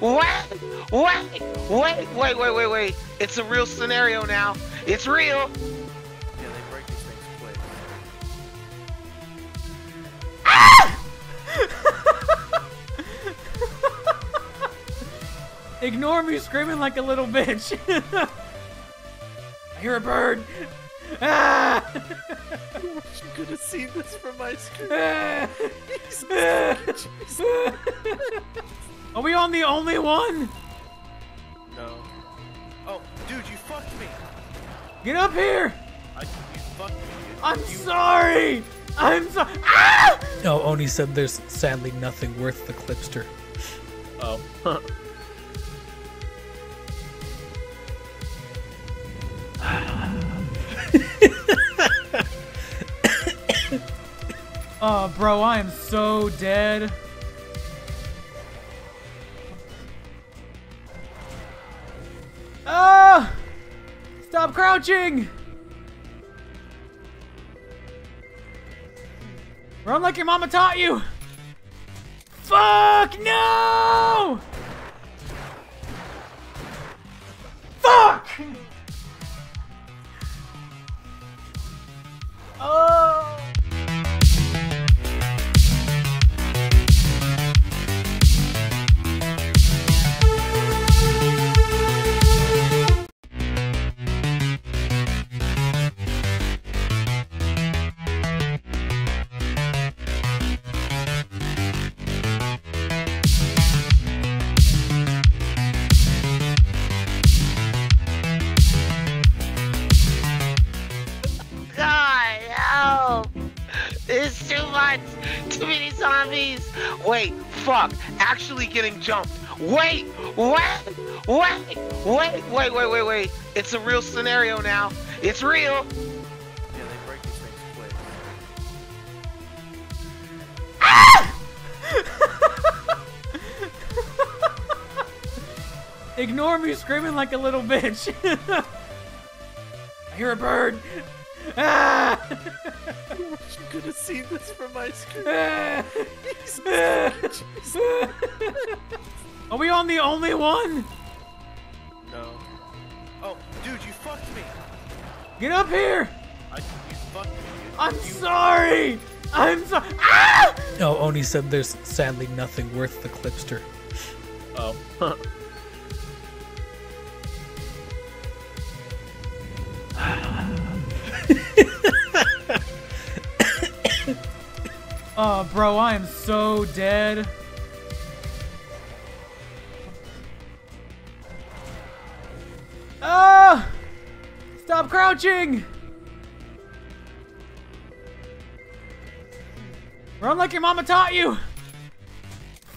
wait, wait, wait, wait, wait, wait, wait. It's a real scenario now. It's real. Yeah, they break these things quick. Ignore me screaming like a little bitch. I hear a bird. Ah! You could have seen this from my screen. Ah! Jesus. Are we on the only one? no. Oh, dude, you fucked me. Get up here! I, you fucked me. dude. I'm you, sorry! I'm sorry. Ah! No, Oni said there's sadly nothing worth the clipster. Oh. Oh, bro, I am so dead. Ah! Stop crouching! Run like your mama taught you! Fuck no! Fuck! Oh! Wait, fuck. Actually getting jumped. Wait, wait, wait, wait, wait, wait, wait, wait. It's a real scenario now. It's real. Yeah, they break these things quick. Ah! Ignore me screaming like a little bitch. I hear a bird. Ah! You could have seen this from my screen. Jesus. Are we on the only one? No. Oh, dude, you fucked me. Get up here! I, you fucked me. I'm you, sorry! I'm sorry. Ah! No, Oni said there's sadly nothing worth the clipster. Oh. Oh, bro, I am so dead. Ah! Stop crouching! Run like your mama taught you!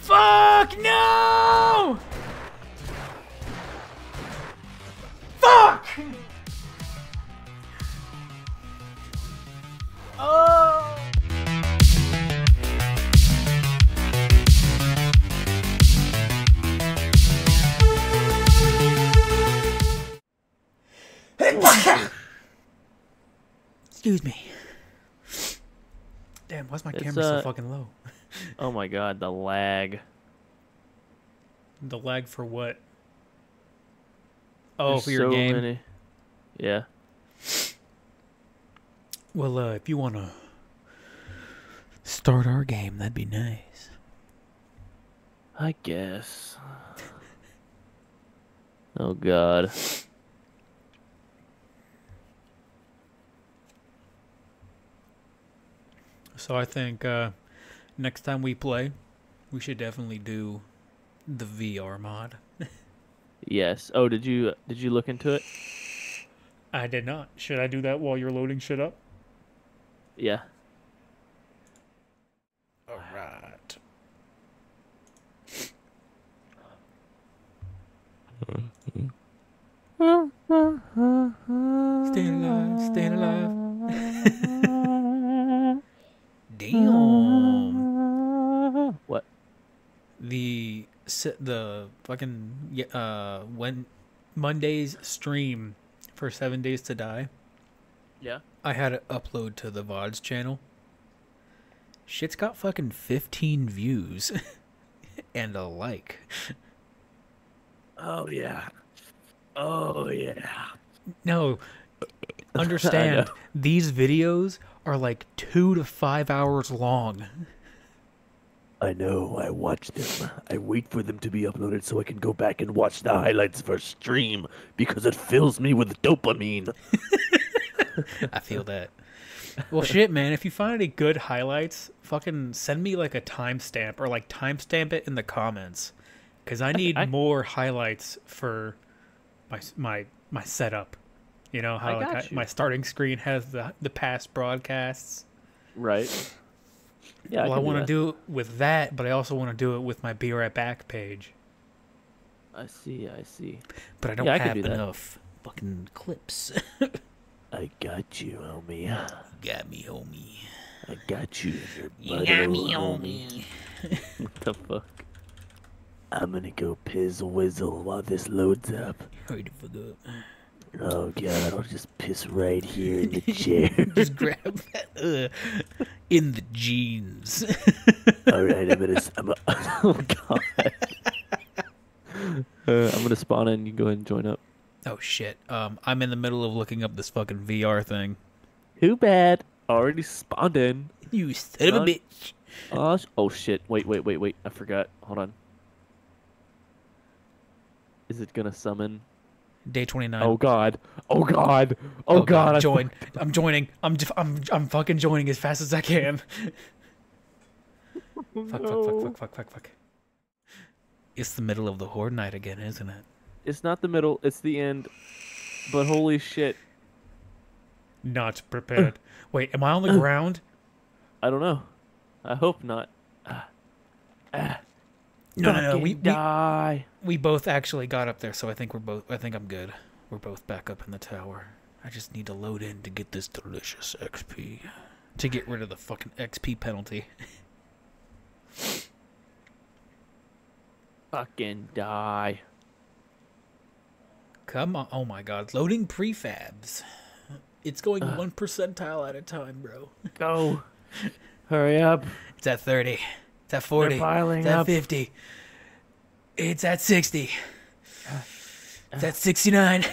Fuck no! Fuck! Oh! Excuse me. Damn, why's my It's, camera uh, so fucking low? Oh my god, the lag. The lag for what? Oh, There's for your so game. many. Yeah. Well, uh, if you want to start our game, that'd be nice. I guess. Oh god. So I think uh, next time we play, we should definitely do the VR mod. Yes. Oh, did you did you look into it? I did not. Should I do that while you're loading shit up? Yeah. All right. Staying alive, staying alive. Damn. What? The se- the fucking ye- uh when Monday's stream for Seven Days to Die. Yeah. I had it upload to the VODs channel. Shit's got fucking 15 views and a like. Oh yeah. Oh yeah. No. Understand, these videos are like two to five hours long. I know. I watch them. I wait for them to be uploaded so I can go back and watch the highlights of for stream because it fills me with dopamine. I feel that. Well, shit, man. If you find any good highlights, fucking send me like a timestamp or like timestamp it in the comments, because I need I- more highlights for my my my setup. You know how I like, I- my starting screen has the the past broadcasts. Right. Yeah. well, I, want to do it with that, but I also want to do it with my Be Right Back page. I see. I see. But I don't Yeah, have do that. enough fucking clips. I got you, homie. Got me, homie. I got you. in your You got me, homie. What the fuck? I'm gonna go piss whizzle while this loads up. Hurry the fuck up. Oh god, I'll just piss right here in the chair. Just grab that uh, in the jeans. All right, I'm gonna. s- I'm a, oh god. Uh, I'm gonna spawn in. And you go ahead and join up. Oh shit. Um, I'm in the middle of looking up this fucking VR thing. Too bad. Already spawned in. You son of a bitch. Oh, oh shit! Wait, wait, wait, wait! I forgot. Hold on. Is it gonna summon? Day 29. Oh god! Oh god! Oh, god! I- Join. I'm joining. I'm, I'm I'm fucking joining as fast as I can. fuck, fuck, fuck, fuck, fuck, fuck, fuck. It's the middle of the horde night again, isn't it? It's not the middle. It's the end. But holy shit! Not prepared. Wait, am I on the ground? I don't know. I hope not. Ah. Ah. No, no, no. We, we die. we both actually got up there, so I think we're both. I think I'm good. We're both back up in the tower. I just need to load in to get this delicious XP. To get rid of the fucking XP penalty. Fucking die. Come on. Oh my god. Loading prefabs. It's going one percentile at a time, bro. Go. Hurry up. It's at 30. It's at 40. piling it's at up. 50. It's at 60. It's at 69.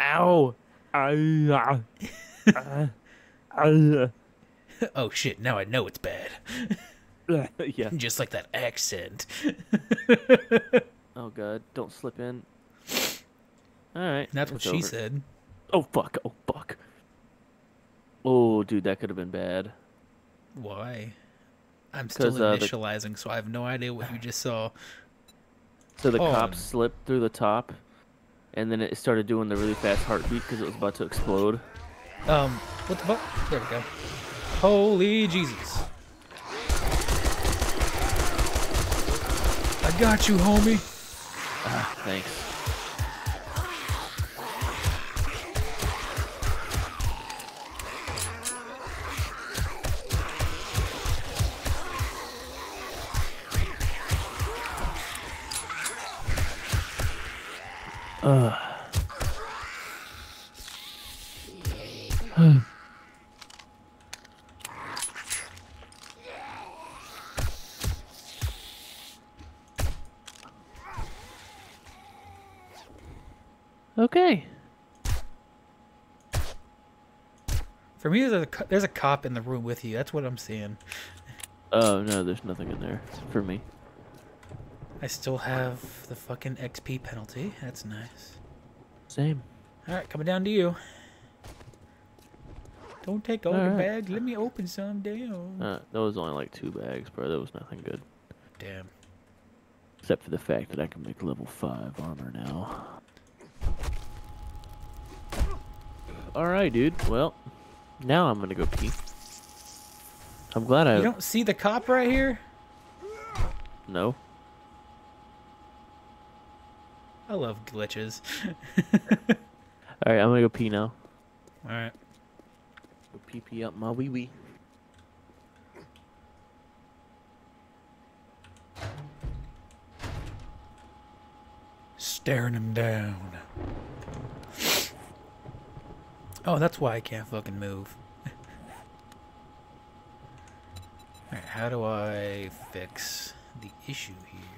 Ow. Ah. Ah. oh shit, now I know it's bad. yeah. Just like that accent. Oh god, don't slip in. Alright. That's what she over. said. Oh fuck, oh fuck. Oh dude, that could have been bad. Why? I'm still 'Cause, uh, the- initializing, so I have no idea what you just saw. So the Oh, cop slipped through the top, and then it started doing the really fast heartbeat because it was about to explode. Um, what the fuck? There we go. Holy Jesus. I got you, homie. Ah, thanks. Okay. For me, there's a, there's a cop in the room with you. That's what I'm seeing. Oh no, there's nothing in there for me. I still have the fucking XP penalty. That's nice. Same. Alright, coming down to you. Don't take all the Alright. bags. Let me open some down. Uh, that was only like two bags, bro. That was nothing good. Damn. Except for the fact that I can make level 5 armor now. Alright, dude. Well, now I'm gonna go pee. I'm glad I. You don't see the cop right here? No. I love glitches. Alright, I'm gonna go pee now. Alright. Go pee pee up my wee wee. Staring him down. Oh, that's why I can't fucking move. Alright, how do I fix the issue here?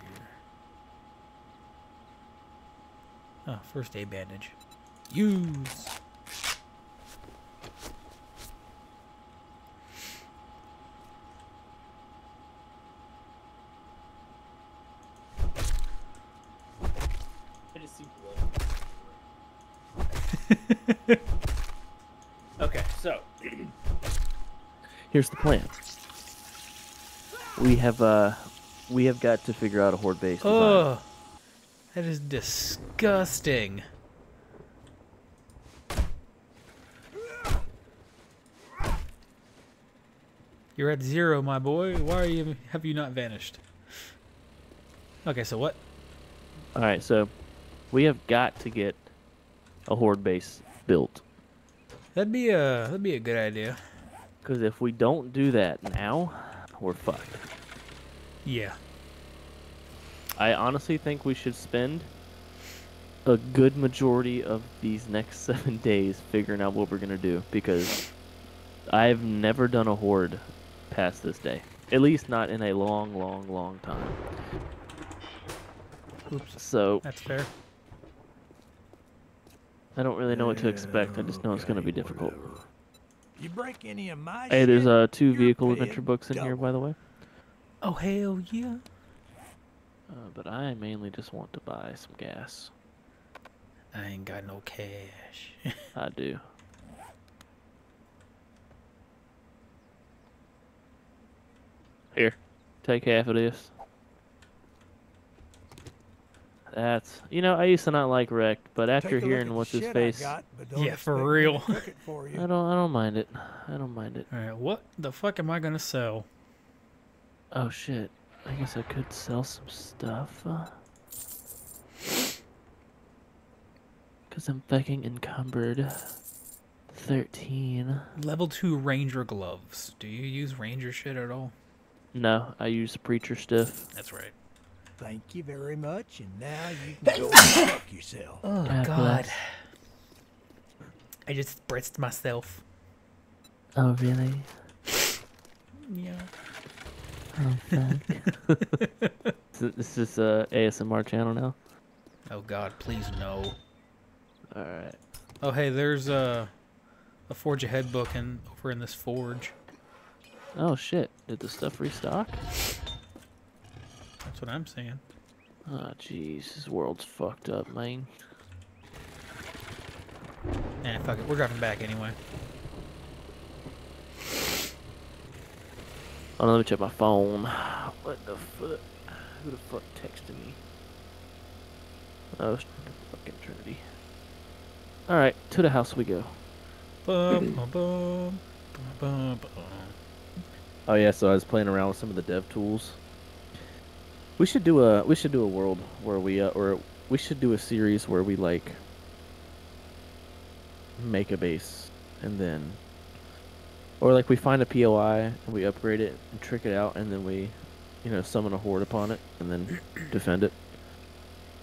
Oh, first aid bandage. Use. Okay, so here's the plan. We have uh we have got to figure out a horde base design. Oh, that is disgusting. You're at zero, my boy. Why are you? Have you not vanished? Okay, so what? All right, so we have got to get a horde base built That'd be a that'd be a good idea. because if we don't do that now, we're fucked. Yeah. I honestly think we should spend a good majority of these next seven days figuring out what we're gonna do because I've never done a horde past this day. At least not in a long, long, long time. Oops. So That's fair. I don't really know what to expect. I just know it's gonna be difficult. You break any of my Hey, there's shit, uh two vehicle adventure books in here, by the way. Oh hell yeah! Uh, but I mainly just want to buy some gas. I ain't got no cash. I do. Here, take half of this. That's you know I used to not like wrecked, but after hearing at what's his face, got, Yeah, for expect me to real. for you. I don't I don't mind it. I don't mind it. All right, what the fuck am I gonna sell? Oh shit! I guess I could sell some stuff. uh. Cause I'm fucking encumbered. Thirteen. Level two ranger gloves. Do you use ranger shit at all? No, I use preacher stuff. That's right. Thank you very much, and now you can go fuck yourself. Oh God God. I just spritzed myself. Oh really? Yeah. Oh fuck. So this is a ASMR channel now. Oh God, please no. All right. Oh hey, there's a a forge ahead book in over in this forge. Oh shit! Did the stuff restock? That's what I'm saying. Oh jeez, this world's fucked up, man. Eh, fuck it. We're driving back anyway. Oh, let me check my phone. What the fuck? Who the fuck texted me? Oh, it's fucking Trinity. All right, to the house we go. Oh yeah, so I was playing around with some of the dev tools. We should do a we should do a world where we uh, or we should do a series where we like make a base and then or like we find a POI and we upgrade it and trick it out and then we you know summon a horde upon it and then defend it.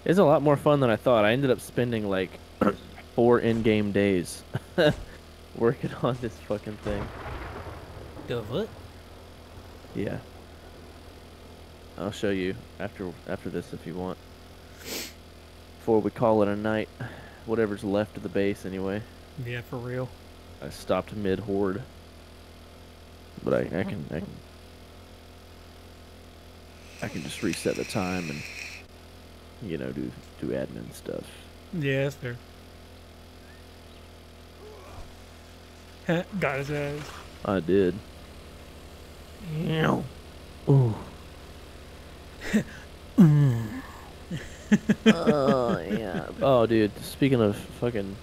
It's a lot more fun than I thought. I ended up spending like four in-game days working on this fucking thing. The what? Yeah. I'll show you after after this if you want. Before we call it a night, whatever's left of the base anyway. Yeah, for real. I stopped mid horde. But I, I can I can I can just reset the time and you know do do admin stuff. Yeah, that's fair. Got his ass. I did. Ooh. Mm. oh yeah. Oh dude, speaking of fucking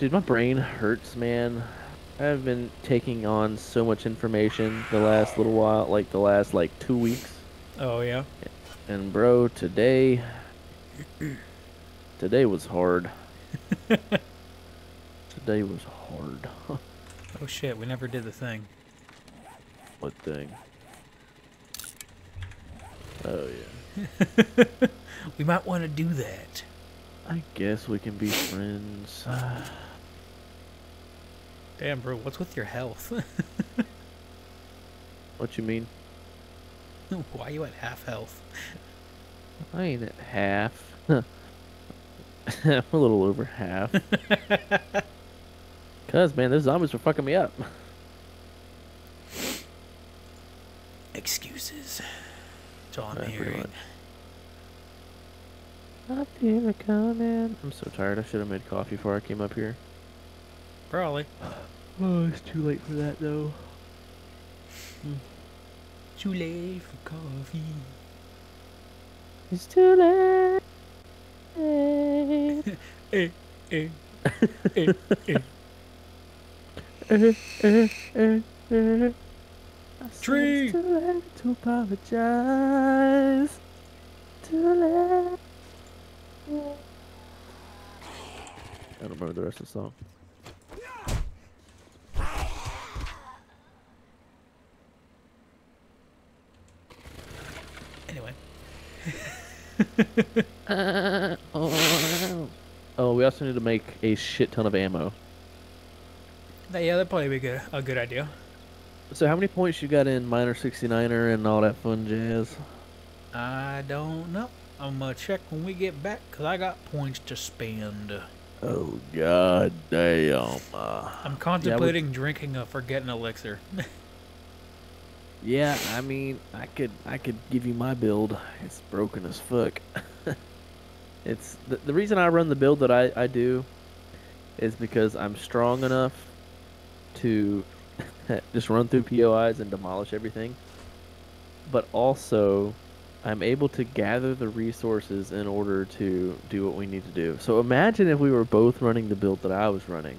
Dude, my brain hurts, man. I've been taking on so much information the last little while, like the last like 2 weeks. Oh yeah. And bro, today today was hard. today was hard. Oh shit, we never did the thing. what thing? Oh yeah. We might want to do that. I guess we can be friends. Damn, bro, what's with your health? what you mean? Why are you at half health? I ain't at half. I'm a little over half. Cause man, those zombies were fucking me up. Excuses. That's all I'm Yeah, hearing. feel it coming. I'm so tired. I should have made coffee before I came up here. Probably. Oh, it's too late for that though. Too late for coffee. It's too late. Eh, eh. Tree. It's too late to apologize. Too late. I don't remember the rest of the song. Anyway. Oh, we also need to make a shit ton of ammo. That- yeah, that'd probably be good, a good idea. So how many points you got in Miner 69er and all that fun jazz? I don't know. I'm gonna check when we get back because I got points to spend. Oh god damn. Uh, I'm contemplating drinking a forgetting elixir. yeah, I mean, I could I could give you my build. It's broken as fuck. it's the, the reason I run the build that I, I do is because I'm strong enough to just run through POIs and demolish everything. But also I'm able to gather the resources in order to do what we need to do. So imagine if we were both running the build that I was running.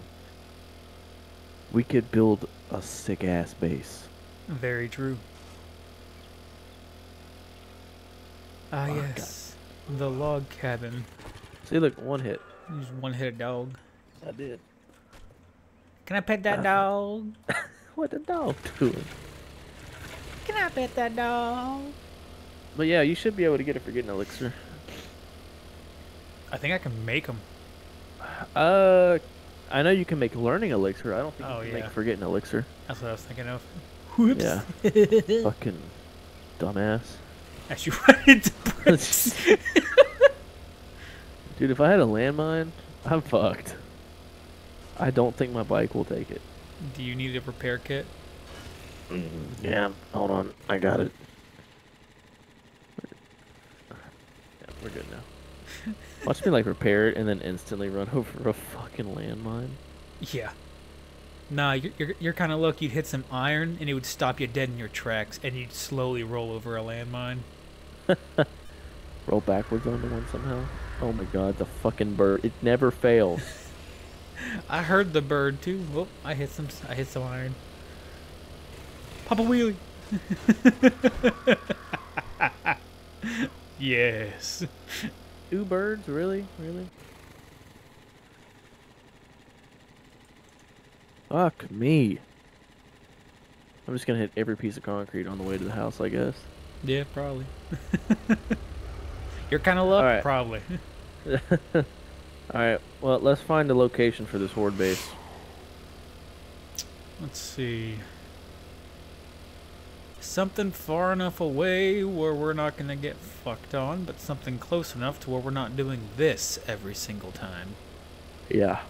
We could build a sick ass base. Very true. Ah, Oh, God. yes. The log cabin. See, look, one hit. Just one hit a dog. I did. Can I pet that dog? What the dog doing? Can I pet that dog? But yeah, you should be able to get a forgetting elixir. I think I can make them. Uh, I know you can make learning elixir. I don't think Oh, you can yeah. make forgetting elixir. That's what I was thinking of. Whoops. Yeah. Fucking dumbass. As you run into bricks. Dude, if I had a landmine, I'm fucked. I don't think my bike will take it. Do you need a repair kit? Mm, yeah, hold on. I got it. Yeah, we're good now. Watch me like repair it and then instantly run over a fucking landmine. Yeah. Nah, you're, you're, you're kind of lucky you'd hit some iron and it would stop you dead in your tracks and you'd slowly roll over a landmine. Roll backwards onto one somehow. Oh my god, the fucking bird. It never fails. I heard the bird too. Whoop, I hit some I hit some iron. Pop a wheelie. yes. Two birds? Really? Really? Fuck me. I'm just gonna hit every piece of concrete on the way to the house, I guess. Yeah, probably. You're kind of lucky, Alright. probably. Alright, well, let's find a location for this horde base. Let's see. Something far enough away where we're not gonna get fucked on, but something close enough to where we're not doing this every single time. Yeah.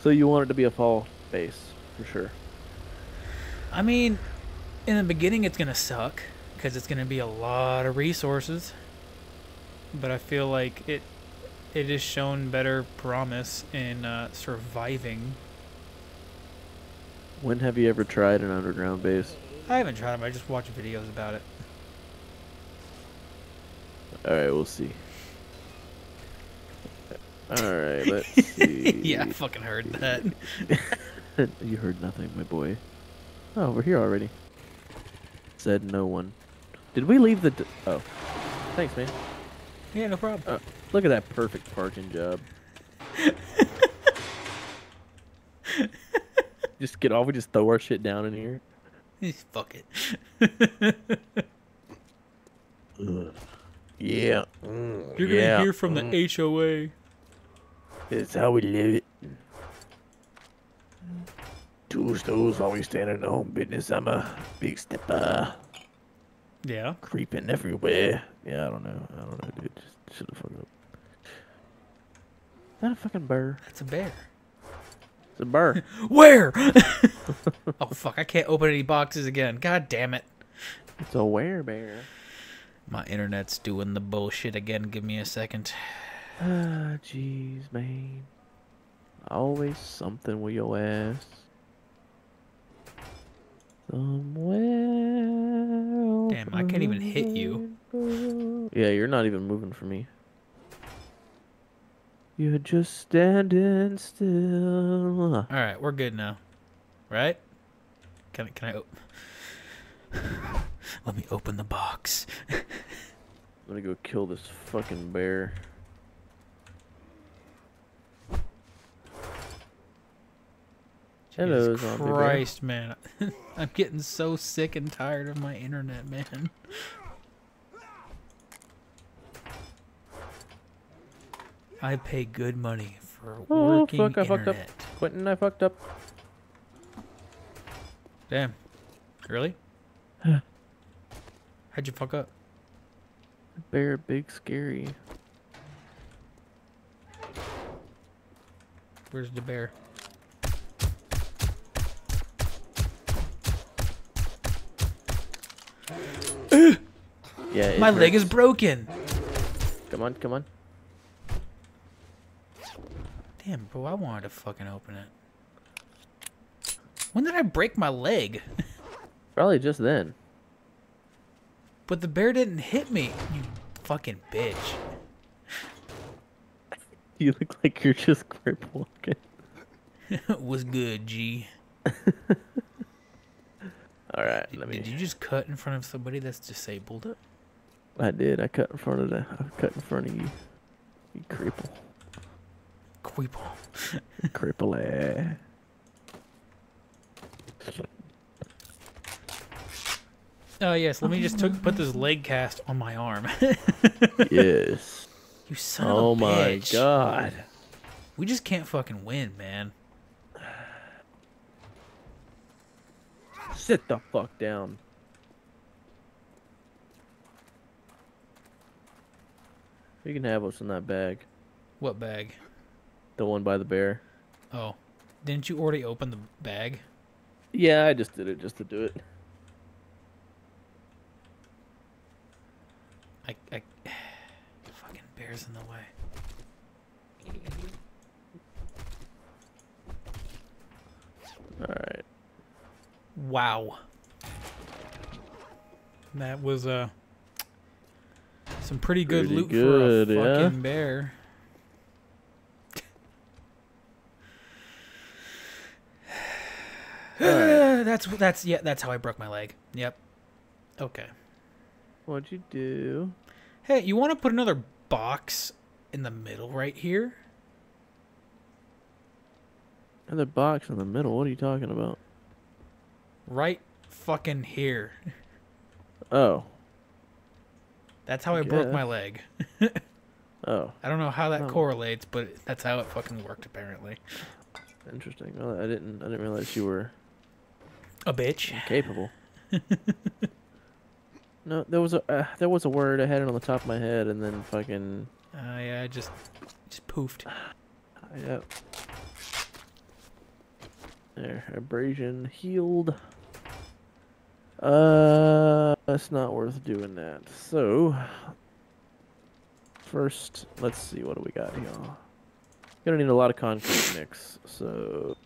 So you want it to be a fall base, for sure. I mean, in the beginning it's gonna suck because it's gonna be a lot of resources, but I feel like it it is shown better promise in uh, surviving. When have you ever tried an underground base? I haven't tried them. I just watch videos about it. Alright, we'll see. Alright, let's see. yeah, I fucking heard that. you heard nothing, my boy. Oh, we're here already. Said no one. Did we leave the? D- oh, thanks, man. Yeah, no problem. Uh, look at that perfect parking job. just get off. We just throw our shit down in here. Just Fuck it. Yeah. You're gonna hear from the HOA. It's how we live it. Two stools while we stand in the home business. I'm a big stepper. Yeah. creeping everywhere. Yeah, I don't know. I don't know, dude. Just shut the fuck up. Is that a fucking bear? That's a bear. It's a bear. Where? oh fuck! I can't open any boxes again. God damn it! it's a werebear. My internet's doing the bullshit again. Give me a second. Ah, jeez, man. Always something with your ass. Somewhere. Damn, I can't even hit you. Yeah, you're not even moving for me. You're just standing still. All right, we're good now, right? Can I? Can I? Op- Let me open the box. I'm gonna go kill this fucking bear. Hello, Jesus zombie bear. Christ, man! I'm getting so sick and tired of my internet, man. I pay good money for Oh, working fuck, I fucked up. Quentin, I fucked up. Damn. Really? How'd you fuck up? Bear, big, scary. Where's the bear? Yeah, My leg is broken. Come on, come on. Damn, bro, I wanted to fucking open it. When did I break my leg? Probably just then. But the bear didn't hit me. You fucking bitch. You look like you're just crip walking. Was good, G. All right, Did, let did you just cut in front of somebody that's disabled? It. I did. I cut in front of the. I cut in front of you. You cripple. Queeple. Cripple. Oh yes, let me just took, put this leg cast on my arm. yes. you son Oh of a bitch. Oh my god. We just can't fucking win, man. Sit the fuck down. You can have what's in that bag. What bag? The one by the bear. Oh, didn't you already open the bag? Yeah, I just did it just to do it. I, I, fucking bears in the way. Alright. Wow. That was uh some pretty good Pretty loot good, for a yeah. fucking bear. Alright. that's that's yeah, that's how I broke my leg. Yep. Okay. What'd you do? Hey, you want to put another box in the middle right here? Another box in the middle. What are you talking about? Right fucking here. Oh. That's how I broke my leg. Oh. I don't know how that Oh. correlates, but that's how it fucking worked apparently. Interesting. Well, I didn't I didn't realize you were A bitch. capable. no, there was a uh, there was a word I had it on the top of my head and then fucking Uh, yeah, I just just poofed. Yep. There, abrasion healed. Uh, it's not worth doing that. So, first, let's see what do we got here. Gonna need a lot of concrete mix. So,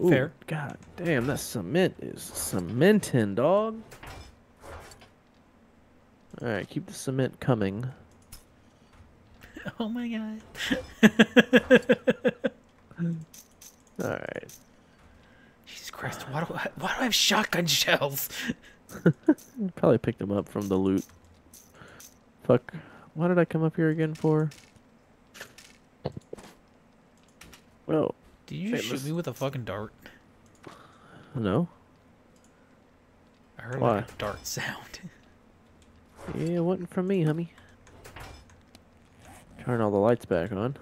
Ooh, Fair. God damn, that cement is cementing, dog. All right, keep the cement coming. Oh my god. All right. Jesus Christ, why do I, why do I have shotgun shells? Probably picked them up from the loot. Fuck. What did I come up here again for? Oh. Well. Did you just shoot me with a fucking dart? No? I heard Why? like a dart sound. Yeah, it wasn't from me, hummy. Turn all the lights back on.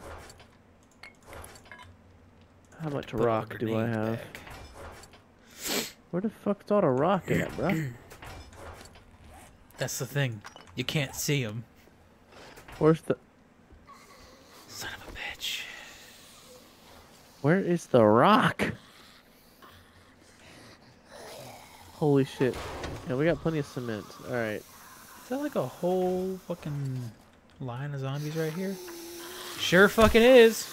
How much rock do I have? back. Where the fuck's all the rock at, bruh? That's the thing. You can't see them. Where's the Son of a bitch. Where is the rock? Holy shit. Yeah, we got plenty of cement. Alright. Is that like a whole fucking line of zombies right here? Sure fucking is.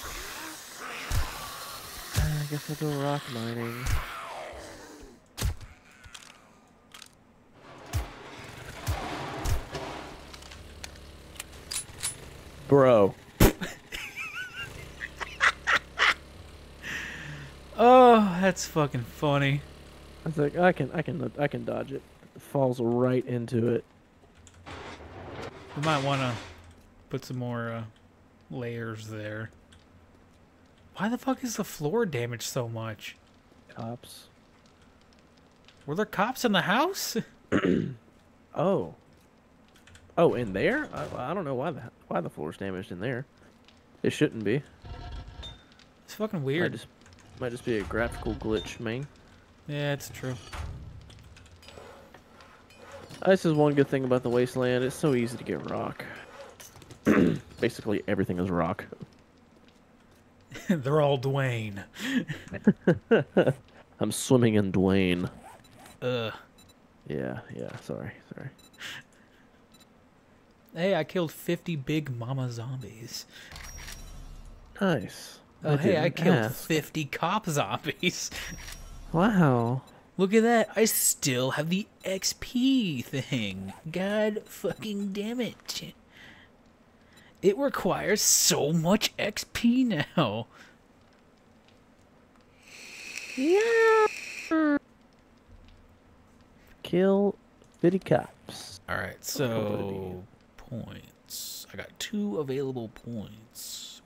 Uh, I guess I'll go rock mining. Bro. Oh, that's fucking funny. I was like, I can, I can, I can dodge it. It falls right into it. We might want to put some more uh, layers there. Why the fuck is the floor damaged so much? Cops. Were there cops in the house? Oh. Oh, in there? I, I don't know why the why the floor's damaged in there. It shouldn't be. It's fucking Might weird. just, might just be a graphical glitch, man. Yeah, it's true. This is one good thing about the wasteland. It's so easy to get rock. Basically, everything is rock. They're all Dwayne. I'm swimming in Dwayne. Ugh. Yeah, yeah. Sorry, sorry. Hey, I killed 50 big mama zombies. Nice. Oh, hey, I killed ask. 50 cop zombies. Wow. Look at that. I still have the XP thing. God fucking damn it. It requires so much XP now. Yeah. Kill 50 cops. Alright, so points. I got two available points.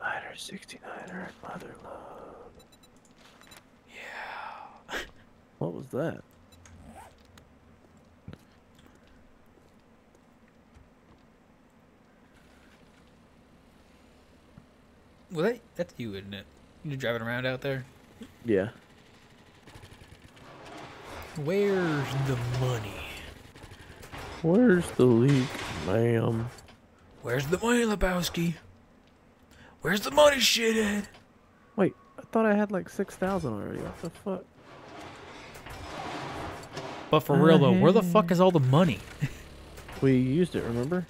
969er mother love. Yeah. What was that? Well, that, that's you, isn't it? You're driving around out there? Yeah. Where's the money? Where's the leak, ma'am? Where's the money, Lebowski? Where's the money, shithead? Wait, I thought I had like 6,000 already. What the fuck? But for real though, where the fuck is all the money? We used it, remember?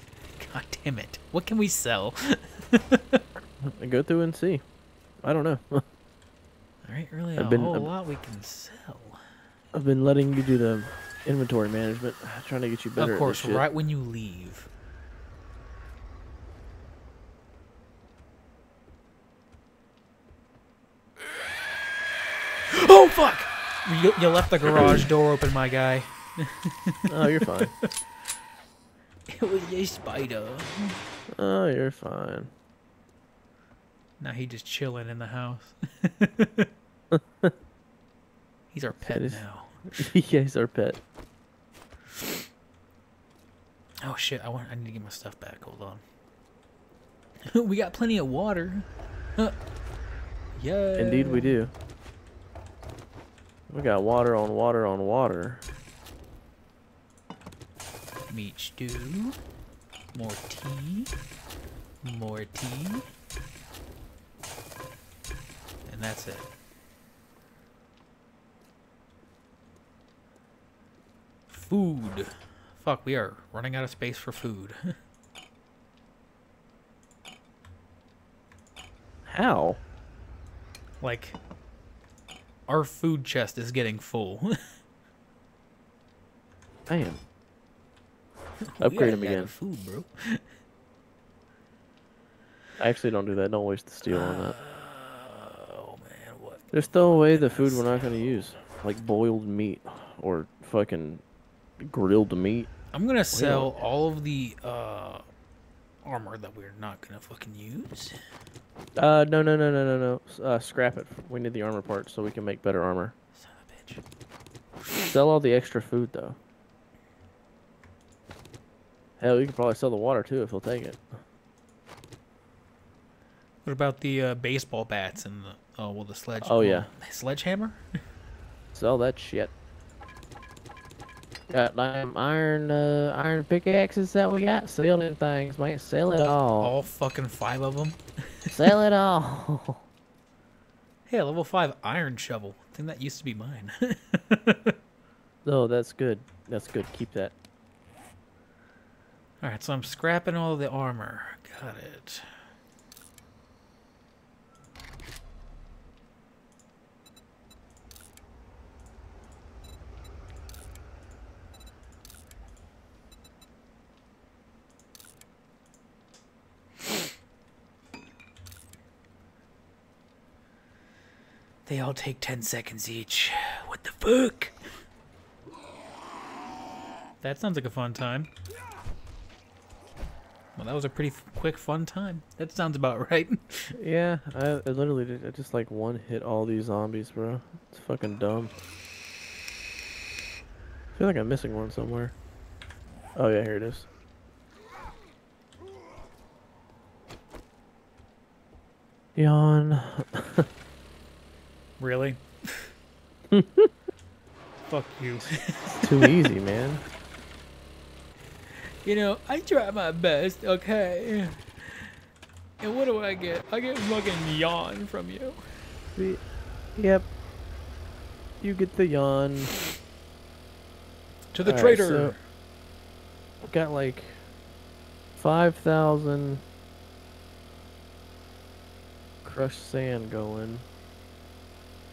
God damn it. What can we sell? Go through and see. I don't know. There ain't really a I've been- whole I've- lot we can sell. I've been letting you do the inventory management, trying to get you better of course, at this shit. right when you leave. oh fuck! You, you left the garage door open, my guy. Oh, you're fine. It was a spider. oh, you're fine. Now he just chilling in the house. He's our pet That is- now. yeah, he's our pet. Oh shit! I want. I need to get my stuff back. Hold on. we got plenty of water. yeah. Indeed, we do. We got water on water on water. Meat stew. More tea. More tea. And that's it. Food. Fuck, we are running out of space for food. How? like, our food chest is getting full. Damn. Upgrade him again. Food, bro. I actually don't do that. Don't waste the steel on that. Uh, oh man, what? Just throw away the food we're not going to use. Like boiled meat or fucking grilled meat. I'm gonna sell all of the uh, armor that we're not gonna fucking use. Uh, no, no, no, no, no, no. Uh, scrap it. We need the armor parts so we can make better armor. Son of a bitch. Sell all the extra food though. Hell, you could probably sell the water too if they'll take it. What about the uh, baseball bats and the oh well the sledge? Oh, yeah. sledgehammer. Sell that shit. Got them iron, uh, iron pickaxes that we got. Sell them things, man. Sell it all. All fucking five of them. Sell it all. Hey, a level five iron shovel. I think that used to be mine. oh, that's good. That's good. Keep that. all right, so I'm scrapping all the armor. Got it. They all take 10 seconds each. What the fuck? That sounds like a fun time. Well, that was a pretty f- quick, fun time. That sounds about right. Yeah, I, I literally did, I just like one hit all these zombies, bro. It's fucking dumb. I feel like I'm missing one somewhere. Oh yeah, here it is. Yawn. really? Fuck you. Too easy, man. You know, I try my best, okay? And what do I get? I get fucking yawn from you. The- Yep. You get the yawn. To the Alright, traitor. so- Got like five thousand crushed sand going.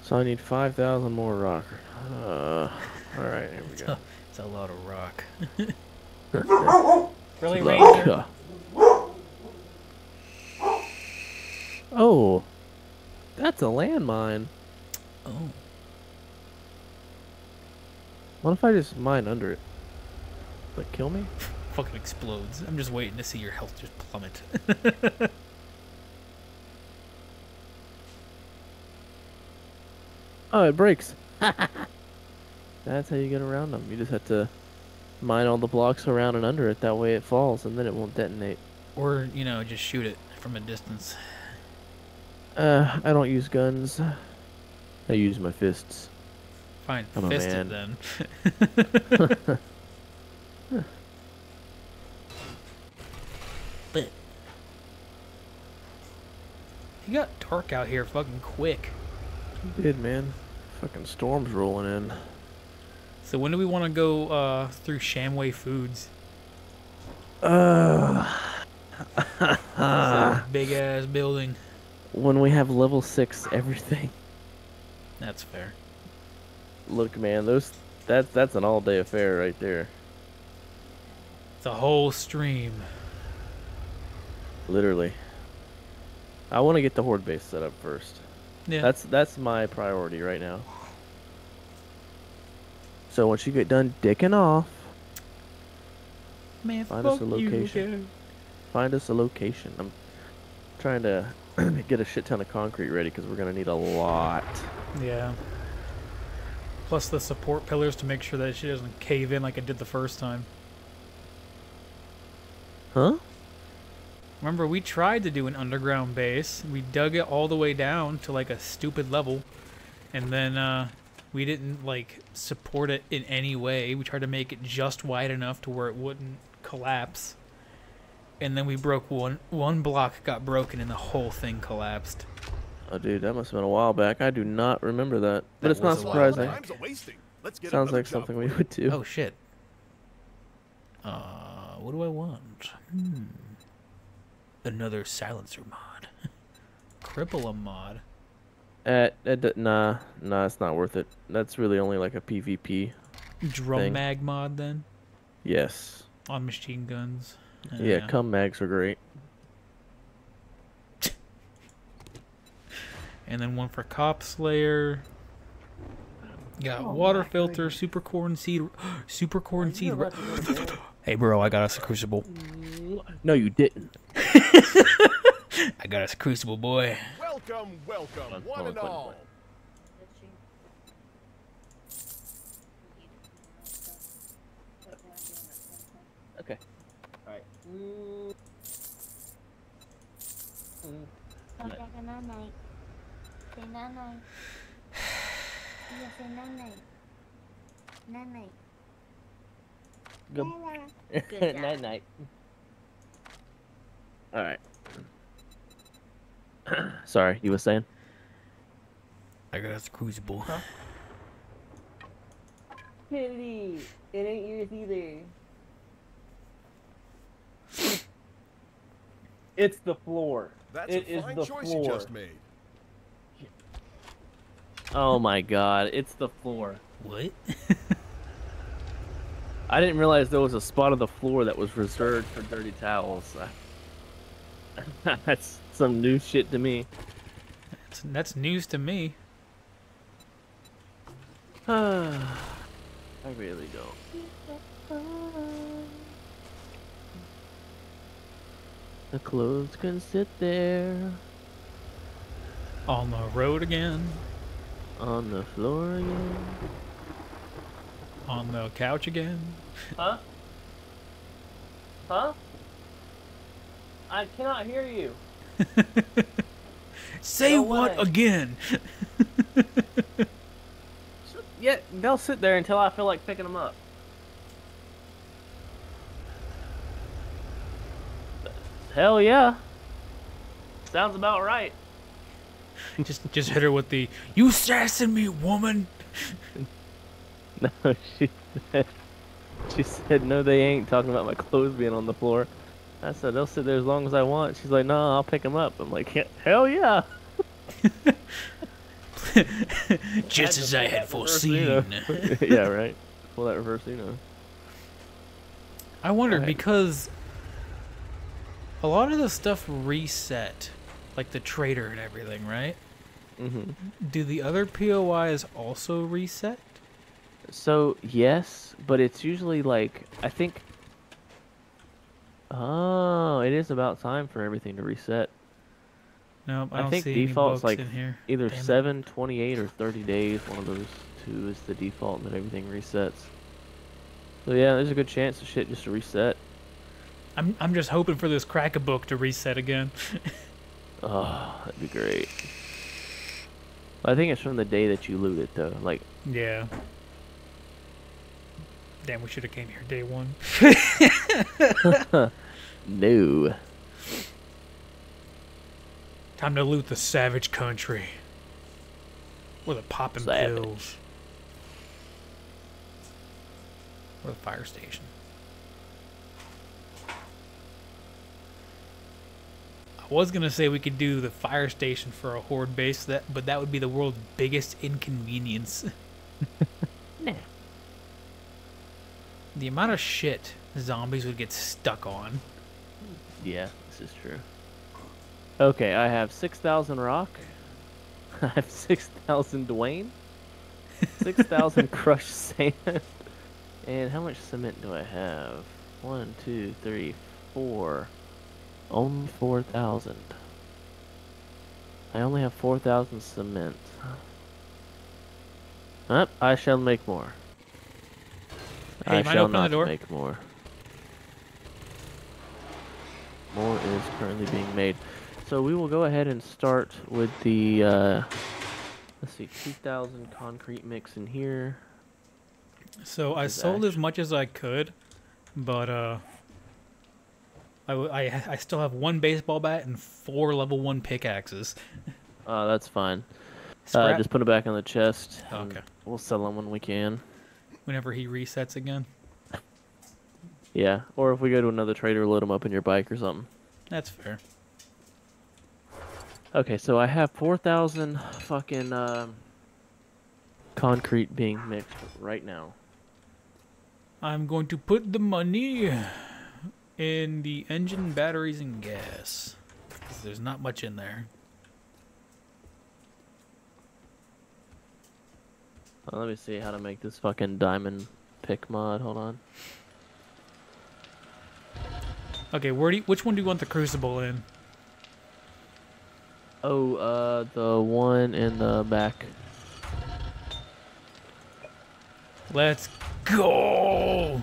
So I need five thousand more rock. Uh, all right, here we go. It's a lot of rock. Really, Rock. Ranger? Oh, that's a landmine. Oh. What if I just mine under it? Like kill me? Fucking explodes. I'm just waiting to see your health just plummet. Oh, it breaks. That's how you get around them. You just have to mine all the blocks around and under it. That way it falls, and then it won't detonate. or, you know, just shoot it from a distance. Uh, I don't use guns. I use my fists. Fine, I'm fist it then. but he got dark out here fucking quick. You did, man. Fucking storms rolling in. So when do we want to go uh, through Shamway Foods? Uh, big ass building. when we have level six everything. That's fair. Look, man, those that's that's an all day affair right there. The whole stream. Literally. I want to get the horde base set up first. Yeah. That's that's my priority right now. So once you get done dicking off, Man, find us a location. okay? find us a location. I'm trying to get a shit ton of concrete ready because we're gonna need a lot. Yeah. Plus the support pillars to make sure that she doesn't cave in like it did the first time. Huh? Remember, we tried to do an underground base. We dug it all the way down to like a stupid level, and then uh, we didn't like support it in any way. We tried to make it just wide enough to where it wouldn't collapse, and then we broke one one block got broken and the whole thing collapsed. Oh, dude, that must have been a while back. I do not remember that, but That it's not was a while surprising. Time's a wasting. Let's get Sounds like job something we would do. Oh shit. Uh, what do I want? Hmm. Another silencer mod. Cripple a mod. Uh, uh, nah, nah, it's not worth it. That's really only like a PvP. Drum Thing. mag mod then Yes. on machine guns. Yeah, cum mags are great. and then one for Cop Slayer. Got water filter, super corn seed, super corn seed. ro- hey, bro, I got us a crucible. No, you didn't. I got us a crucible, boy. Welcome, welcome, on, one and all. hold Okay. Con ra cái nó này Thì nó này Bây Good Good night night. All right. Sorry, you were saying? I got a crucible. Kitty, it ain't yours either. It's the floor. That's It a is fine the choice floor. you just made. Oh my god, it's the floor. What? I didn't realize there was a spot of the floor that was reserved for dirty towels. That's some new shit to me. That's, that's news to me. I really don't. The clothes can sit there On the road again. on the floor again. On the couch again. Huh? Huh? I cannot hear you. Say No what again? Yeah, they'll sit there until I feel like picking them up. Hell yeah. Sounds about right. just just hit her with the you sassing me, woman. No, she said, she said, no, they ain't talking about my clothes being on the floor. I said, they'll sit there as long as I want. She's like, no, I'll pick them up. I'm like, hell yeah. Just as I had foreseen. yeah, right. Well, that reverse, you know. I wonder Alright. because a lot of the stuff reset, like the trader and everything, right? hmm Do the other POIs also reset? So yes, but it's usually like I think. Oh, it is about time for everything to reset. No, I I don't think default's like in here. Either Damn it. 7, 28, or 30 days. One of those two is the default, and then everything resets. So yeah, there's a good chance the shit just to reset. I'm I'm just hoping for this crack a book to reset again. Oh, that'd be great. I think it's from the day that you loot it, though. Like, yeah. Damn, we should have came here day one. no. Time to loot the savage country. Or the Pop-N-Pills. Or the fire station. I was gonna say we could do the fire station for a horde base, that but that would be the world's biggest inconvenience. Nah. The amount of shit zombies would get stuck on. Yeah, this is true. Okay, I have 6,000 rock. I have 6,000 Dwayne. 6,000 crushed sand. And how much cement do I have? One, two, three, four. Only 4,000. I only have 4,000 cement. Up, I shall make more. Hey, I mind shall open the not door? make more. More is currently being made. So we will go ahead and start with the, uh, let's see, 2,000 concrete mix in here. So I is sold as much as I could, but uh, I, I, I still have one baseball bat and four level one pickaxes. Uh, that's fine. Uh, just put it back on the chest. Okay. We'll sell them when we can. Whenever he resets again. Yeah, or if we go to another trader, load them up in your bike or something. That's fair. Okay, so I have 4,000 fucking um, concrete being mixed right now. I'm going to put the money in the engine, batteries, and gas. there's not much in there. Uh, let me see how to make this fucking diamond pick mod. Hold on. Okay, where do you, which one do you want the crucible in? Oh, uh, the one in the back. Let's go.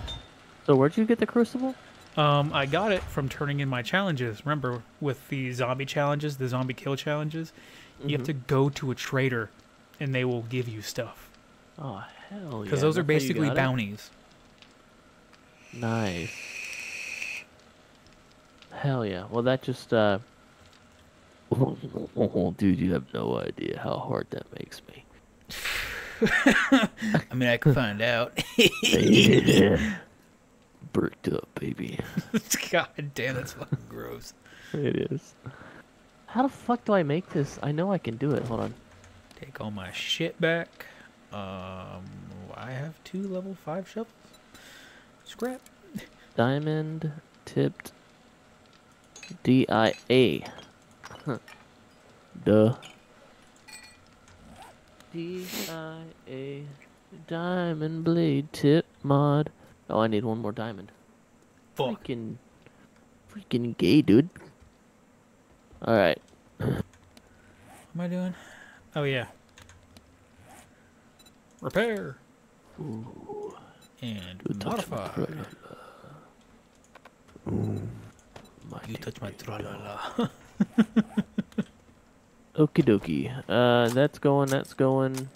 So where'd you get the crucible? Um, I got it from turning in my challenges. Remember, with the zombie challenges, the zombie kill challenges, you have to go to a trader, and they will give you stuff. Oh hell yeah! Because those are that's how basically got it? bounties. Nice. Hell yeah. Well, that just, uh. Oh, dude, you have no idea how hard that makes me. I mean, I could find out. yeah. Bricked up, baby. God damn, that's fucking gross. It is. How the fuck do I make this? I know I can do it. Hold on. Take all my shit back. Um, I have two level five shovels. Scrap. Diamond tipped DIA. Huh. Duh. DIA diamond blade tip mod. Oh, I need one more diamond. Fuck. Freaking freaking gay, dude. All right. What am I doing? Oh yeah. Repair and Dude, touch my modify. You touch my big. tra-la-la. Okie dokie. Uh, that's going, that's going.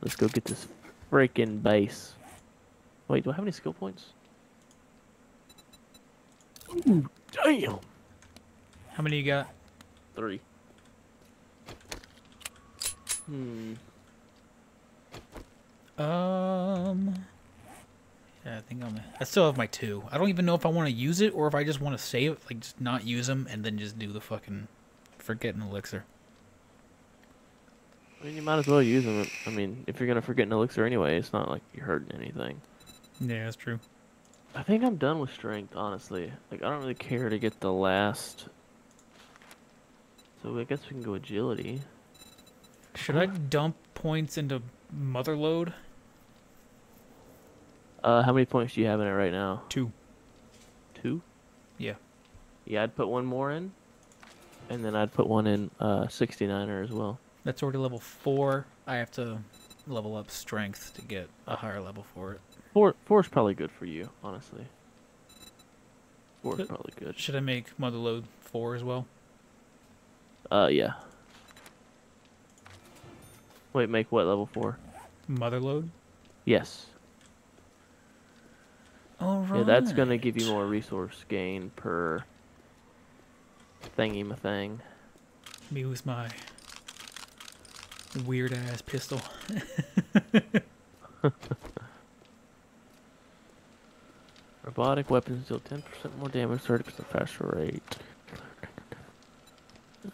Let's go get this freaking base. Wait, do I have any skill points? Ooh, damn! How many you got? Three. Hmm. Um. Yeah, I think I'm. I still have my two. I don't even know if I want to use it or if I just want to save, like, just not use them and then just do the fucking forgetting elixir. I mean, you might as well use them. I mean, if you're gonna forgetting elixir anyway, it's not like you're hurting anything. Yeah, that's true. I think I'm done with strength, honestly. Like, I don't really care to get the last. So I guess we can go agility. Should I dump points into Mother Lode? Uh, how many points do you have in it right now? Two. Two? Yeah. Yeah, I'd put one more in. And then I'd put one in uh 69er as well. That's already level four. I have to level up strength to get a higher level for it. Four four is probably good for you, honestly. Four But- probably good. Should I make Mother Lode four as well? Uh yeah. Wait, make what level four? Mother Lode. Yes. All right. Yeah, that's gonna give you more resource gain per thingy ma thing. Me with my weird ass pistol. Robotic weapons deal 10% more damage, 30% faster rate.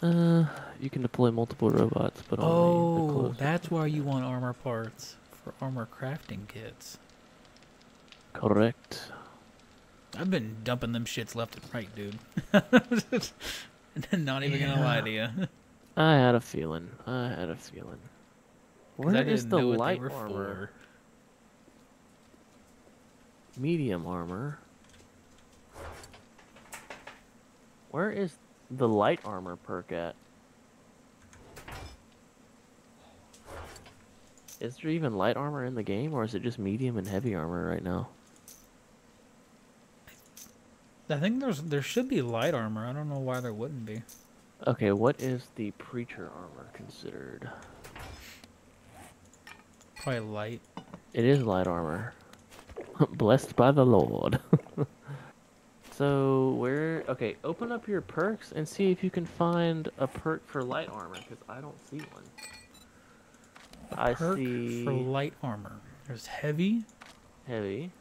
Uh, you can deploy multiple robots, but only the Oh, that's why you want armor parts for armor crafting kits. Correct. I've been dumping them shits left and right, dude. Not even gonna lie to you. I had a feeling. I had a feeling. Where is the light armor? for. Medium armor. Where is the light armor perk at? Is there even light armor in the game, or is it just medium and heavy armor right now? I think there's there should be light armor. I don't know why there wouldn't be. Okay, what is the preacher armor considered? Probably light. It is light armor. Blessed by the Lord. so where? Okay, open up your perks and see if you can find a perk for light armor, because I don't see one. I Perk see for light armor. There's heavy. heavy.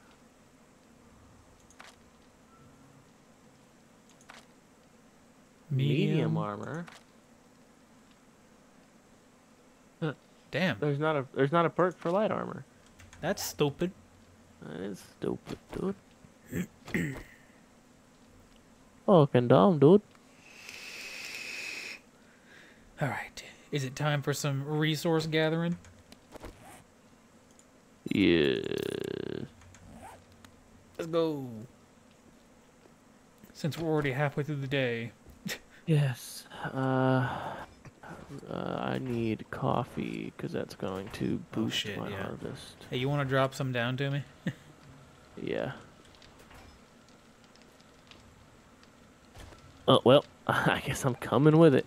Medium. Medium armor. Uh, damn, There's not a there's not a perk for light armor. that's stupid. That is stupid, dude. Fucking dumb, dude. All right, is it time for some resource gathering? Yeah. Let's go. Since we're already halfway through the day. Yes. Uh, uh, I need coffee because that's going to Oh, boost shit, my yeah. harvest. Hey, you want to drop some down to me? Yeah. Oh well, I guess I'm coming with it.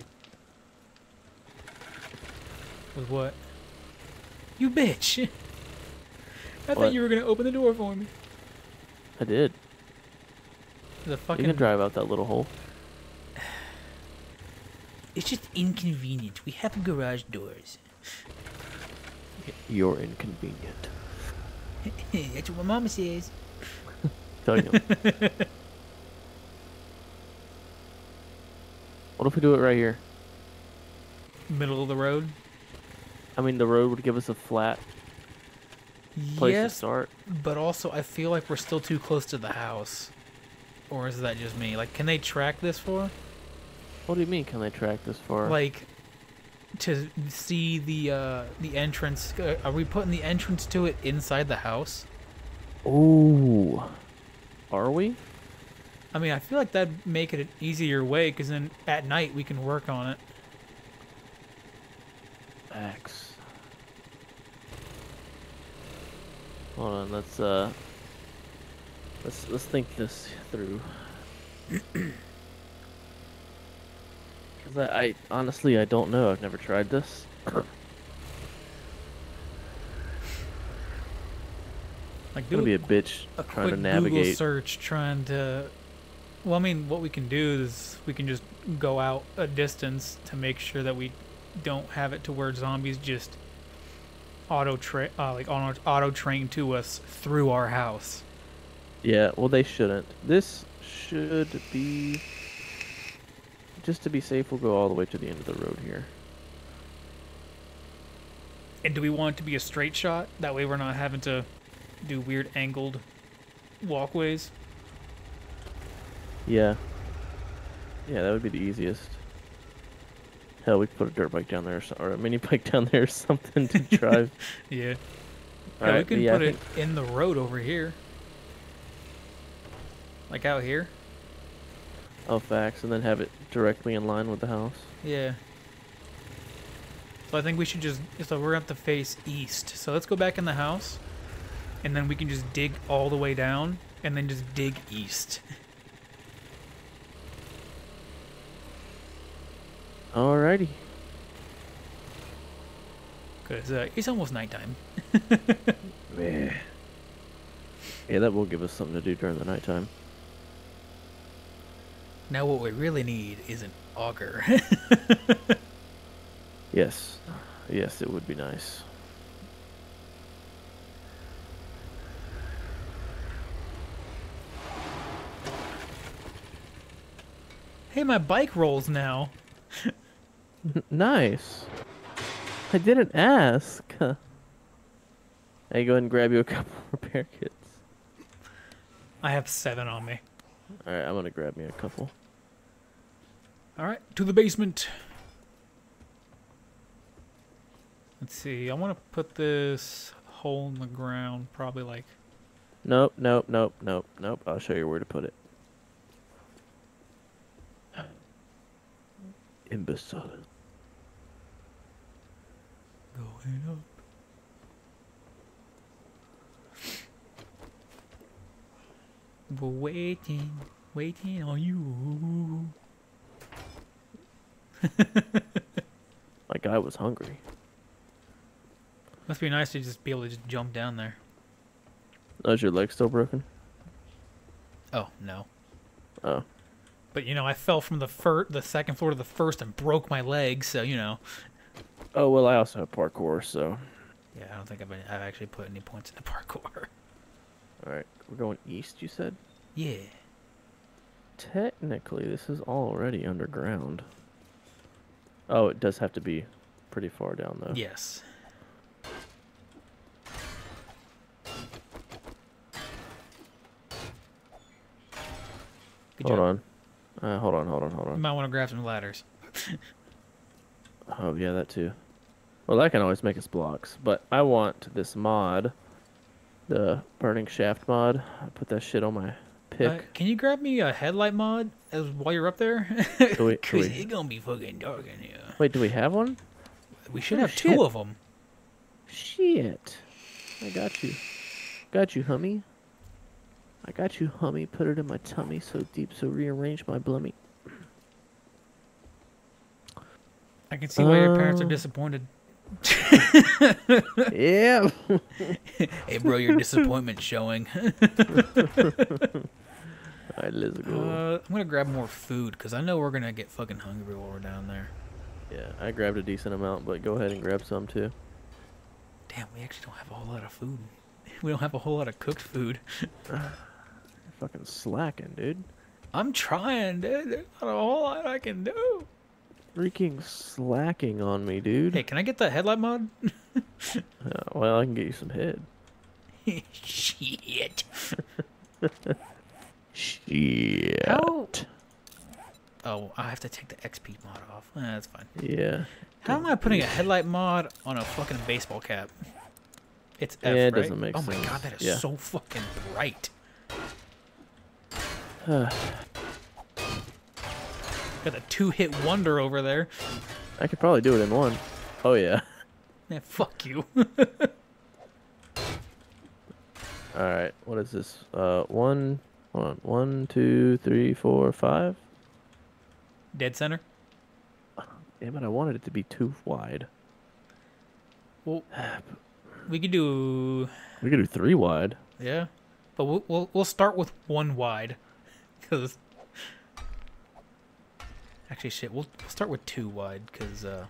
With what? You bitch! I thought you were gonna open the door for me. I did. The fucking... You can drive out that little hole. It's just inconvenient. We have garage doors. You're inconvenient. That's what my mama says. Tell you. what if we do it right here? Middle of the road. I mean, the road would give us a flat place to yes, start. but also I feel like we're still too close to the house. Or is that just me? Like, can they track this for? What do you mean? Can they track this far? Like, to see the uh the entrance. Uh, are we putting the entrance to it inside the house? Ooh. Are we? I mean, I feel like that'd make it an easier way, because then at night we can work on it. X. Hold on, let's uh let's let's think this through. Cause I, I honestly I don't know. I've never tried this. Like, It's gonna be a bitch a trying quick to Google navigate. search trying to. Well, I mean, what we can do is we can just go out a distance to make sure that we don't have it to where zombies just auto tra- uh, like auto auto train to us through our house. Yeah, well they shouldn't. This should be just to be safe. We'll go all the way to the end of the road here. And do we want it to be a straight shot? That way we're not having to do weird angled walkways. Yeah. Yeah, that would be the easiest. Hell, we could put a dirt bike down there or, so, or a mini bike down there or something to drive. Yeah. Yeah, we Alright, can yeah, put it in the road over here. Like out here. Oh, facts, and then have it directly in line with the house. Yeah. So I think we should just so we're gonna have to face east. So let's go back in the house, and then we can just dig all the way down, and then just dig east. Alrighty. Cause uh, it's almost nighttime. Yeah. Yeah, that will give us something to do during the nighttime. Now what we really need is an auger. Yes. Yes, it would be nice. hey, my bike rolls now. nice. I didn't ask. Hey, go ahead and grab you a couple repair kits. I have seven on me. Alright, I'm gonna grab me a couple. All right, to the basement. Let's see. I want to put this hole in the ground, probably like Nope, nope, nope, nope, nope. I'll show you where to put it. Imbecile. going up. We're waiting, waiting on you. My guy was hungry. Must be nice to just be able to just jump down there. Oh, is your leg still broken? Oh no. Oh. But you know, I fell from the fir- the second floor to the first and broke my leg, so you know. Oh well, I also have parkour, so. Yeah, I don't think I've, been, I've actually put any points into parkour. All right, we're going east. You said. Yeah. Technically, this is already underground. Oh, it does have to be pretty far down though. Yes. Good Hold job. on. Uh, hold on, hold on, hold on. You might want to grab some ladders. Oh yeah, that too. Well, that can always make us blocks, but I want this mod, the burning shaft mod. I put that shit on my pick. Uh, can you grab me a headlight mod as while you're up there? Do we- do Cause we- it's gonna be fucking dark in here. Wait, do we have one? We should Oh, have shit. two of them. Shit. I got you. Got you, hummy. I got you, hummy. Put it in my tummy so deep, so rearrange my blummy. I can see why your parents are Uh, disappointed. Yeah. Hey, bro, your disappointment showing. Let's go. Uh, I'm gonna grab more food because I know we're gonna get fucking hungry while we're down there. yeah, I grabbed a decent amount, but go ahead and grab some too. Damn, we actually don't have a whole lot of food. We don't have a whole lot of cooked food. You're fucking slacking, dude. I'm trying, dude. There's not a whole lot I can do. Freaking slacking on me, dude. Hey, can I get the headlight mod? Uh, well, I can get you some head. Shit. Shit. How? Oh, I have to take the XP mod off. Eh, that's fine. Yeah. How am I putting a headlight mod on a fucking baseball cap? It's F, Yeah, it right? doesn't make Oh my god, that is Yeah. so fucking bright. Got a two-hit wonder over there. I could probably do it in one. Oh yeah. Man, fuck you. All right. What is this? Uh, one. Hold on. One, two, three, four, five. Dead center. Damn it! I wanted it to be too wide. Well, we could do We could do three wide. yeah, but we'll we'll, we'll start with one wide, cause actually shit, we'll, we'll start with two wide, cause uh,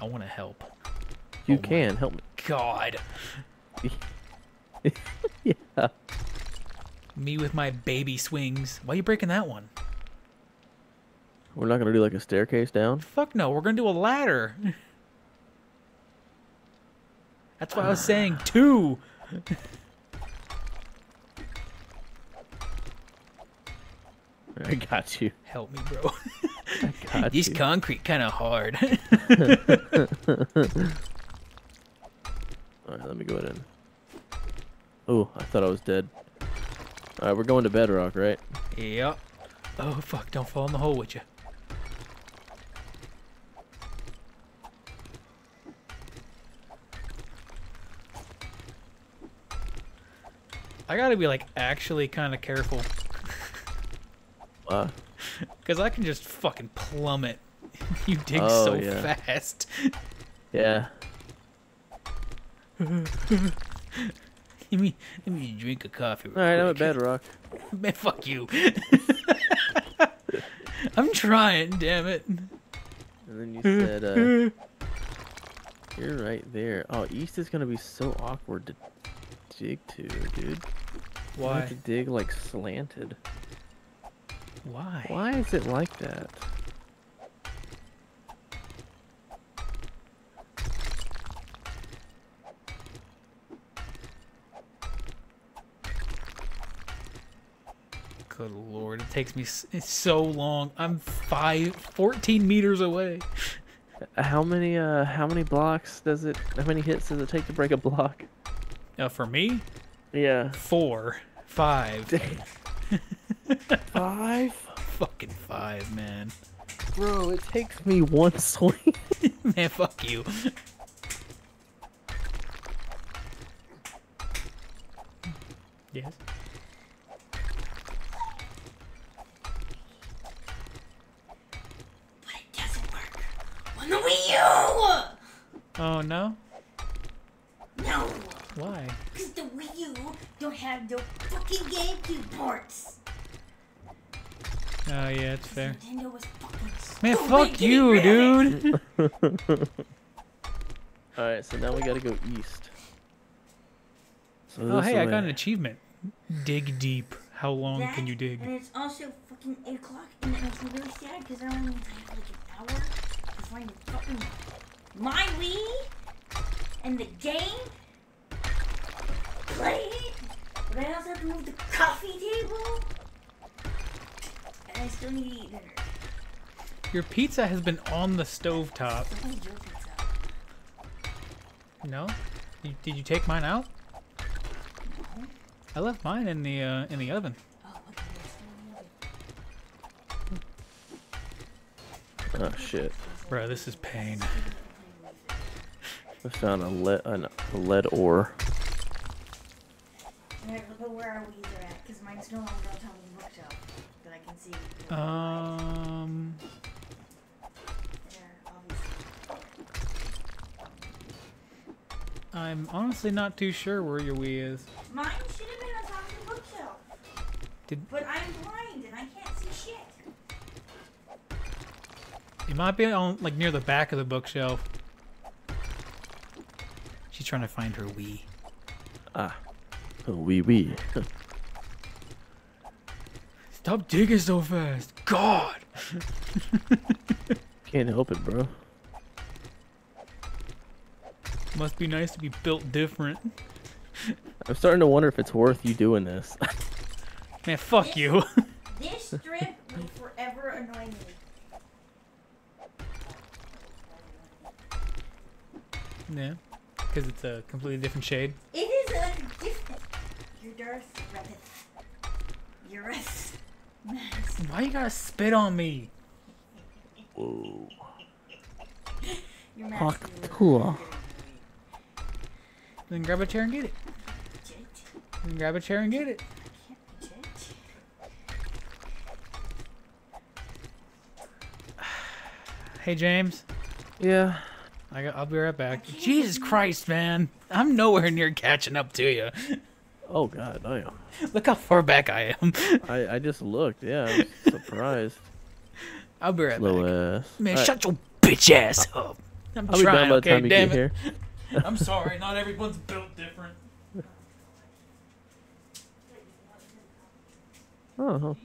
I want to help. You Oh can help me. God, Yeah. Me with my baby swings. Why are you breaking that one? We're not gonna do like a staircase down. Fuck no, we're gonna do a ladder. That's why I was saying two. I got you. Help me, bro. I got this you. concrete kind of hard. All right, let me go in. Oh, I thought I was dead. All right, we're going to bedrock, right? yep. Oh fuck! Don't fall in the hole with you. I gotta be like actually kind of careful, Uh, cause I can just fucking plummet. you dig Oh, so yeah. fast. yeah. Let me let me drink a coffee. All right, I'm at quick. bedrock. Man, fuck you. I'm trying, damn it. And then you said, uh, you're right there. Oh, east is gonna be so awkward to dig to, dude. You Why? have to dig like slanted. Why? Why is it like that? Good lord, it takes me it's so long. I'm five, 14 meters away. How many, uh, how many blocks does it? How many hits does it take to break a block? Uh, for me, Yeah. four, five, Five. fucking five, man. Bro, it takes me one swing. Man, fuck you. Yes. The Wii U! Oh no. No! Why? Because the Wii U don't have no fucking GameCube ports! Oh yeah, it's fair. Nintendo was fucking Man, fuck you, rid of it. dude. All right, so now we gotta go east. So Oh this hey, I got an achievement. Dig deep. How long can you dig? And it's also fucking 8 o'clock, and that makes me really sad because I only means I have like an hour to find the fucking my Wii and the game. Play it, but I also have to move the coffee table, and I still need to eat dinner. Your pizza has been on the stovetop. So I need your pizza. No? You, did you take mine out? I left mine in the uh, in the oven. Oh, okay. in the oven. Oh shit! Bro, this is pain. I found a lead, an, a lead ore. Alright, but where our weeds are at? Because mine's no longer on top of the bookshelf that I can see. Um. I'm honestly not too sure where your Wii is. Mine should have been on top of the bookshelf. Did- But I'm blind It might be on like near the back of the bookshelf. She's trying to find her Wii. Ah. Oh, wee wee. Stop digging so fast. God. Can't help it, bro. Must be nice to be built different. I'm starting to wonder if it's worth you doing this. Man, fuck you. This strip will forever annoy me. Yeah. Because it's a completely different shade. It is a different. Your Darth Reddith. Urus. Why you gotta spit on me? Whoa. Your Max. Fuck, cool. Then grab a chair and get it. Then grab a chair and get it. Hey James, Yeah. I got, I'll be right back. Jesus Christ, man, I'm nowhere near catching up to you. Oh god, oh, damn. Look how far back I am. I I just looked. Yeah, I was surprised. I'll be right Slow back. ass. Man, Alright, shut your bitch ass up. I'm I'll be trying. the okay, time you damn get it. here. I'm sorry. Not everyone's built different. Oh.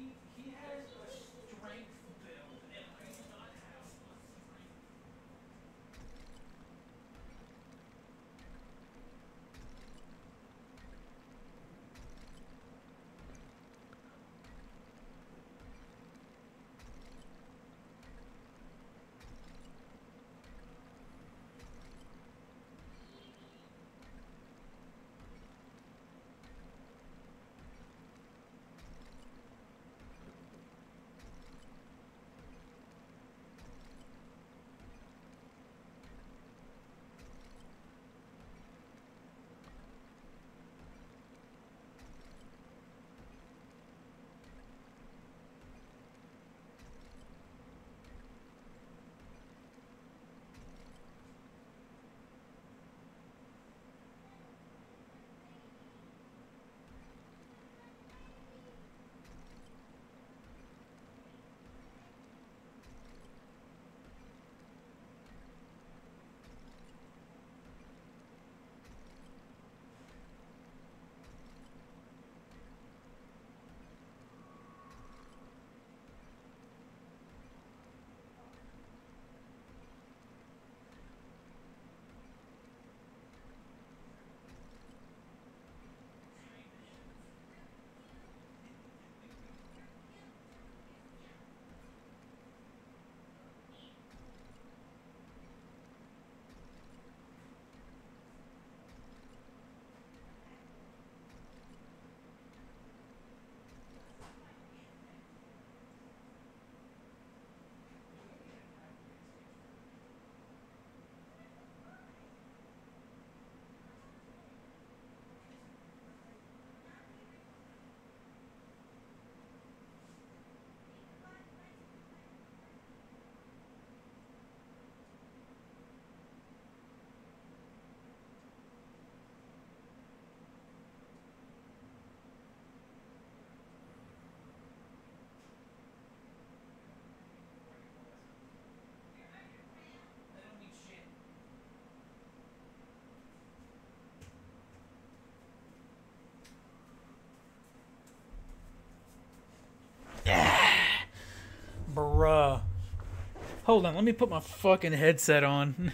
Hold on, let me put my fucking headset on.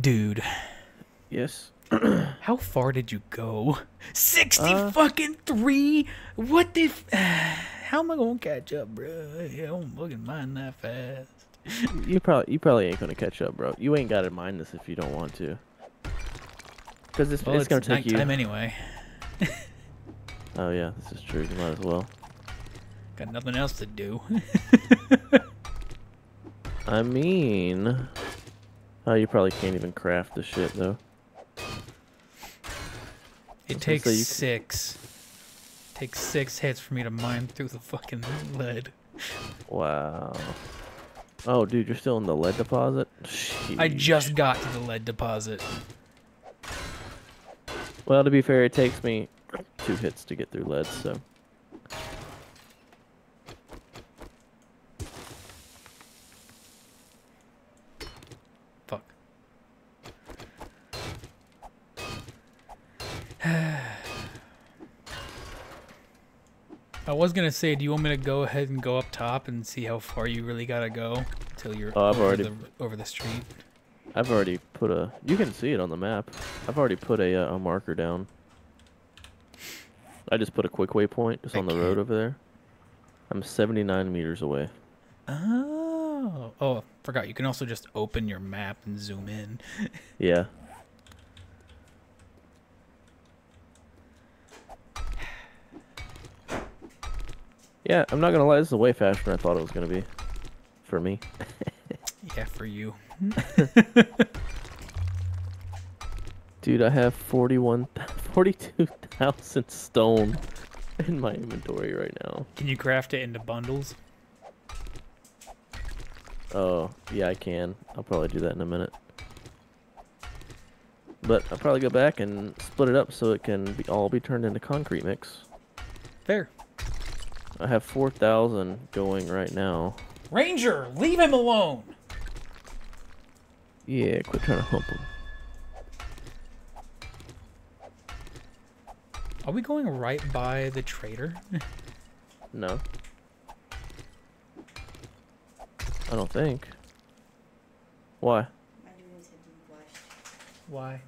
Dude, Yes. how far did you go? 60 Uh, fucking 3? What the f- How am I gonna catch up, bro? I don't fucking mind that fast. You probably you probably ain't gonna catch up, bro. You ain't gotta mind this if you don't want to. Cause it's, Well, it's it's, gonna take you. nighttime anyway. Oh yeah, this is true. You might as well. Got nothing else to do. I mean, oh, you probably can't even craft the shit though. It takes say you c- six. Takes six hits for me to mine through the fucking lead. Wow. Oh, dude, you're still in the lead deposit? I just got to the lead deposit. Well, to be fair, it takes me two hits to get through lead, so. Was gonna say, do you want me to go ahead and go up top and see how far you really gotta go till you're Oh, over, already- the, over the street? I've already put a. You can see it on the map. I've already put a, uh, a marker down. I just put a quick waypoint just I on the road over there. I'm 79 meters away. Oh, oh, forgot. You can also just open your map and zoom in. Yeah. Yeah, I'm not gonna lie. This is way faster than I thought it was gonna be. For me. Yeah, for you. Dude, I have 41, 42,000 stone in my inventory right now. Can you craft it into bundles? Oh, yeah, I can. I'll probably do that in a minute. But I'll probably go back and split it up so it can be, all be turned into concrete mix. Fair. I have 4,000 going right now. Ranger, leave him alone. Yeah, quit trying to hump him. Are we going right by the trader? No. I don't think. Why? My dreams have been flushed. Why?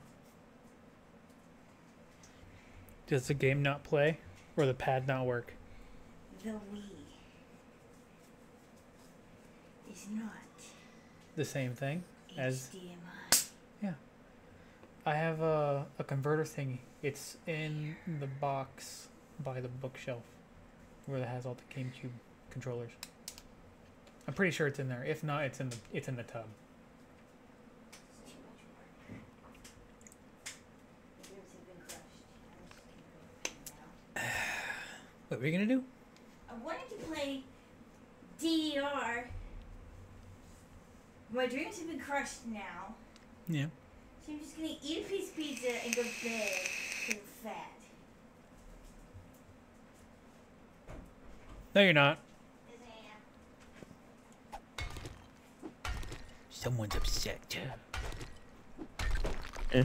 Does the game not play? Or the pad not work? The Wii is not The same thing? As HDMI. Yeah. I have a, a converter thingy. It's in the box by the bookshelf where it has all the GameCube controllers. I'm pretty sure it's in there. If not, it's in the it's in the tub. It's too much work. My dreams have been crushed. I'm just gonna go hang out. What are we gonna do? I wanted to play DDR. My dreams have been crushed now. Yeah. So I'm just gonna eat a piece of pizza and go to bed. 'cause I'm fat. No, you're not. Yes, I am. Someone's upset. Eh.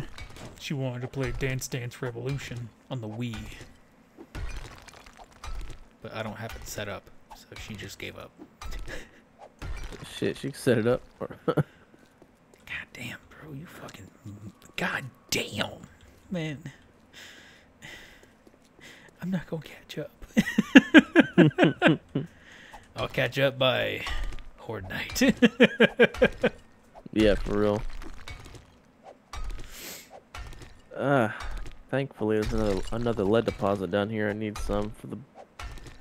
She wanted to play Dance Dance Revolution on the Wii. But I don't have it set up, so she just gave up. Shit, she can set it up. God damn, bro, you fucking. God damn, man. I'm not gonna catch up. I'll catch up by Horde Night. yeah, for real. Ah, thankfully there's another another lead deposit down here. I need some for the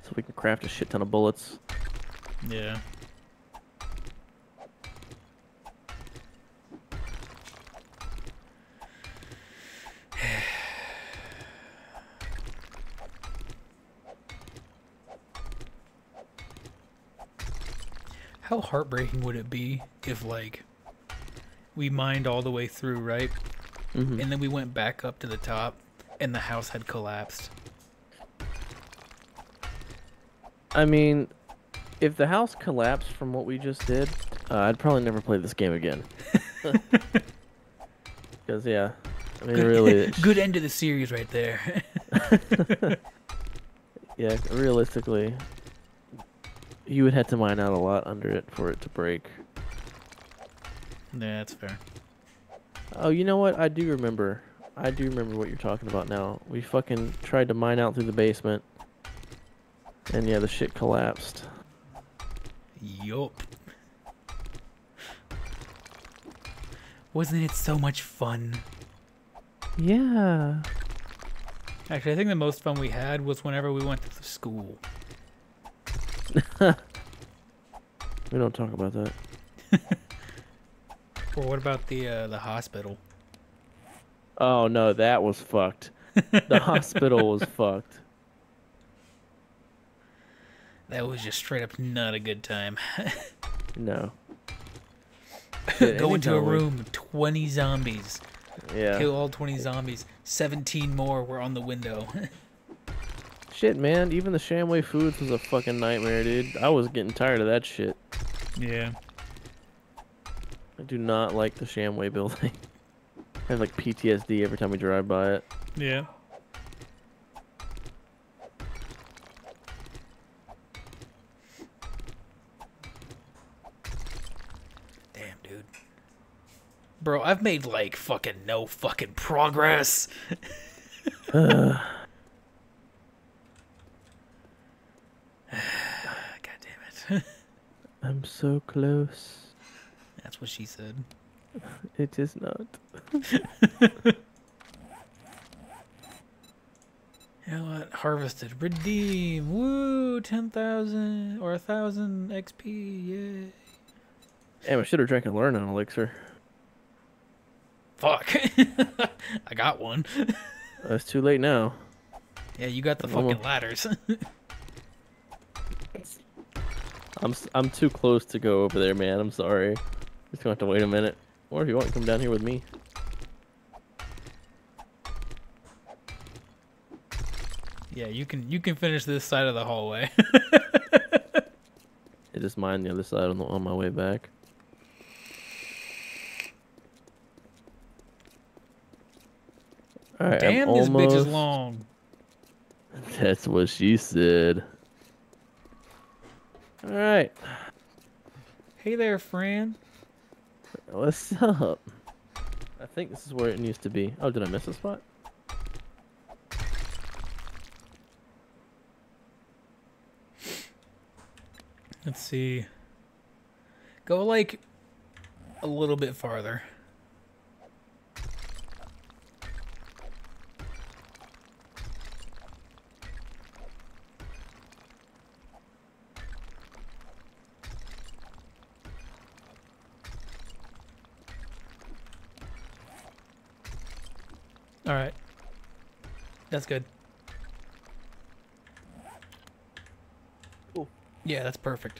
so we can craft a shit ton of bullets. yeah. How heartbreaking would it be if, like, we mined all the way through, right? Mhm. And then we went back up to the top and the house had collapsed? I mean, if the house collapsed from what we just did, uh, I'd probably never play this game again. Because yeah, I mean, Good, really, good end of the series right there. yeah, realistically, you would have to mine out a lot under it for it to break. yeah, that's fair. Oh, you know what? I do remember. I do remember what you're talking about now. We fucking tried to mine out through the basement. And yeah, the shit collapsed. Yup. Wasn't it so much fun? Yeah. Actually, I think the most fun we had was whenever we went to school. We don't talk about that. Or what about the uh, the hospital? Oh no, that was fucked. The hospital was fucked. That was just straight up not a good time. No. Go into a room, 20 zombies. Yeah. Kill all 20 zombies. 17 more were on the window. Shit, man. Even the Shamway Foods was a fucking nightmare, dude. I was getting tired of that shit. yeah. I do not like the Shamway building. I have like PTSD every time we drive by it. Yeah. Damn, dude. Bro, I've made like fucking no fucking progress. God damn it. I'm so close. That's what she said. It is not. You know what? Harvested. Redeem. Woo! 10,000 or 1,000 XP. Yay. Damn, I should have drank a learning elixir. Fuck. I got one. Uh, it's too late now. Yeah, you got the I'm fucking almost- ladders. I'm I'm too close to go over there, man. I'm sorry. Just gonna have to wait a minute. Or if you want, come down here with me. yeah, you can you can finish this side of the hallway. It is mine the other side on, the, on my way back. All right, Damn, this bitch is long. That's what she said. All right, Hey there, friend. what's up? I think this is where it needs to be. Oh, did I miss a spot? Let's see. Go like a little bit farther. All right. That's good. Cool. Yeah, that's perfect.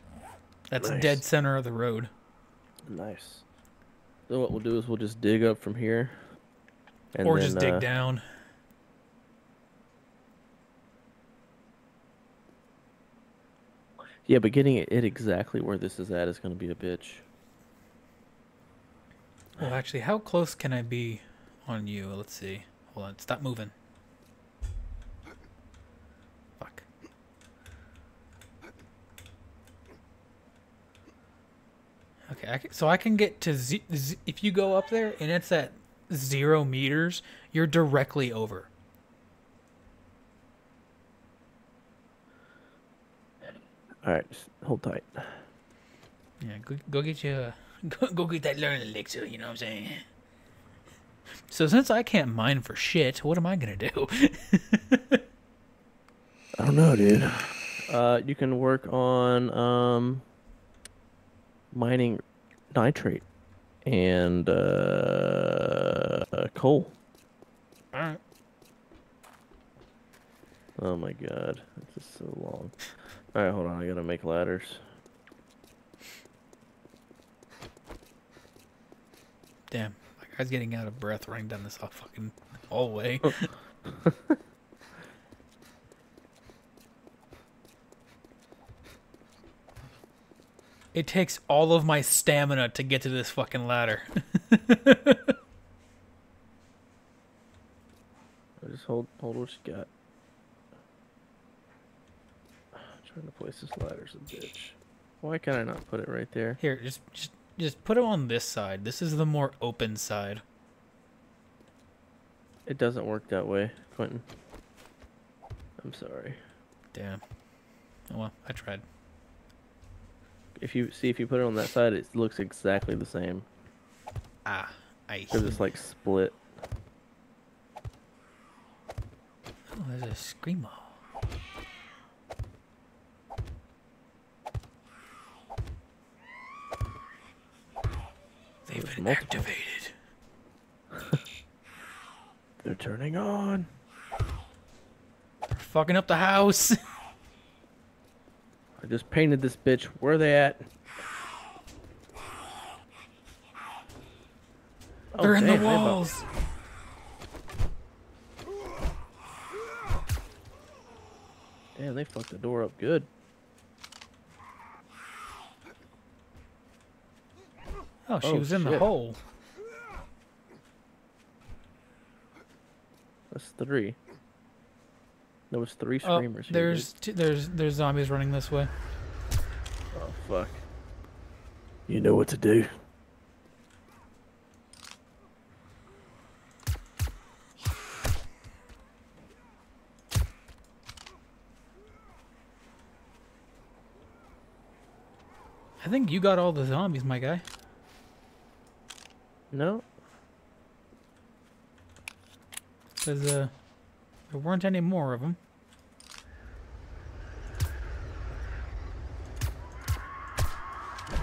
That's Nice. dead center of the road. Nice. So what we'll do is we'll just dig up from here. And or then, just dig uh, down. Yeah, but getting it, it exactly where this is at is going to be a bitch. Well, actually, how close can I be on you? Let's see. Hold on. Stop moving. Okay, I can, so I can get to z- z- if you go up there and it's at zero meters, you're directly over. All right, just hold tight. Yeah, go, go get your go, go get that learning elixir. You know what I'm saying? So since I can't mine for shit, what am I gonna do? I don't know, dude. Uh, you can work on um mining nitrate and uh coal. Alright. Oh my god, this is so long. All right, hold on. I gotta make ladders. Damn, my guy's getting out of breath running down this fucking hallway. it takes all of my stamina to get to this fucking ladder. Just hold, hold what you got. trying to place this ladder's a bitch. Why can I not put it right there? Here, just just just put it on this side. This is the more open side. It doesn't work that way, Quentin. I'm sorry. Damn. Oh well, I tried. If you see if you put it on that side, it looks exactly the same. Ah, I. Because it's like split. Oh, there's a screamo. They've There's been multiple. activated. They're turning on. They're fucking up the house. I just painted this bitch. Where are they at? Oh, They're in the they walls. Damn, they fucked the door up good. Oh, she Oh, was in the hole. That's three. There was three Oh, screamers. here, there's two, there's there's zombies running this way. Oh fuck. You know what to do. I think you got all the zombies, my guy. No? Because uh, there weren't any more of them.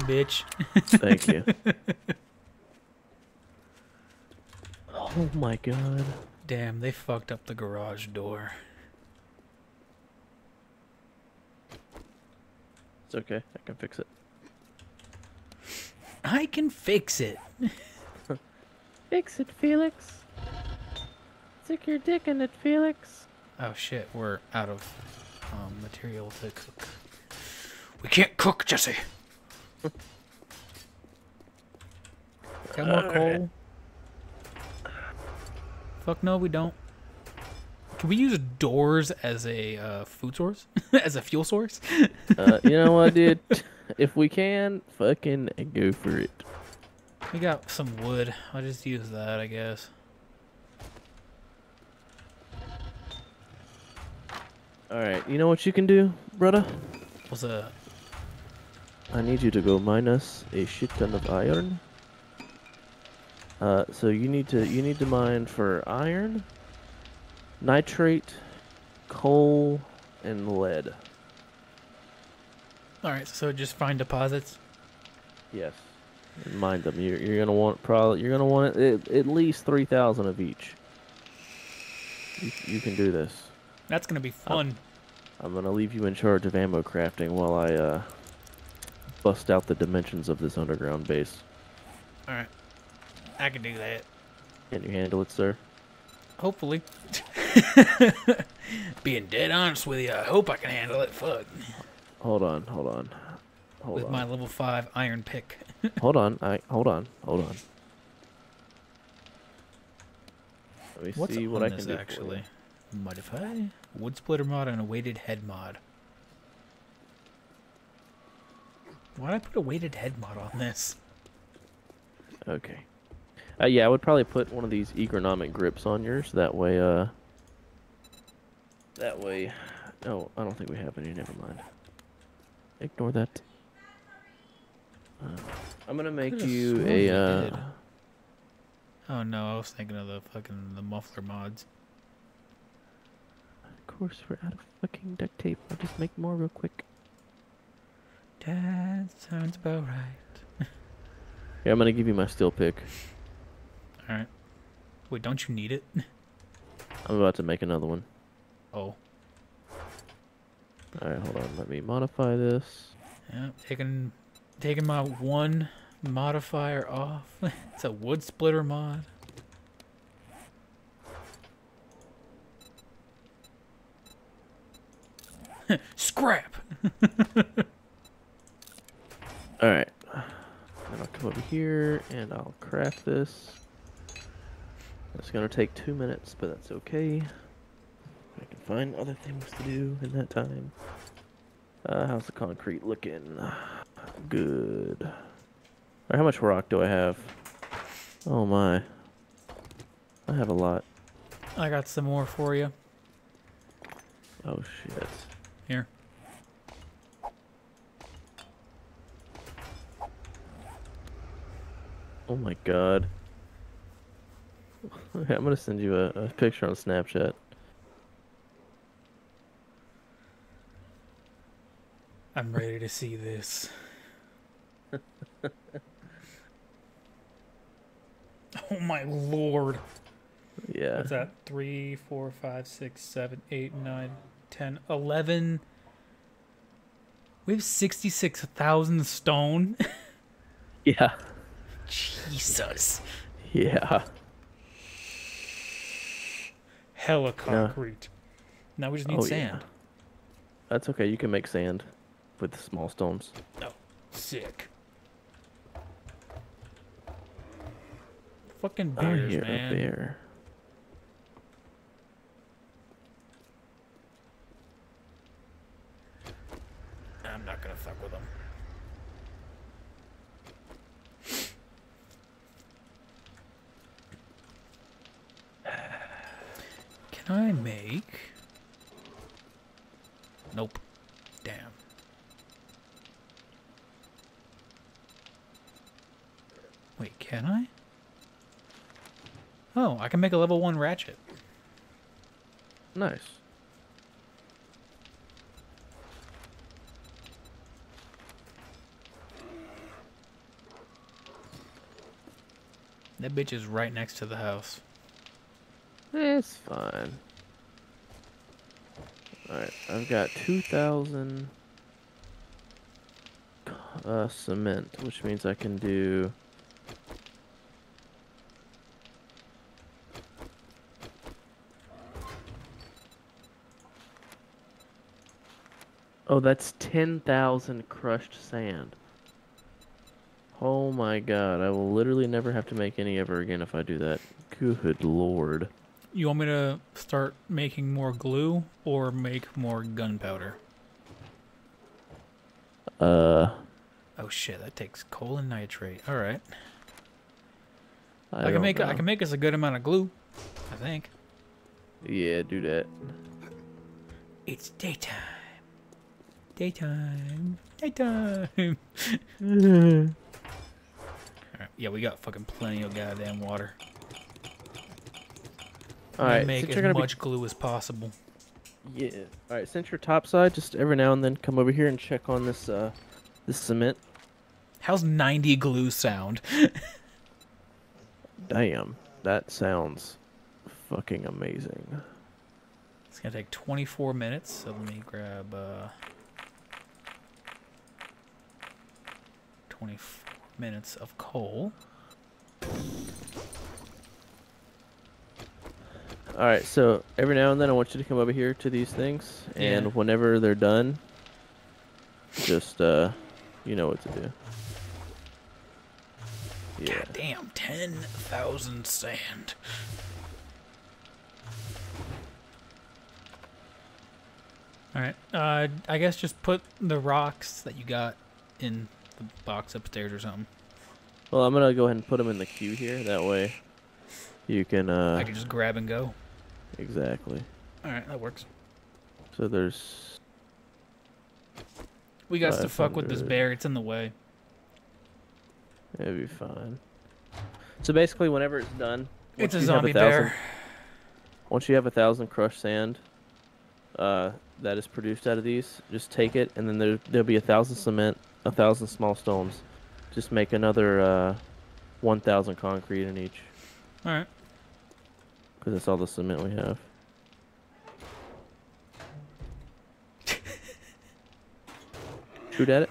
Bitch. Thank you. oh my god. Damn, they fucked up the garage door. It's okay. I can fix it. I can fix it. Fix it, Felix. Stick your dick in it, Felix. Oh shit, we're out of um, material to cook. We can't cook, Jesse. Got more coal? Fuck no, we don't. Can we use doors as a uh, food source? as a fuel source? Uh, you know what, dude? if we can, fucking go for it. we got some wood. I'll just use that, I guess. Alright, you know what you can do, brother? What's a I need you to go minus a shit ton of iron. Uh, so you need to you need to mine for iron, nitrate, coal, and lead. Alright, so just find deposits. Yes, and mine them. You're you're gonna want probably you're gonna want it, at least three thousand of each. You, you can do this. That's gonna be fun. I'm gonna leave you in charge of ammo crafting while I uh bust out the dimensions of this underground base. Alright. I can do that. Can you handle it, sir? Hopefully. Being dead honest with you, I hope I can handle it. Fuck. Hold on, hold on, hold With on. my level 5 iron pick. hold on, I hold on, hold on. Let me What's see what I this can do actually? Modify? Wood splitter mod and a weighted head mod. Why'd I put a weighted head mod on this? Okay. Uh, yeah, I would probably put one of these ergonomic grips on yours. That way, uh. That way. Oh, I don't think we have any. Never mind. Ignore that. Uh, I'm gonna make you a. Uh. Oh no, I was thinking of the fucking the muffler mods. of course, we're out of fucking duct tape. I'll just make more real quick. That sounds about right. Yeah, I'm gonna give you my steel pick. Alright. Wait, don't you need it? I'm about to make another one. Oh. Alright, hold on. Let me modify this. Yeah, taking taking my one modifier off. it's a wood splitter mod. Scrap. Alright. Then I'll come over here and I'll craft this. It's gonna take two minutes, but that's okay. I can find other things to do in that time. Uh, how's the concrete looking? Good. Alright, how much rock do I have? Oh my. I have a lot. I got some more for you. Oh shit. Here. Oh my god. Okay, I'm gonna send you a, a picture on Snapchat. I'm ready to see this. oh my lord. Yeah. What's that? Three, four, five, six, seven, eight, nine, ten, eleven. We have 66,000 stone. Yeah. Jesus. Yeah. Hella concrete. Now we just need Oh, yeah. sand. That's okay. You can make sand with small stones. Oh, sick. Fucking I bears, hear man. a bear. I'm not gonna fuck with them. Can I make? Nope. Damn. Wait, can I? Oh, I can make a level one ratchet. Nice. That bitch is right next to the house. It's fine. Alright, I've got 2,000 uh, cement, which means I can do. Oh, that's 10,000 crushed sand. Oh my god, I will literally never have to make any ever again if I do that. Good lord. You want me to start making more glue or make more gunpowder? Uh, Oh shit, that takes coal and nitrate. All right, I, I, can make I can make us a good amount of glue. I think Yeah, do that. it's daytime. Daytime. Daytime. Alright, yeah, we got fucking plenty of goddamn water. All I'm right, gonna make since as you're gonna much glue as possible. yeah. All right, since you're topside, just every now and then come over here and check on this uh this cement. How's 90 glue sound? Damn, that sounds fucking amazing. It's gonna take 24 minutes, so let me grab uh 24 minutes of coal. All right, so every now and then I want you to come over here to these things, and Yeah. whenever they're done, just uh, you know what to do. Yeah. God damn, 10,000 sand. Alright, uh, I guess just put the rocks that you got in the box upstairs or something. Well, I'm gonna go ahead and put them in the queue here. That way, you can uh I can just grab and go. Exactly. Alright, that works. So there's We got to fuck with this bear, it's in the way. It'd be fine. So basically, whenever it's done, It's a zombie thousand- bear. Once you have a thousand crushed sand, uh, that is produced out of these, just take it, and then there there'll be a thousand cement, a thousand small stones. Just make another uh, one thousand concrete in each, Alright. Because that's all the cement we have. Shoot at it.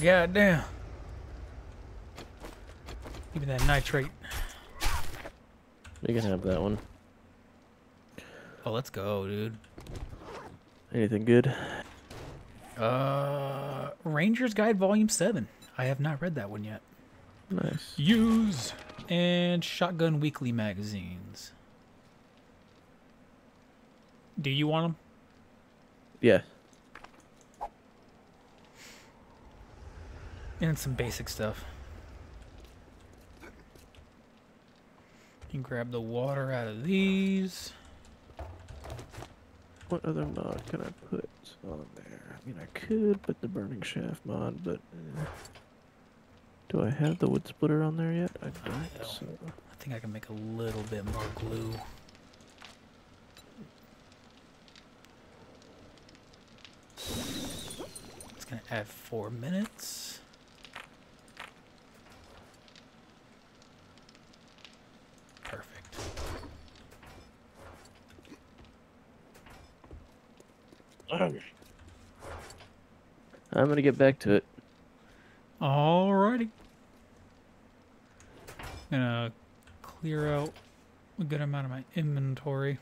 God damn. Me that nitrate. You can have that one. Oh, let's go, dude. Anything good? Uh, Ranger's Guide Volume 7. I have not read that one yet. Nice. Use and Shotgun Weekly magazines. Do you want them? Yeah. And some basic stuff. Can grab the water out of these. What other mod can I put on there? I mean, I could put the burning shaft mod, but eh. do I have the wood splitter on there yet? I don't. don't. So. I think I can make a little bit more glue. It's gonna add four minutes. I'm gonna get back to it. Alrighty. Gonna clear out a good amount of my inventory.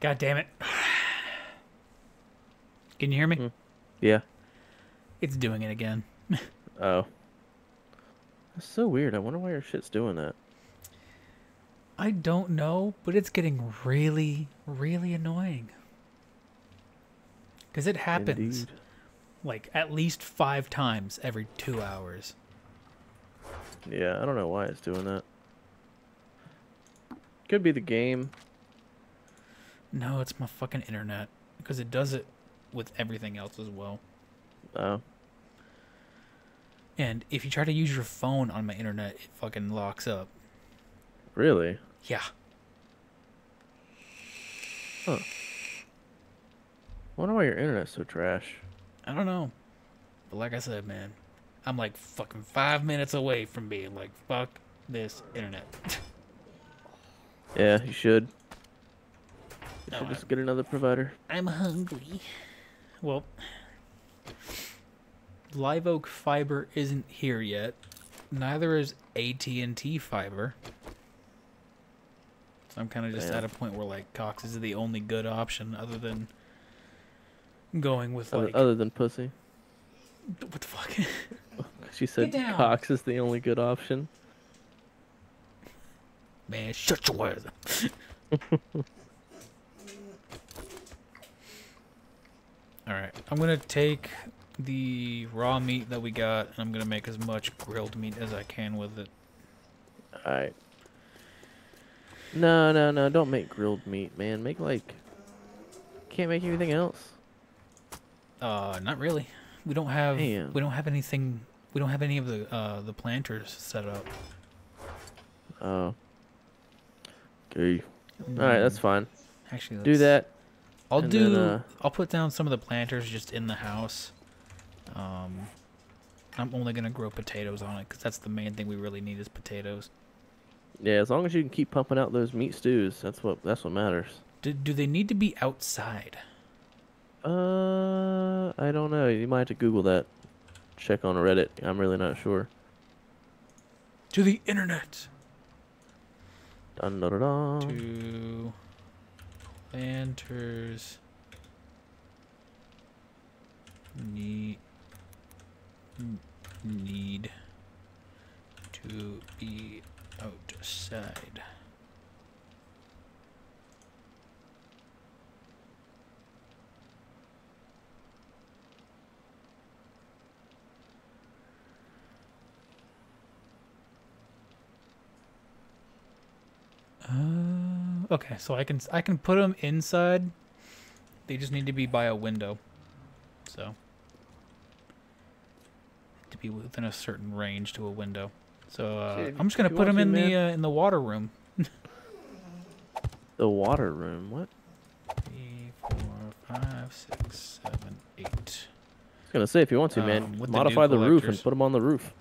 God damn it. Can you hear me? Mm. Yeah. It's doing it again. Oh. That's so weird. I wonder why your shit's doing that. I don't know, but it's getting really, really annoying. Because it happens Indeed. like at least five times every two hours. Yeah, I don't know why it's doing that. Could be the game. No, it's my fucking internet. Because it does it with everything else as well. Oh. And if you try to use your phone on my internet, it fucking locks up. Really? Yeah. Huh. wonder why your internet's so trash. I don't know. But like I said, man, I'm like fucking five minutes away from being like, fuck this internet. Yeah, you should. You No, should just get another provider. I'm hungry. Well, Live Oak fiber isn't here yet. Neither is AT&T fiber. So I'm kind of just Yeah. at a point where like Cox is the only good option other than going with Other, like other than pussy. what the fuck? She said. Cox is the only good option. Man, shut your ass. All right, I'm gonna take the raw meat that we got, and I'm gonna make as much grilled meat as I can with it. Alright. No, no, no, don't make grilled meat, man. Make like can't make anything else. Uh, not really. We don't have Damn. we don't have anything. We don't have any of the uh the planters set up. Oh. Okay. Alright, that's fine. Actually, Do that. I'll do. then, uh, I'll put down some of the planters just in the house. Um, I'm only gonna grow potatoes on it because that's the main thing we really need is potatoes. Yeah, as long as you can keep pumping out those meat stews, that's what that's what matters. Do, do they need to be outside? Uh, I don't know. You might have to Google that. Check on Reddit. I'm really not sure. To the internet. Dun, dun, dun, dun. To planters need need to be outside. Uh, okay, so I can I can put them inside. They just need to be by a window. So to be within a certain range to a window. So uh, Dude, I'm just gonna put want them to, in the uh, in the water room. The water room. What? Three, four, five, six, seven, eight. I was gonna say if you want to, Um, man, with the modify dew the, roof and put them on the roof.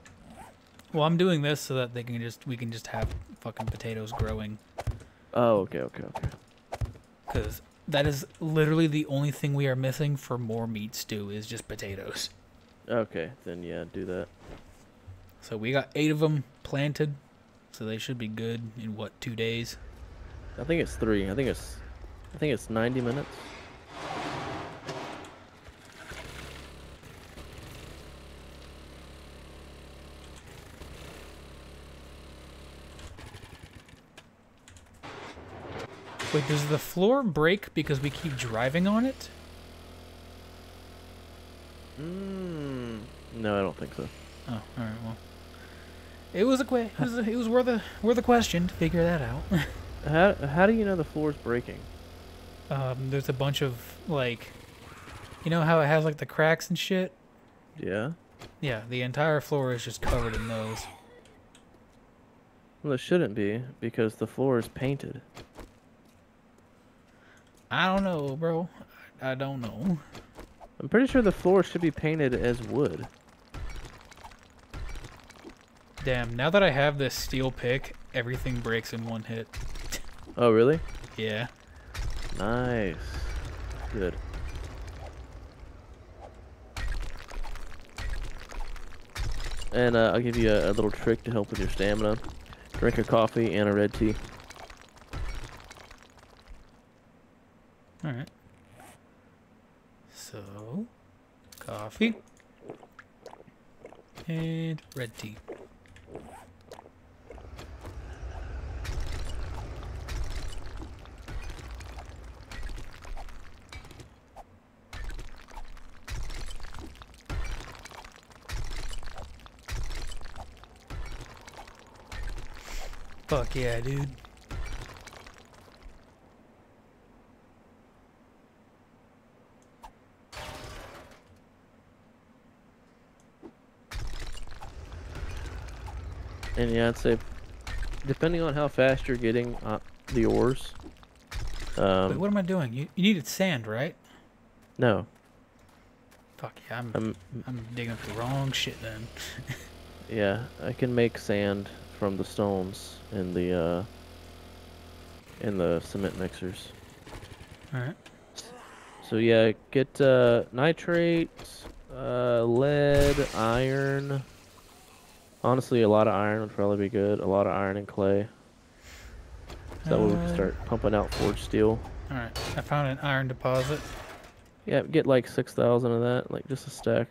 Well, I'm doing this so that they can just we can just have fucking potatoes growing Oh, okay, okay, okay. because that is literally the only thing we are missing for more meat stew is just potatoes. Okay, then yeah, do that. So we got eight of them planted, so they should be good in what two days. I think it's three. I think it's, I think it's 90 minutes. Wait, does the floor break because we keep driving on it? Mm, no, I don't think so. Oh, all right. Well, it was a que- it was, a, it was worth a worth a question to figure that out. How how do you know the floor's breaking? um, there's a bunch of like, you know how it has like the cracks and shit. Yeah. Yeah, the entire floor is just covered in those. Well, it shouldn't be because the floor is painted. I don't know, bro. I don't know. I'm pretty sure the floor should be painted as wood. Damn, now that I have this steel pick, everything breaks in one hit. Oh, really? Yeah. Nice. Good. And uh, I'll give you a, a little trick to help with your stamina. Drink a coffee and a red tea. All right. So, coffee and red tea. Fuck yeah, dude. And yeah, I'd say, depending on how fast you're getting uh, the ores. Um, Wait, what am I doing? You, you needed sand, right? no, Fuck yeah, I'm, I'm I'm digging up the wrong shit then. Yeah, I can make sand from the stones in the uh in the cement mixers. Alright. So yeah, get uh nitrate, uh lead, iron. Honestly, a lot of iron would probably be good. A lot of iron and clay. So that way we can Uh, start pumping out forged steel. Alright, I found an iron deposit. Yeah, get like 6,000 of that, like just a stack.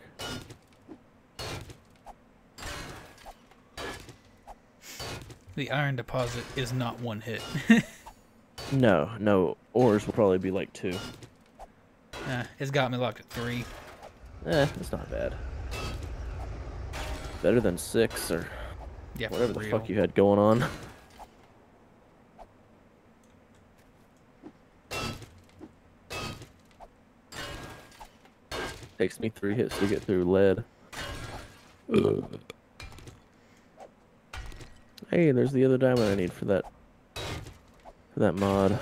The iron deposit is not one hit. No, no, ores will probably be like two. Eh, it's got me locked at three. Eh, it's not bad. Better than six or Yeah, whatever the fuck you had going on. Takes me three hits to get through lead. Ugh. Hey, there's the other diamond I need for that for that mod.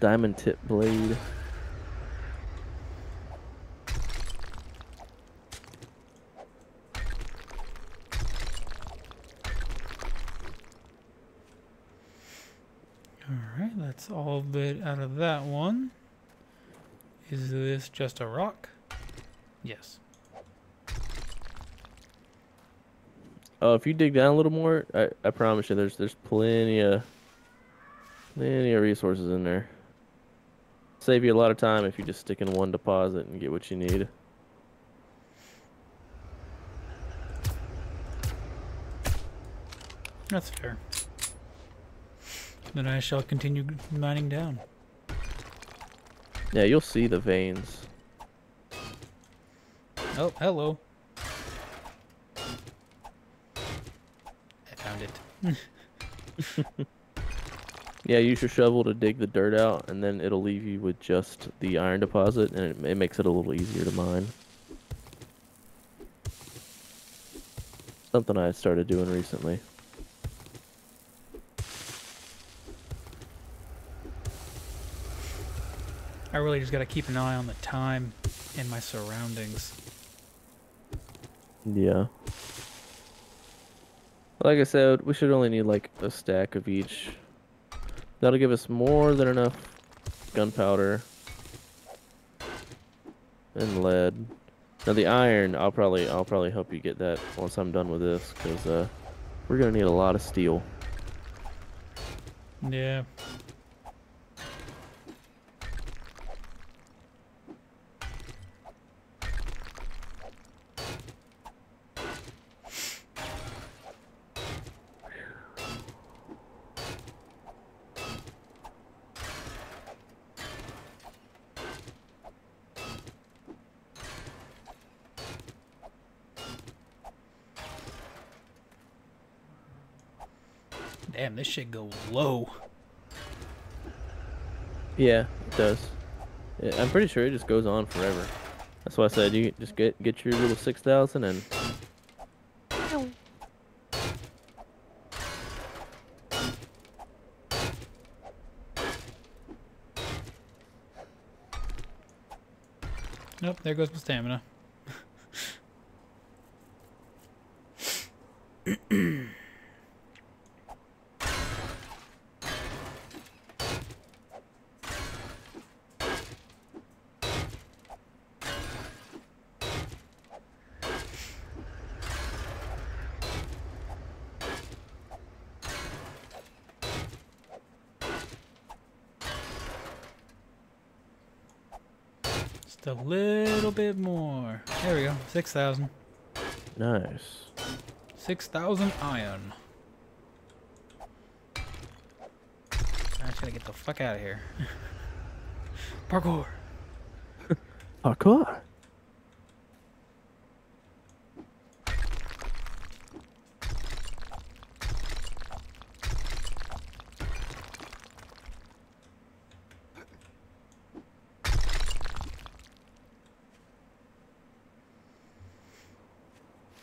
Diamond tip blade. Alright, that's all of it out of that one. Is this just a rock? Yes. Oh, if you dig down a little more, I, I promise you, there's there's plenty of plenty of resources in there. Save you a lot of time if you just stick in one deposit and get what you need. That's fair. Then I shall continue mining down. Yeah, you'll see the veins. Oh, hello. I found it. Yeah, use your shovel to dig the dirt out, and then it'll leave you with just the iron deposit, and it, it makes it a little easier to mine. Something I started doing recently. I really just gotta keep an eye on the time and my surroundings. Yeah. Like I said, we should only need like a stack of each. That'll give us more than enough gunpowder and lead. Now the iron, I'll probably I'll probably help you get that once I'm done with this, cause uh, we're gonna need a lot of steel. Yeah. Damn, this shit goes low. Yeah, it does. Yeah, I'm pretty sure it just goes on forever. That's why I said you just get get your little six thousand and Nope, there goes my stamina. Just a little bit more. There we go. 6,000. Nice. 6,000 iron. I just gotta get the fuck out of here. Parkour. Parkour.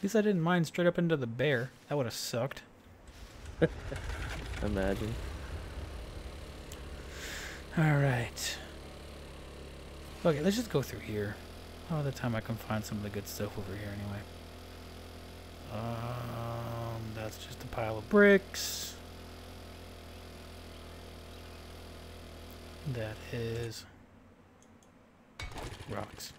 Least I didn't mind straight up into the bear. That would have sucked. Imagine. Alright. Okay, let's just go through here. Oh, the time I can find some of the good stuff over here anyway. Um, that's just a pile of bricks. That is rocks.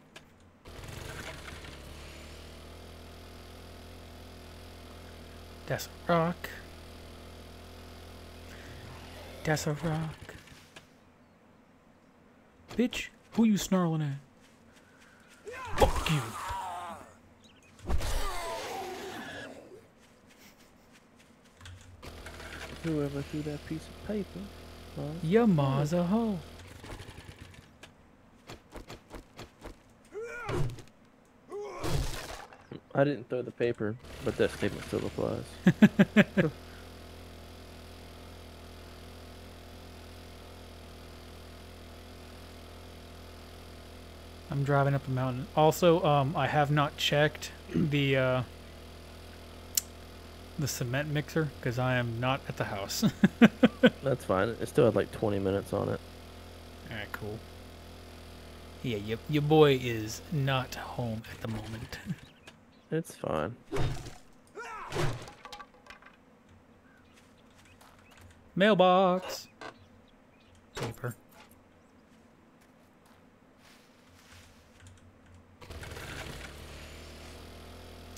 That's a rock. That's a rock. Bitch, who you snarling at? Fuck you. Whoever threw that piece of paper. Huh? Your ma's a hoe. I didn't throw the paper, but that statement still applies. I'm driving up a mountain. Also, um, I have not checked the uh, the cement mixer because I am not at the house. That's fine. It still had like 20 minutes on it. Alright, cool. Yeah, your, your boy is not home at the moment. It's fine. Mailbox. Paper.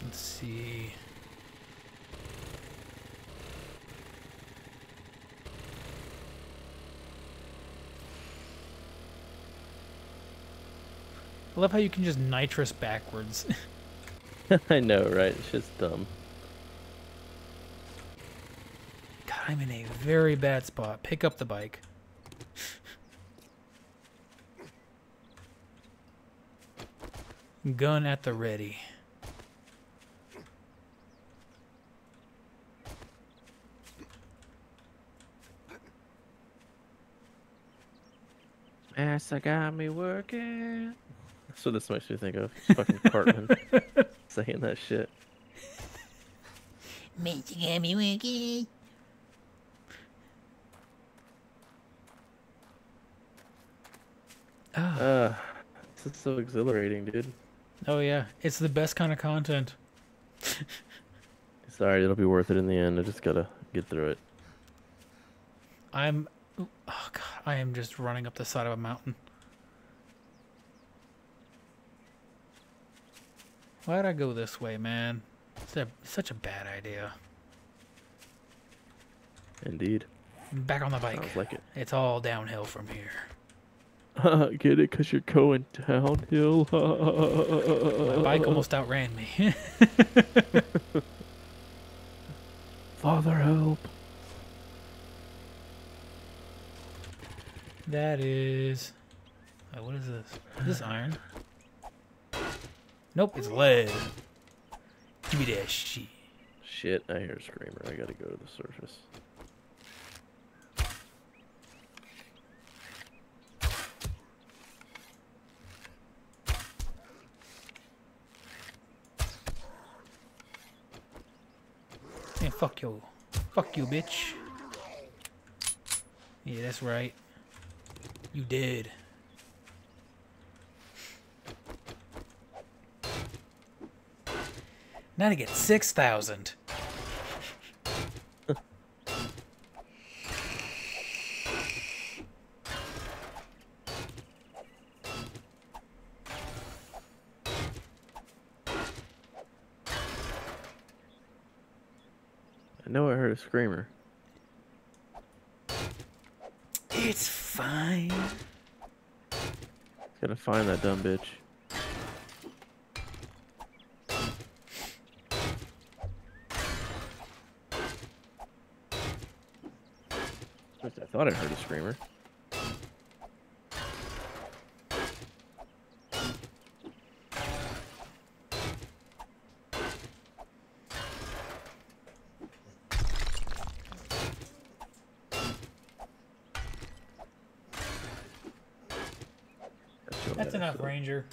Let's see. I love how you can just nitrous backwards. I know, right? It's just dumb. God, I'm in a very bad spot. Pick up the bike. Gun at the ready. Ass, I got me working. That's what this makes me think of. Fucking Cartman saying that shit. Ah. Uh, this is so exhilarating, dude. Oh yeah, it's the best kind of content. Sorry, it'll be worth it in the end. I just gotta get through it. I'm oh god, I am just running up the side of a mountain. Why'd I go this way, man? It's a, such a bad idea. Indeed. Back on the bike. Sounds like it. It's all downhill from here. Get it? Because you're going downhill. My bike almost outran me. Father, help. that is. Oh, what is this? Is this iron? Nope, it's lead. Give me that shit. Shit, I hear a screamer. I gotta go to the surface. Yeah, fuck you. Fuck you, bitch. Yeah, that's right. You did. Now to get 6,000. I know I heard a screamer. It's fine. It's Gotta find that dumb bitch. I thought I heard a screamer. That's, what That's I enough, said. Ranger.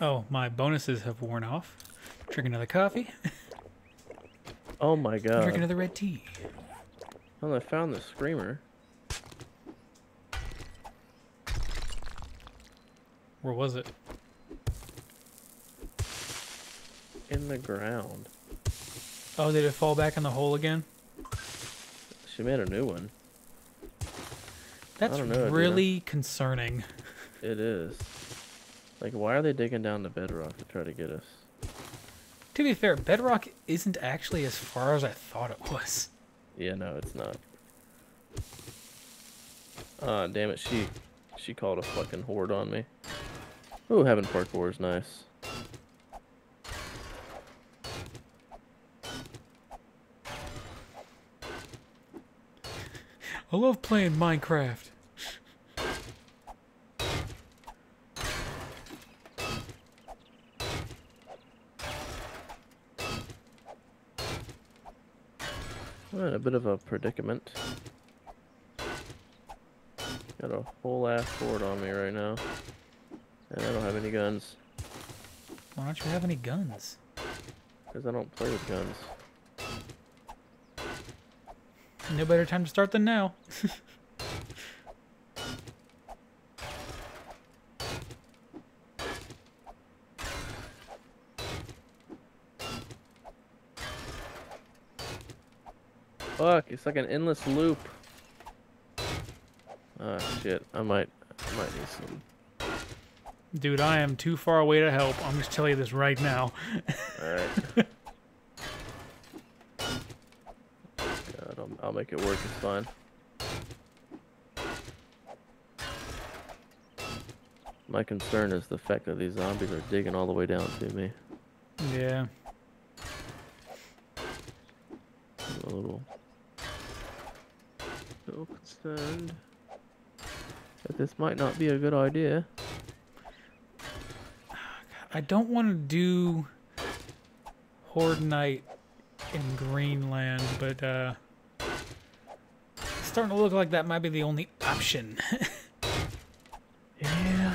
Oh, my bonuses have worn off. Drink another coffee. Oh my god. Drink another red tea. Well, I found the screamer. Where was it? In the ground. Oh, did it fall back in the hole again? She made a new one. That's know, really concerning. It is. Like, why are they digging down the bedrock to try to get us? To be fair, Bedrock isn't actually as far as I thought it was. Yeah, no, it's not. Ah, damn it, she she called a fucking horde on me. Ooh, having parkour is nice. I love playing Minecraft. I'm in a bit of a predicament. Got a whole ass horde on me right now. And I don't have any guns. Why don't you have any guns? Because I don't play with guns. No better time to start than now. Fuck, it's like an endless loop. Ah, shit. I might, I might need some. Dude, I am too far away to help. I'm just telling you this right now. Alright. God, I'll, I'll make it work. It's fine. My concern is the fact that these zombies are digging all the way down to me. Yeah. A little, little concerned that this might not be a good idea. I don't want to do Horde Night in Greenland, but uh, it's starting to look like that might be the only option. Yeah.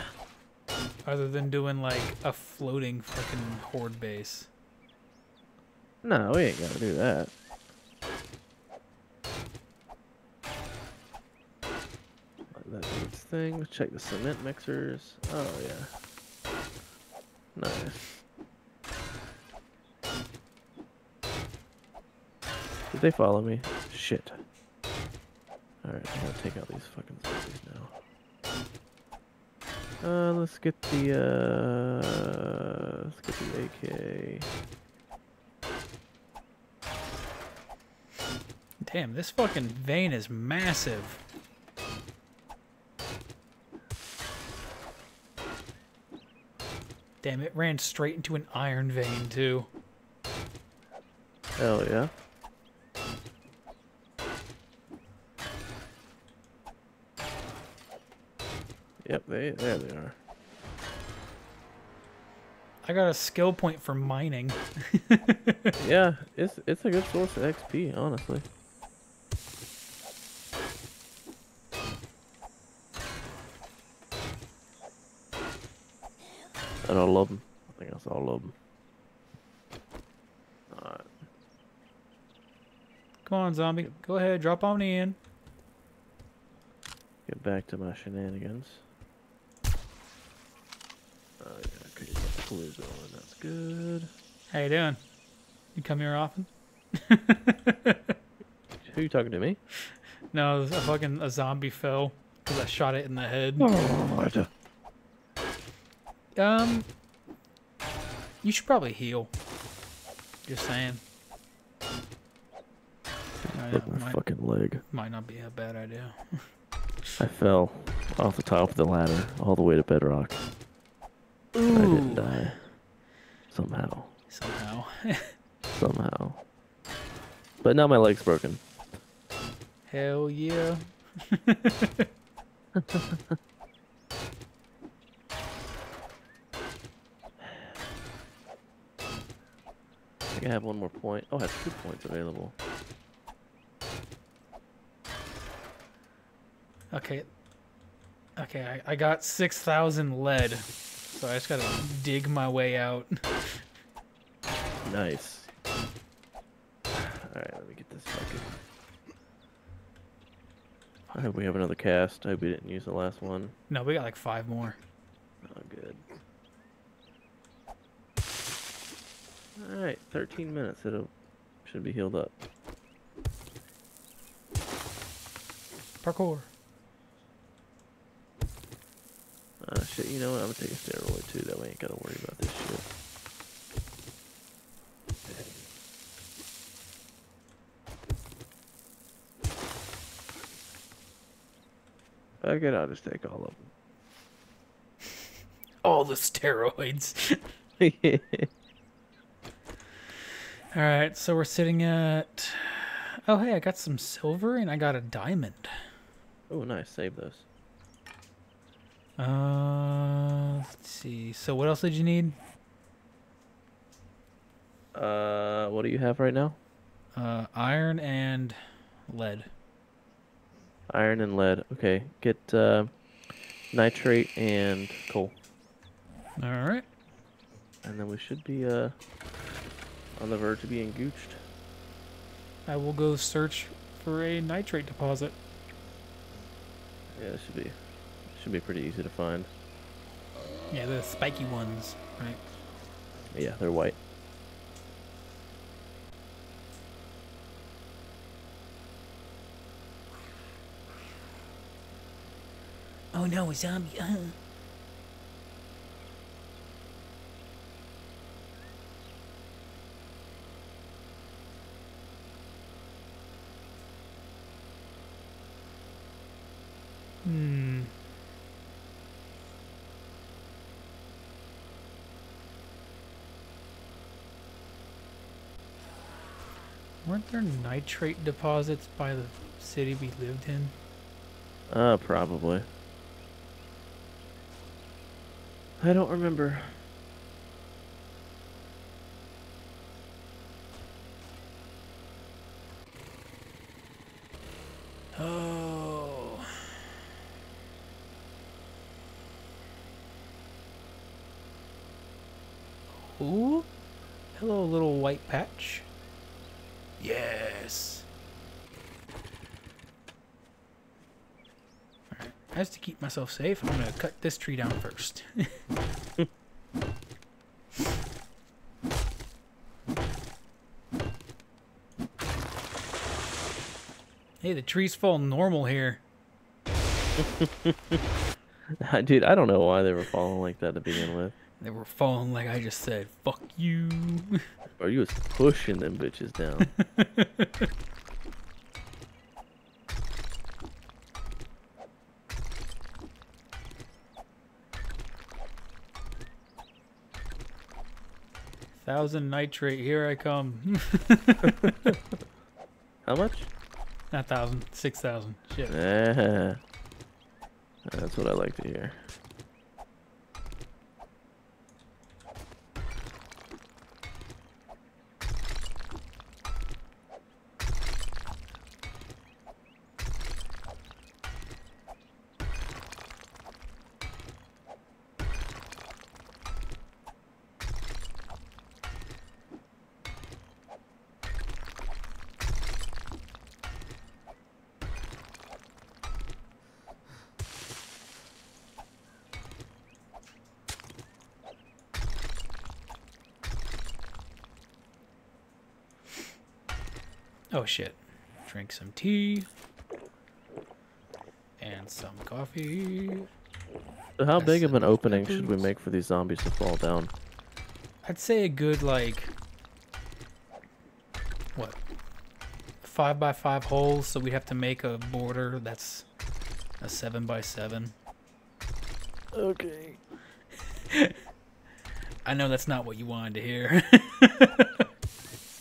Other than doing like a floating fucking Horde base. No, we ain't gotta do that. Like that dude's thing. Check the cement mixers. Oh yeah. Nice. Did they follow me? Shit. Alright, I'm gonna take out these fucking zombies now. Uh, let's get the, uh, let's get the AK. Damn, this fucking vein is massive. Damn, it ran straight into an iron vein, too. Hell yeah. Yep, they there they are. I got a skill point for mining. Yeah, it's it's a good source of XP, honestly. I love them. I think that's all love them. Alright. Come on, zombie. Go ahead, drop on in. Get back to my shenanigans. Oh yeah, the clue going. That's good. How you doing? You come here often? Who you talking to me? No, a fucking a zombie fell because I shot it in the head. Oh, Um, You should probably heal. Just saying. I Hit my might, fucking leg. might not be a bad idea. I fell off the top of the ladder all the way to bedrock. I didn't die. Somehow. Somehow. Somehow. But now my leg's broken. Hell yeah. think I have one more point. Oh, I have two points available. Okay. Okay, I, I got 6,000 lead. So I just gotta dig my way out. Nice. Alright, let me get this bucket. I hope we have another cast. I hope we didn't use the last one. No, we got like five more. Oh, good. Alright, 13 minutes. It'll should be healed up. Parkour. Uh, shit, you know what? I'm gonna take a steroid too. That way I ain't gotta worry about this shit. Fuck it, I'll just take all of them. All the steroids. them. Alright, so we're sitting at. Oh, hey, I got some silver and I got a diamond. oh, nice. Save those. Uh, let's see. So, what else did you need? Uh, what do you have right now? Uh, iron and lead. Iron and lead. Okay, get uh, nitrate and coal, Alright. and then we should be uh on the verge of being gooched. I will go search for a nitrate deposit. Yeah, it should be should be pretty easy to find. Yeah, the spiky ones, right? Yeah, they're white. Oh no, a zombie. Uh. Hmm. Weren't there nitrate deposits by the city we lived in? Uh, probably. I don't remember. Oh. Ooh. Hello, little white patch. Yes. As to keep myself safe, I'm gonna cut this tree down first. hey, the trees fall normal here. Dude, I don't know why they were falling like that to begin with. They were falling like I just said. Fuck you. Or you was pushing them bitches down. Thousand nitrate, here I come. How much? Not thousand, six thousand. Shit. Ah, that's what I like to hear. Oh shit. Drink some tea. And some coffee. So how big of an opening should we make for these zombies to fall down? I'd say a good like what five by five holes. So we'd have to make a border that's a seven by seven. Okay. I know that's not what you wanted to hear.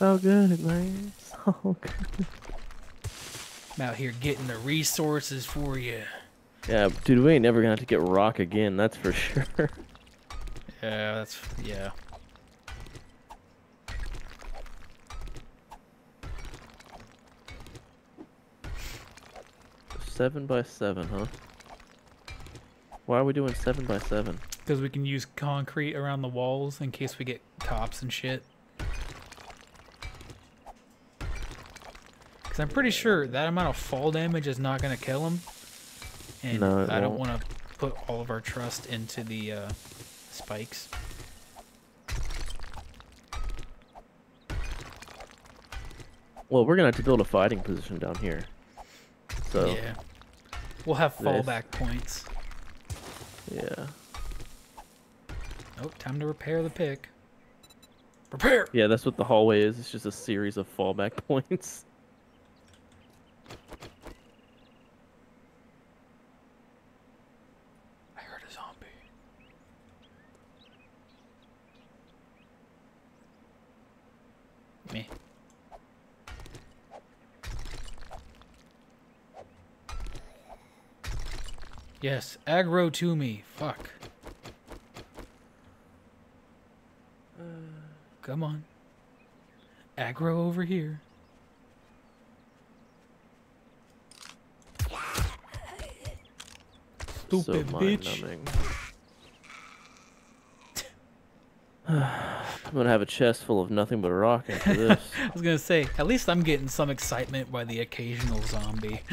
So good, man. So good. I'm out here getting the resources for you. Yeah, dude, we ain't never gonna have to get rock again. That's for sure. Yeah, that's yeah. seven by seven, huh? Why are we doing seven by seven? Because we can use concrete around the walls in case we get cops and shit. Because I'm pretty sure that amount of fall damage is not going to kill him. And No, I don't want to put all of our trust into the uh, spikes. Well, we're gonna have to build a fighting position down here. So Yeah. We'll have This. fallback points. yeah. Oh, time to repair the pick. Repair! Yeah, that's what the hallway is. It's just a series of fallback points. I heard a zombie. Me. Yes, aggro to me. Fuck. Come on. Aggro over here. Stupid so bitch. mind-numbing. Gonna have a chest full of nothing but a rock after this. I was gonna say, at least I'm getting some excitement by the occasional zombie.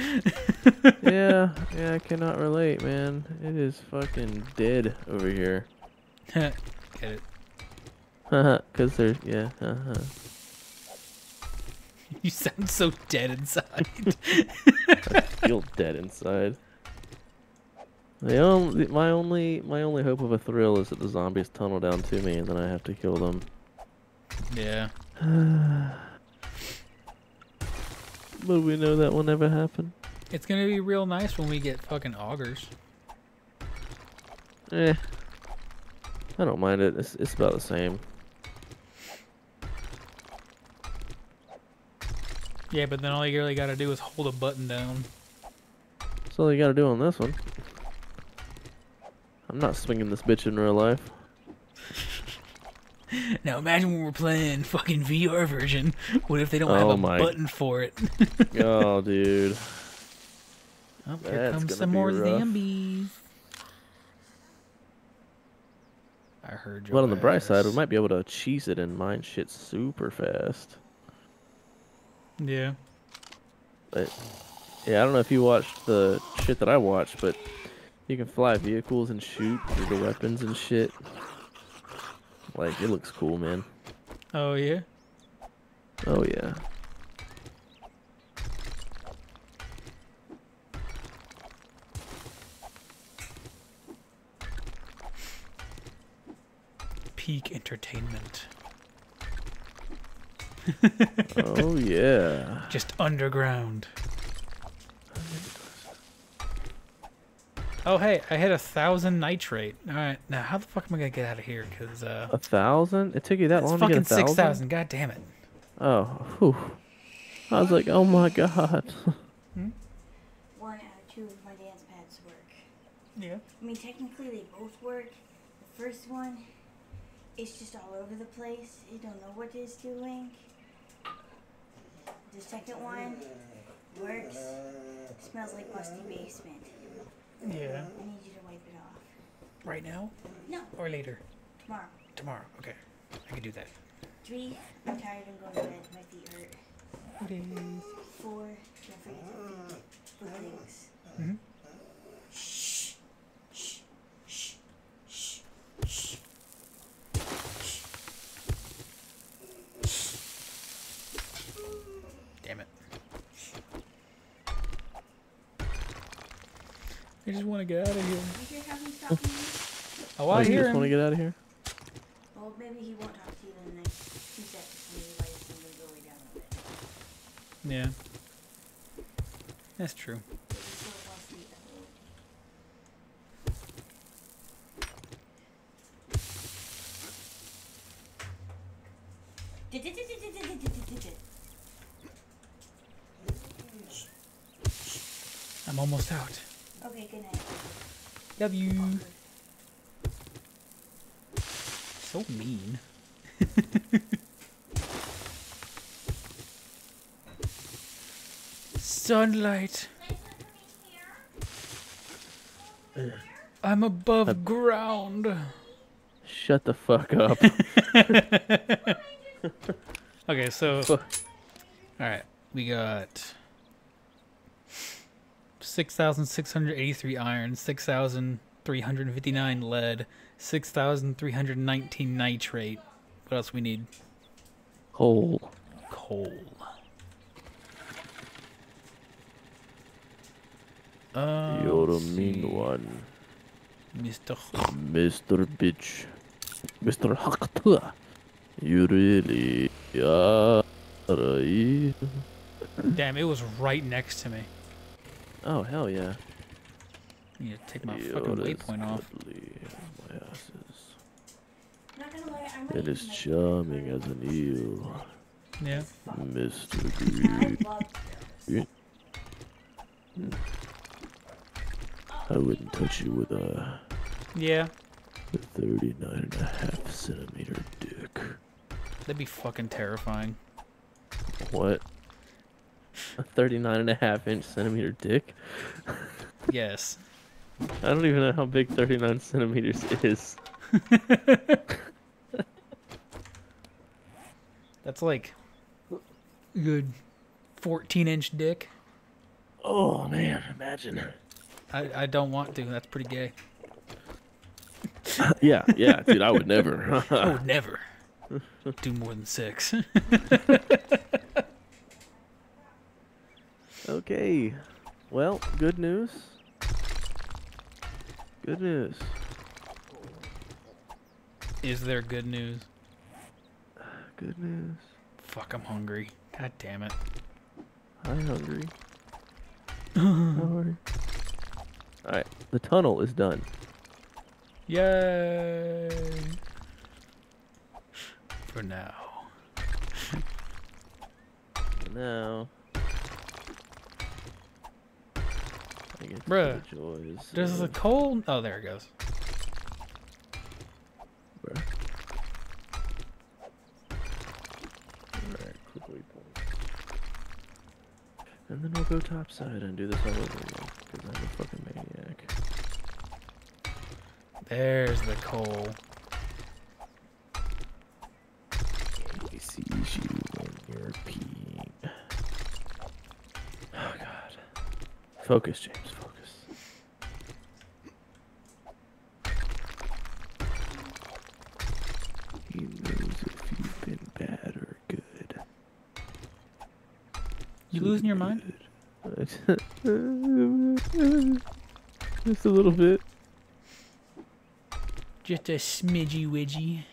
yeah, yeah, I cannot relate, man. It is fucking dead over here. Get it? Cause there's yeah. Uh-huh. You sound so dead inside. I Feel dead inside. The only my only my only hope of a thrill is that the zombies tunnel down to me and then I have to kill them. yeah. But we know that will never happen. It's gonna be real nice when we get fucking augers. Eh. I don't mind it. It's it's about the same. Yeah, but then all you really gotta do is hold a button down. That's all you gotta do on this one. I'm not swinging this bitch in real life. Now imagine when we're playing fucking VR version. What if they don't have Oh a my- button for it? oh, dude. Oh, here That's comes some more rough. zombies. I heard you. But on the bright side, we might be able to cheese it and mine shit super fast. Yeah. But yeah, I don't know if you watched the shit that I watched, but you can fly vehicles and shoot through the weapons and shit. Like it looks cool, man. Oh yeah. Oh yeah. Peak entertainment. Oh yeah. Just underground. Oh hey, I hit a thousand nitrate. All right, now how the fuck am I gonna get out of here? Cause uh, A thousand? It took you that long to get fucking a thousand? Fucking six thousand. God damn it. Oh, whew. I was like, oh my god. One out of two of my dance pads work. Yeah. I mean, technically they both work. The first one, it's just all over the place. You don't know what it's doing. The second one works. Smells like musty basement. Yeah. I need you to wipe it off. Right now No, or later? tomorrow. Tomorrow. Okay, I can do that. Three, I'm tired. I'm going to bed. My feet hurt. Four, don't forget to feed the things. Mhm. I just want to get out of here. You hear how he's talking to me? Oh, Oh, I oh, you hear just want to get out of here? Oh, Well, maybe he won't talk to you in the next two seconds when you light something go way down a bit. Yeah. That's true. But he still wants to eat that little I'm almost out. Okay, good night. Love you. So mean. Sunlight. I'm above ground. Shut the fuck up. Okay, so all right, we got six thousand six hundred eighty-three iron, six thousand three hundred fifty-nine lead, six thousand three hundred nineteen nitrate. What else we need? Coal. Coal. Uh, You're a mean see. one. Mr. Mr. Bitch. Mr. Hakta. You really are. a- Damn, it was right next to me. Oh, hell yeah. I need to take my You're fucking waypoint off. cuddly as my ass is. Not lie, I'm It ready is to make charming as an eel. Yeah. Mr. I Green. love Yeah. I wouldn't touch you with a Yeah. 39 and a half centimeter dick. That'd be fucking terrifying. What? A 39 and a half inch centimeter dick? Yes. I don't even know how big 39 centimeters is. That's like good 14 inch dick. Oh man, imagine. I, I don't want to. That's pretty gay. yeah, yeah, dude, I would never. I would never do more than six. Okay. Well, good news. Good news. Is there good news? Good news. Fuck, I'm hungry. God damn it. I'm hungry. Hungry. Alright, the tunnel is done. Yay! For now. For now. Bruh, the joys. Does the coal? Oh, there it goes. Bruh. And then we'll go topside and do this all over again. Because I'm a fucking maniac. There's the coal. Focus, James, focus. He knows if you've been bad or good. You losing your mind? Just a little bit. Just a smidgy widgy.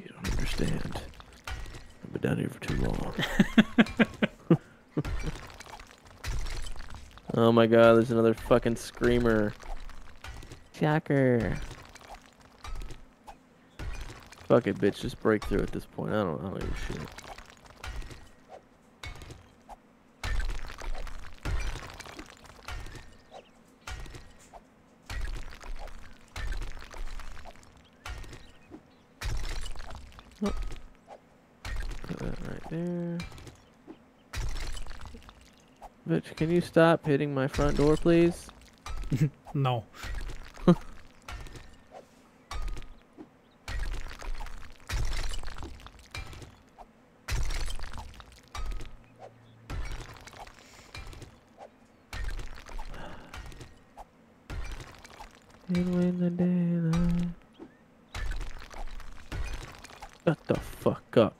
You don't understand. I've been down here for too long. Oh my god, there's another fucking screamer. Shocker. Fuck it, bitch. Just break through at this point. I don't, I don't give a shit. Put that right there. Bitch, can you stop hitting my front door, please? No. And when the daylight. Shut the fuck up.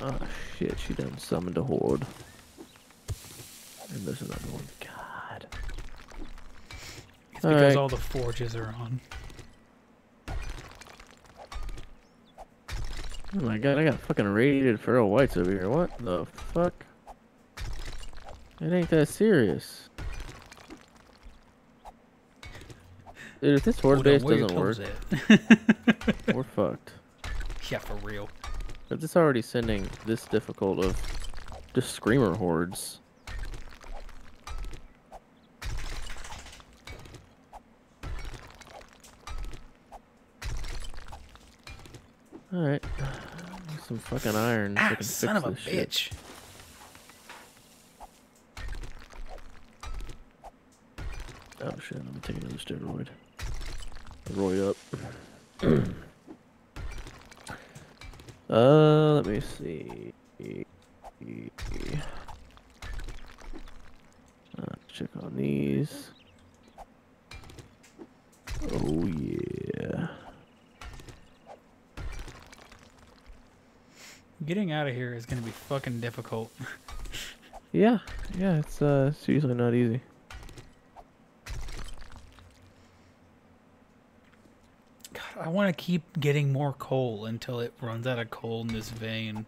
Oh shit, she done summoned a horde. It's all because right. all the forges are on. Oh my god, I got fucking radiated feral whites over here. What the fuck? It ain't that serious. Dude, if this horde base doesn't work, we're fucked. Yeah, for real. But it's already sending this difficult of just screamer hordes. Alright. Some fucking iron. so Ah, can son of a this shit. bitch. Oh shit, me take another steroid. Roid up. uh, let me see. Uh, check on these. Oh yeah. Getting out of here is gonna be fucking difficult. Yeah, yeah, it's uh, it's usually not easy. God, I want to keep getting more coal until it runs out of coal in this vein.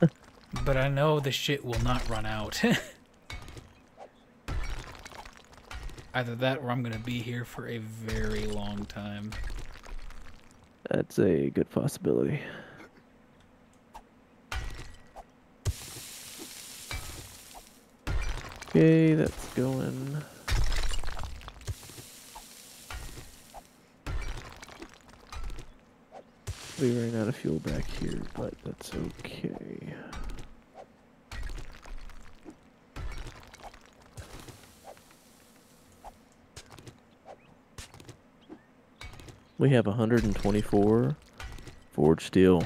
but I know the shit will not run out. Either that or I'm gonna be here for a very long time. That's a good possibility. Okay, that's going. We ran out of fuel back here, but that's okay. We have 124 forged steel.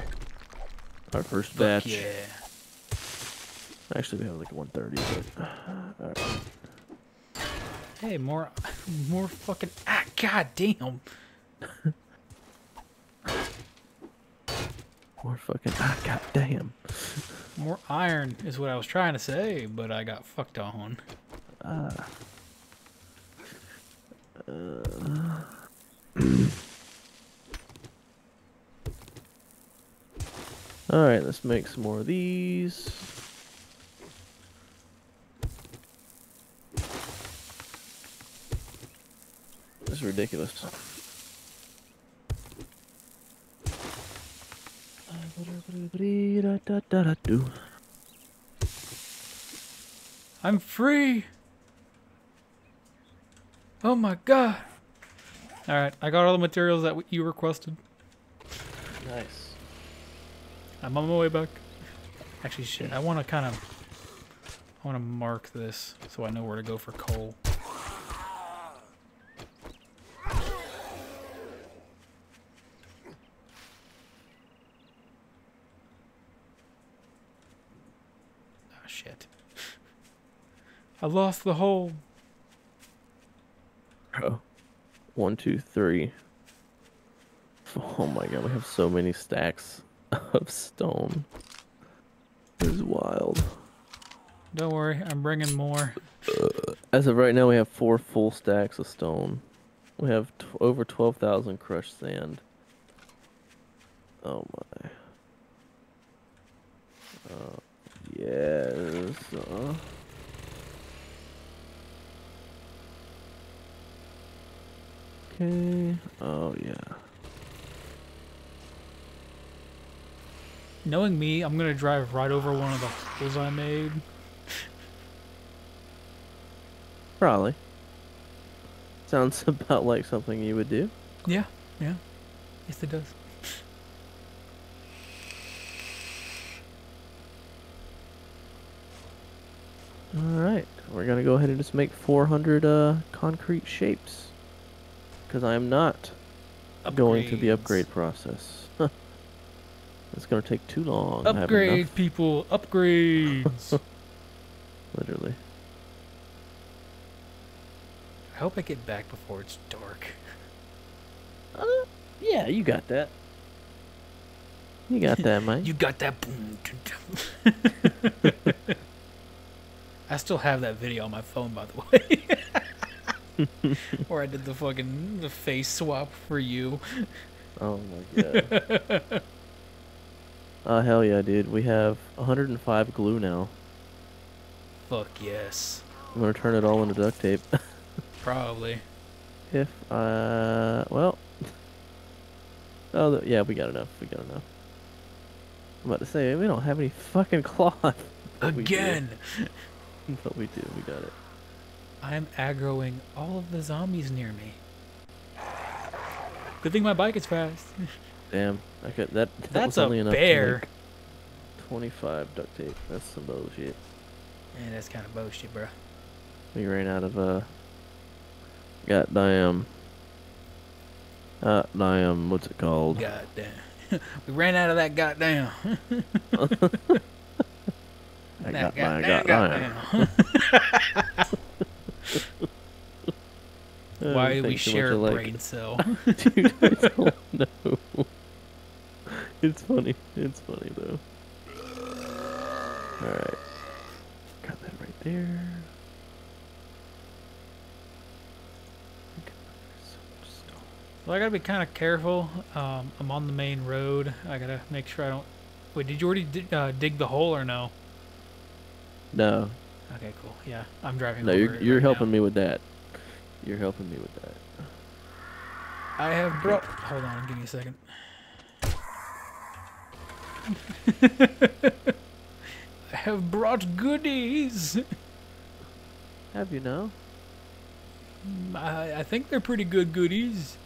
Our first batch. yeah. Actually, we have like 130, but alright. Hey, more, more fucking. Ah, god damn. More fucking. Ah, god damn. More iron is what I was trying to say, but I got fucked on. Ah. Alright, let's make some more of these. Is ridiculous. I'm free. Oh my god. All right, I got all the materials that you requested. Nice. I'm on my way back. Actually, shit. I want to kind of. I want to mark this so I know where to go for coal. Ah, shit. I lost the hole. Bro. One, two, three. Oh my god, we have so many stacks of stone. This is wild. Don't worry, I'm bringing more. As of right now, we have four full stacks of stone. We have t- over 12,000 crushed sand. Oh my. Uh, yes. Uh. Okay. Oh yeah. Knowing me, I'm gonna drive right over one of the holes I made. Probably. Sounds about like something you would do. Yeah, yeah. Yes, it does. Alright, we're gonna go ahead and just make 400 uh, concrete shapes. Because I am not going through the upgrade process. it's gonna take too long. Upgrade, people, upgrades. Literally. I hope I get back before it's dark. Uh, yeah, you got that. You got that, man. You got that boom. dun, dun. I still have that video on my phone, by the way. Where I did the fucking the face swap for you. Oh my god. Oh hell yeah, dude. We have 105 glue now. Fuck yes. I'm gonna turn it all into duct tape. Probably. if uh, well. Oh yeah, we got enough. We got enough. I'm about to say we don't have any fucking cloth. But we do. Again. but we do. We got it. I'm aggroing all of the zombies near me. Good thing my bike is fast. Damn. I could that. that That's was a only enough bear. To make 25 duct tape. That's some bullshit. Man, that's kind of bullshit, bro. We ran out of uh. Goddamn. Uh, damn. What's it called? Goddamn. we ran out of that goddamn. I That got my goddamn goddamn. Uh, Why do we share a brain cell? Dude, I don't know. It's funny. It's funny though. Alright. Got that right there. Well, I gotta be kind of careful. Um, I'm on the main road. I gotta make sure I don't. Wait, did you already uh, dig the hole or no? No, Okay, cool. Yeah, I'm driving. no, over you're it you're right helping now. me with that. You're helping me with that. I have brought. Hold on, give me a second. I have brought goodies. Have you now? I, I think they're pretty good goodies.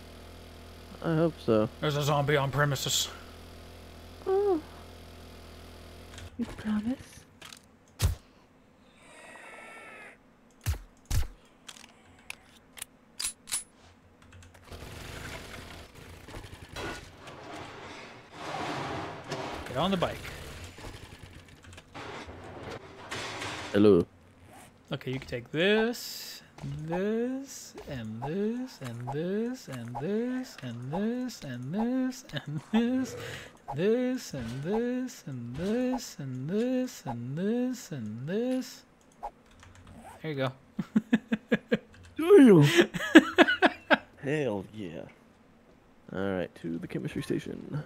I hope so. There's a zombie on premises. Oh. You promise? Get on the bike. Hello. Okay, you can take this, this, and this, and this, and this, and this, and this, and this, this, and this, and this, and this, and this, and this. There you go. Damn. Hell yeah. Alright, to the chemistry station.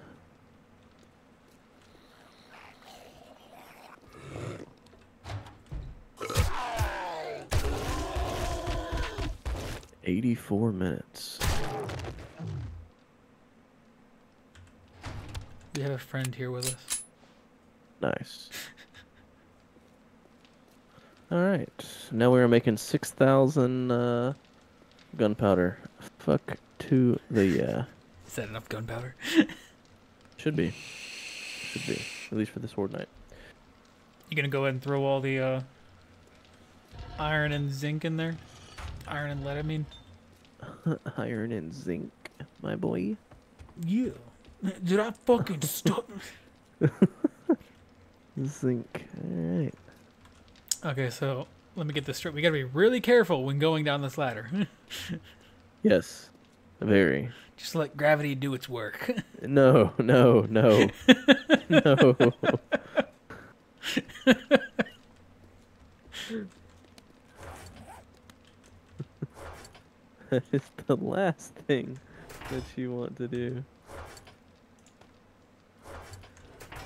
Eighty-four minutes. We have a friend here with us. Nice. Alright. Now we're making six thousand uh gunpowder. Fuck to the yeah. Is that enough gunpowder? Should be. Should be. At least for this horde night. You gonna go ahead and throw all the uh, iron and zinc in there? Iron and lead, I mean. Iron and zinc, my boy. Yeah. Did I fucking stop? Zinc. Alright. Okay, so let me get this straight. We gotta be really careful when going down this ladder. Yes. Very. Just let gravity do its work. No, no, no. no. That is the last thing that you want to do.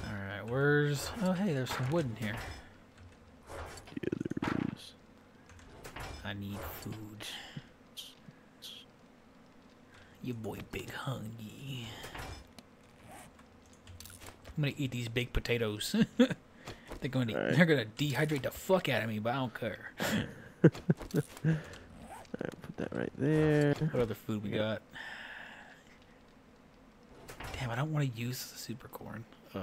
Alright, where's. Oh, hey, there's some wood in here. Yeah, there is. I need food. Your boy big hungry. I'm gonna eat these big potatoes. they're going to Alright. they're gonna dehydrate the fuck out of me, but I don't care. That right there. What other food we got? Damn, I don't want to use the super corn. Uh,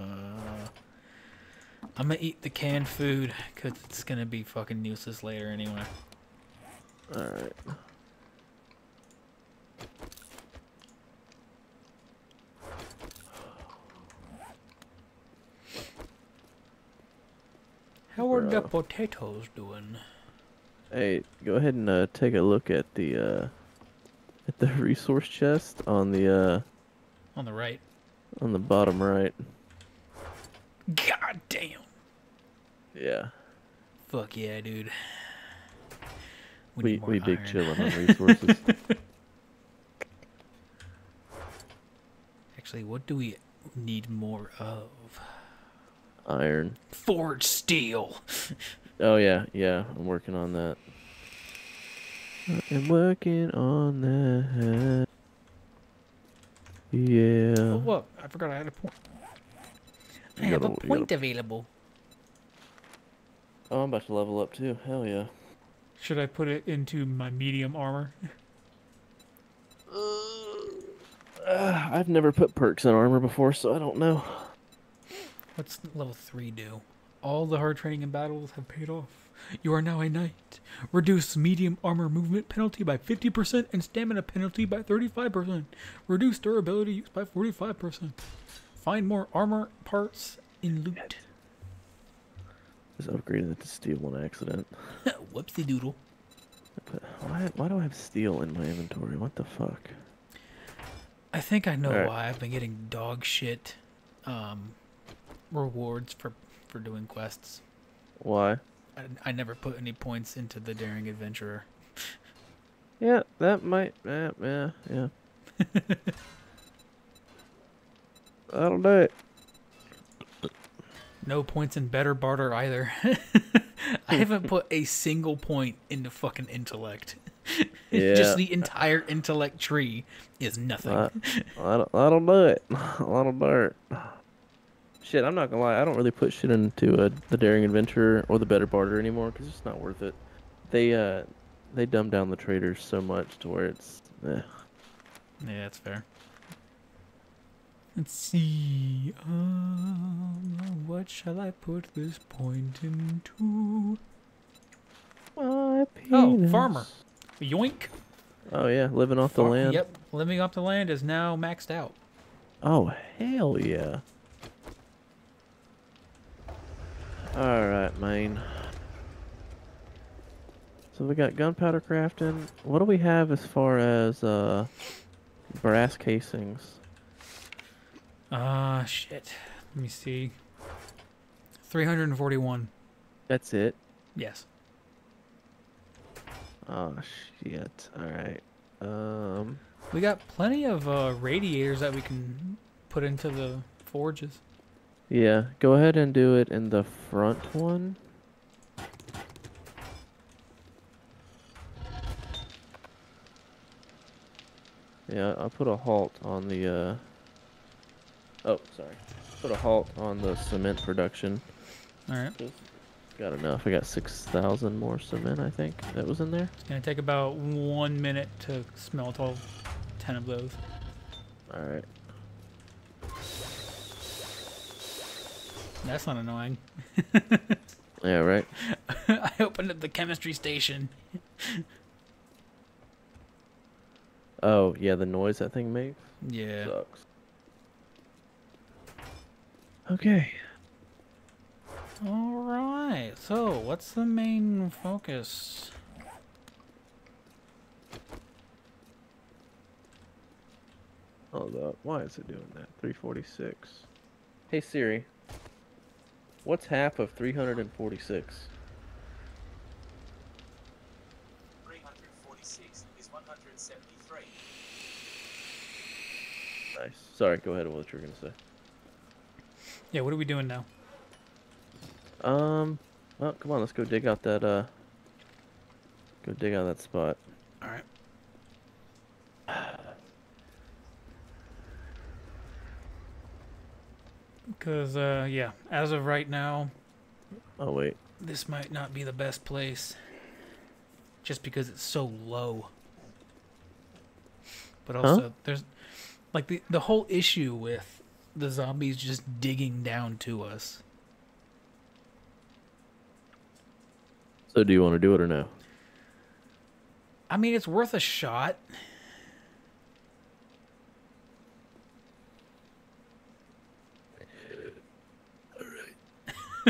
I'm gonna eat the canned food because it's gonna be fucking useless later anyway. Alright. How are the potatoes doing? Hey, go ahead and uh, take a look at the uh, at the resource chest on the uh, On the right. on the bottom right. God damn. Yeah. Fuck yeah, dude. We more we big iron. chillin' on resources. Actually, what do we need more of? iron. Forge steel. Oh yeah, yeah. I'm working on that. I'm working on that. Yeah. Oh, look, I forgot I had a point. I You have a gotta- you point gotta- available. Oh, I'm about to level up too. Hell yeah. Should I put it into my medium armor? Uh, I've never put perks in armor before, so I don't know. What's level 3 do? All the hard training and battles have paid off. You are now a knight. Reduce medium armor movement penalty by 50% and stamina penalty by 35%. Reduce durability use by 45%. Find more armor parts in loot. Just upgraded it to steel on accident. Whoopsie doodle. Why, why do I have steel in my inventory? What the fuck? I think I know Alright. why I've been getting dog shit um, rewards for, for doing quests. Why? I, I never put any points into the Daring Adventurer. Yeah, that might. Yeah, yeah, yeah. That'll do it. No points in Better Barter either. I haven't put a single point into fucking intellect. Yeah. Just the entire intellect tree is nothing. Uh, that'll, that'll do it. That'll do it. Shit, I'm not gonna lie. I don't really put shit into uh, the Daring Adventure or the Better Barter anymore because it's not worth it. They uh, they dumb down the traders so much to where it's. Eh. yeah, that's fair. Let's see. Um, what shall I put this point into? My Oh, farmer. Yoink. Oh yeah, living off the land. Yep, living off the land is now maxed out. Oh hell yeah. Alright, main. So we got gunpowder crafting. What do we have as far as uh brass casings? Ah, shit. Let me see. 341. That's it. Yes. Oh shit. Alright. Um We got plenty of uh, radiators that we can put into the forges. Yeah, go ahead and do it in the front one. Yeah, I'll put a halt on the uh Oh, sorry. Put a halt on the cement production. All right. Got enough. I got 6,000 more cement, I think. That was in there. It's to take about one minute to smelt all 10 of those. All That's not annoying. Yeah, right. I opened up the chemistry station. Oh, yeah, the noise that thing makes Yeah. sucks. Okay. All right. So, what's the main focus? Hold up. Why is it doing that? 346. Hey Siri. What's half of 346? 346 is 173. Nice. Sorry, go ahead with what you were going to say. Yeah, what are we doing now? Um, well, come on, let's go dig out that, uh, go dig out that spot. All Because, uh, yeah, as of right now, Oh, wait. this might not be the best place. Just because it's so low. But Huh? also, there's, like, the, the whole issue with the zombies just digging down to us. So do you want to do it or no? I mean, it's worth a shot.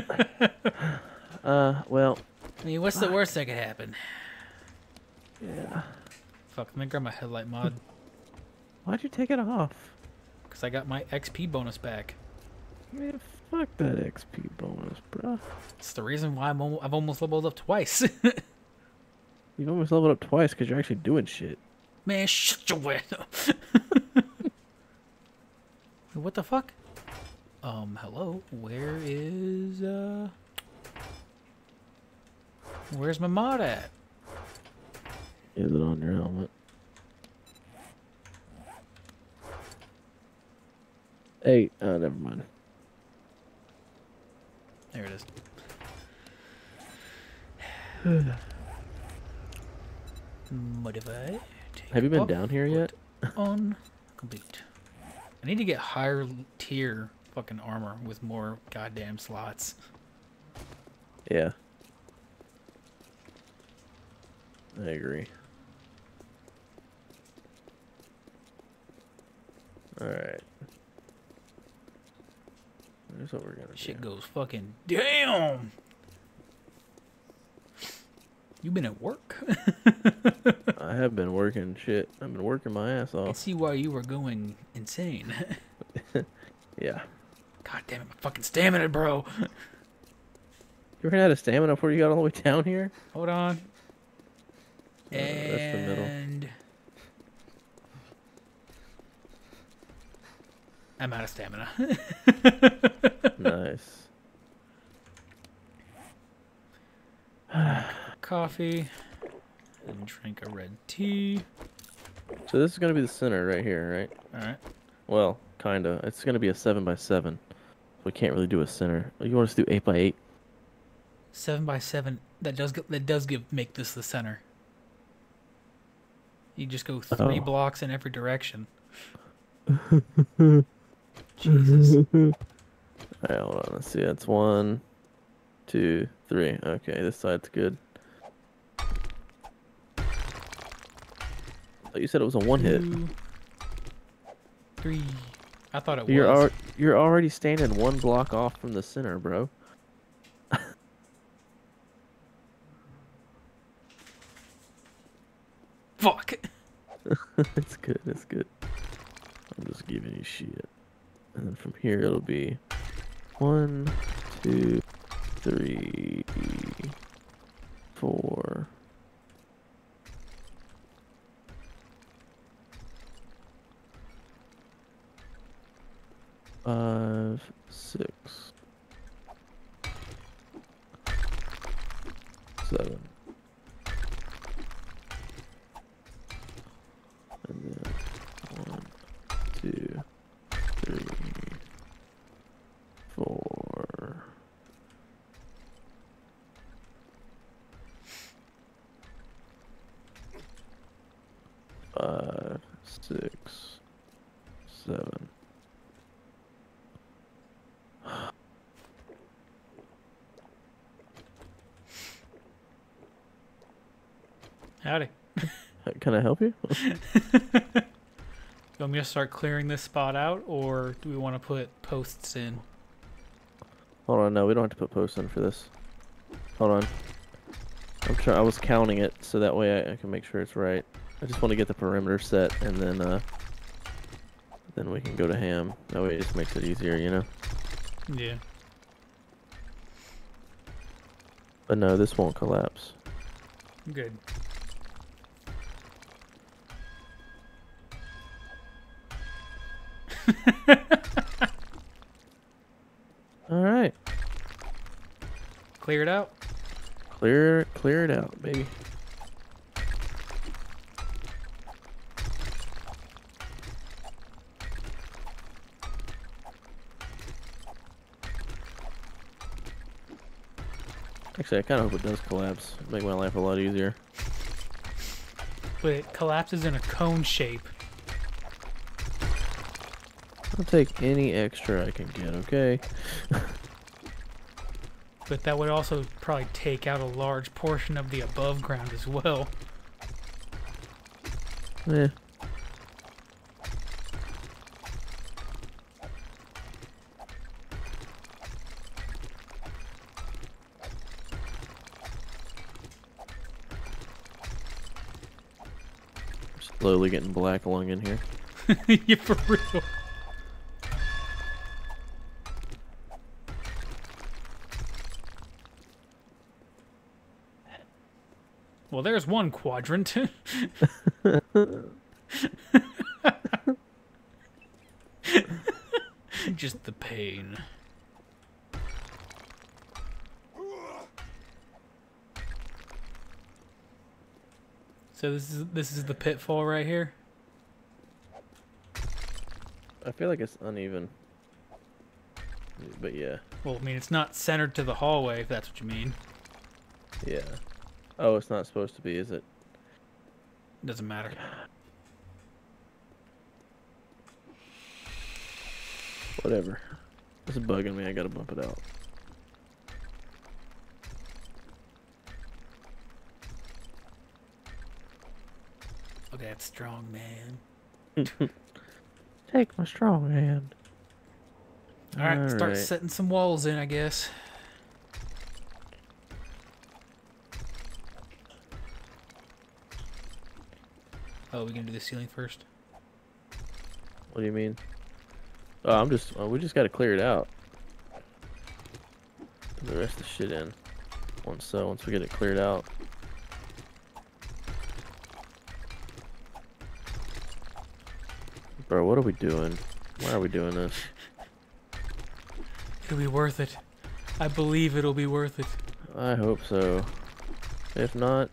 Uh, well, I mean, what's the worst that could happen? yeah. Fuck, let me grab my headlight mod. Why'd you take it off? Because I got my XP bonus back. Man, fuck that XP bonus, bro. It's the reason why I'm al- I've almost leveled up twice. You've almost leveled up twice because you're actually doing shit. Man, shut your window. what the fuck? Um, hello. Where is uh? Where's my mod at? Is it on your helmet? Hey, oh, never mind. There it is. Modify. Have you been down here yet? On complete. I need to get higher tier fucking armor with more goddamn slots. Yeah. I agree. Alright. Here's what we're gonna Shit do. goes fucking damn. You been at work? I have been working shit. I've been working my ass off. I see why you were going insane. Yeah. God damn it, my fucking stamina, bro. you ran out of stamina before you got all the way down here? Hold on. Oh, and... I'm out of stamina. nice. Coffee. And drink a red tea. So this is going to be the center right here, right? Alright. Well, kinda. It's going to be a 7 by 7 we can't really do a center. You want us to do eight by eight? Seven by seven. That does that does give make this the center. You just go three Oh. blocks in every direction. Jesus. Alright, hold on. Let's see. That's one, two, three. Okay, this side's good. Oh, you said it was a one hit. Three. I thought it You're was. You're already standing one block off from the center, bro. Fuck. it's good. It's good. I'm just giving you shit. And then from here it'll be one, two, three, four. Five, six, seven. And then one, two, three, four. Five, six, seven. Howdy. Can I help you? You want me to start clearing this spot out, or do we want to put posts in? Hold on, no, we don't have to put posts in for this. Hold on. I'm trying. I was counting it so that way I, I can make sure it's right. I just want to get the perimeter set and then uh, then we can go to ham. That way it just makes it easier, you know. Yeah. But no, this won't collapse. Good. All right, Clear it out. clear clear it out, baby. Actually, I kind of hope it does collapse. Make my life a lot easier. But it collapses in a cone shape. I'll take any extra I can get, okay? But that would also probably take out a large portion of the above ground as well. Yeah. Slowly getting black along in here. yeah, for real. Well, there's one quadrant. Just the pain. So this is this is the pitfall right here. I feel like it's uneven. But yeah, Well, I mean, it's not centered to the hallway, if that's what you mean. yeah. Oh, it's not supposed to be, is it? Doesn't matter. Whatever. It's bugging me. I gotta bump it out. Oh, At that strong man. Take my strong hand. All right, start Alright. setting some walls in, I guess. Oh, we gonna do the ceiling first? What do you mean? Oh, I'm just. Oh, we just gotta clear it out. Put the rest of the shit in. Once so, once we get it cleared out. Bro, what are we doing? Why are we doing this? It'll be worth it. I believe it'll be worth it. I hope so. If not,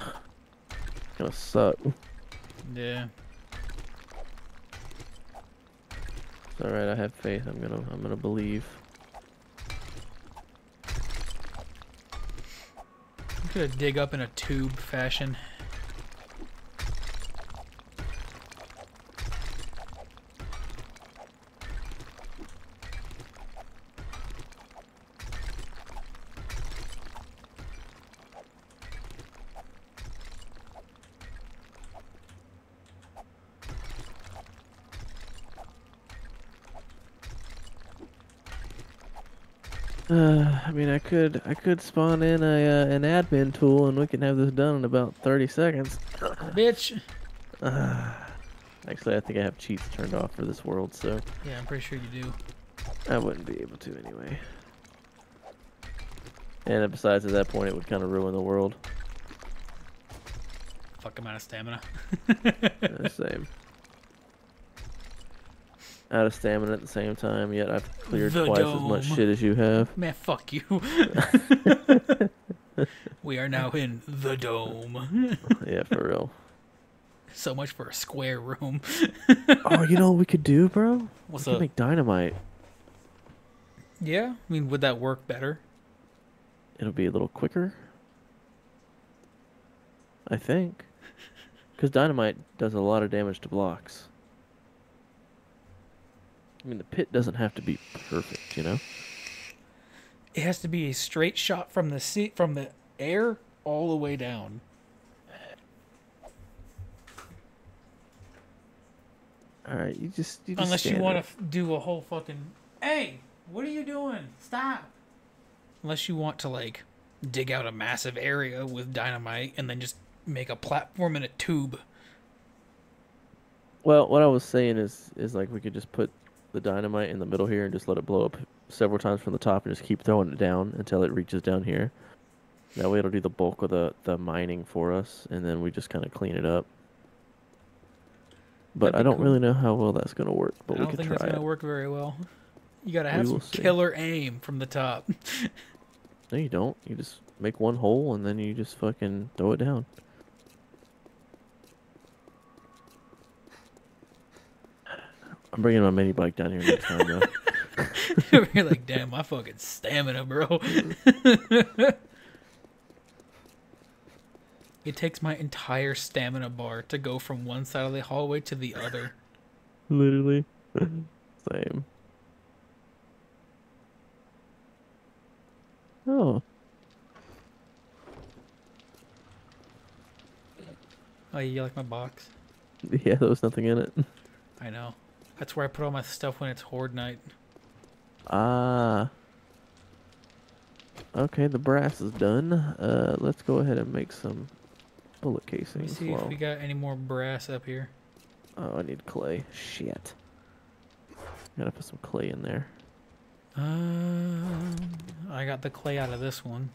it's gonna suck. Yeah. It's alright, I have faith. I'm gonna I'm gonna believe. I'm gonna dig up in a tube fashion. Uh, I mean, I could I could spawn in a uh, an admin tool and we can have this done in about 30 seconds. Bitch! Uh, actually, I think I have cheats turned off for this world, so Yeah, I'm pretty sure you do. I wouldn't be able to anyway. And besides, at that point, it would kind of ruin the world. Fuck, I'm out of stamina. Same. Out of stamina at the same time, yet I've cleared The twice as much shit as you have. Man, fuck you. we are now in the dome. yeah, for real. so much for a square room. oh, you know what we could do, bro? What's we could up? make dynamite. Yeah, I mean, would that work better? It'll be a little quicker. I think. Because dynamite does a lot of damage to blocks. I mean, the pit doesn't have to be perfect, you know? It has to be a straight shot from the seat from the air all the way down. Alright, you just. You just Unless you want to do a whole fucking. Hey, what are you doing? Stop. Unless you want to like dig out a massive area with dynamite and then just make a platform and a tube. Well, what I was saying is, is like we could just put the dynamite in the middle here and just let it blow up several times from the top and just keep throwing it down until it reaches down here. That way it'll do the bulk of the, the mining for us, and then we just kind of clean it up. But I don't cool. really know how well that's gonna work, but I we don't could think try that's it. gonna work very well. You gotta We have some killer aim from the top. No, you don't. You just make one hole and then you just fucking throw it down. I'm bringing my mini bike down here next time, though. You're like, damn, my fucking stamina, bro. it takes my entire stamina bar to go from one side of the hallway to the other. Literally. Same. Oh, Oh, you like my box? yeah, there was nothing in it. I know. That's where I put all my stuff when it's horde night. Ah. Okay, the brass is done. Uh, let's go ahead and make some bullet casings. Let me see if we got any more brass up here. Oh, I need clay. Shit. Gotta put some clay in there. Um, I got the clay out of this one.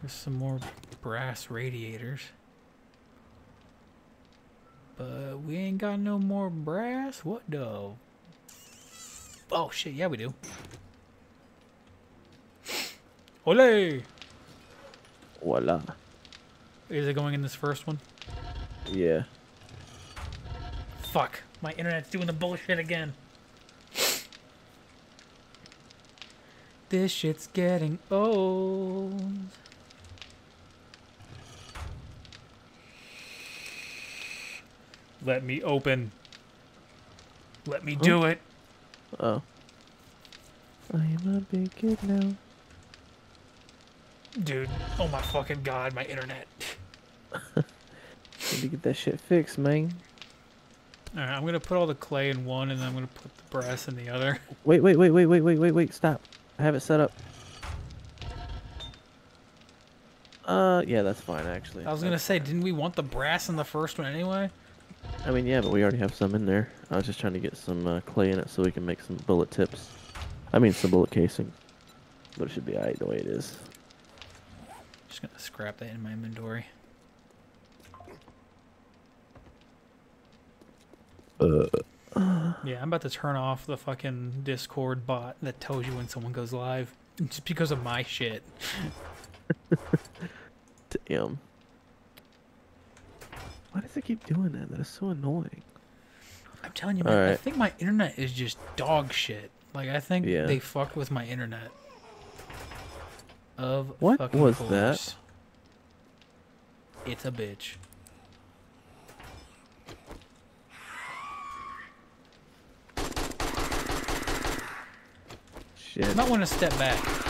There's some more brass radiators. But we ain't got no more brass. What the? Oh shit! Yeah, we do. Ole! Voila. Is it going in this first one? Yeah. Fuck! My internet's doing the bullshit again. This shit's getting old. Let me open. Let me do it. Oh. I am a big kid now. Dude, oh my fucking god, my internet. Need to get that shit fixed, man. Alright, I'm gonna put all the clay in one and then I'm gonna put the brass in the other. Wait, wait, wait, wait, wait, wait, wait, wait. Stop. I have it set up. Uh, yeah, that's fine actually. I was gonna say, fine. didn't we want the brass in the first one anyway? I mean, yeah, but we already have some in there. I was just trying to get some uh, clay in it so we can make some bullet tips. I mean, some bullet casing. But it should be alright the way it is. Just gonna scrap that in my inventory. Yeah, I'm about to turn off the fucking Discord bot that tells you when someone goes live. Just because of my shit. Damn. Why does it keep doing that? That is so annoying. I'm telling you, man, I think my internet is just dog shit. Like, I think Yeah. they fucked with my internet. Of What fucking was course. that? It's a bitch. Shit. Might want to step back.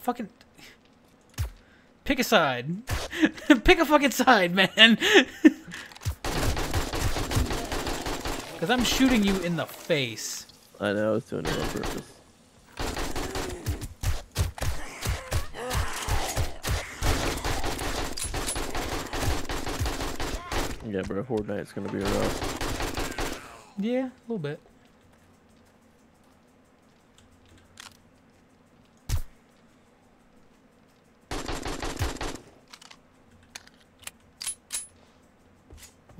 Fucking pick a side. pick a fucking side, man. Cause I'm shooting you in the face. I know, I was doing it on purpose. Yeah, bro, Fortnite's gonna be rough. Yeah, a little bit.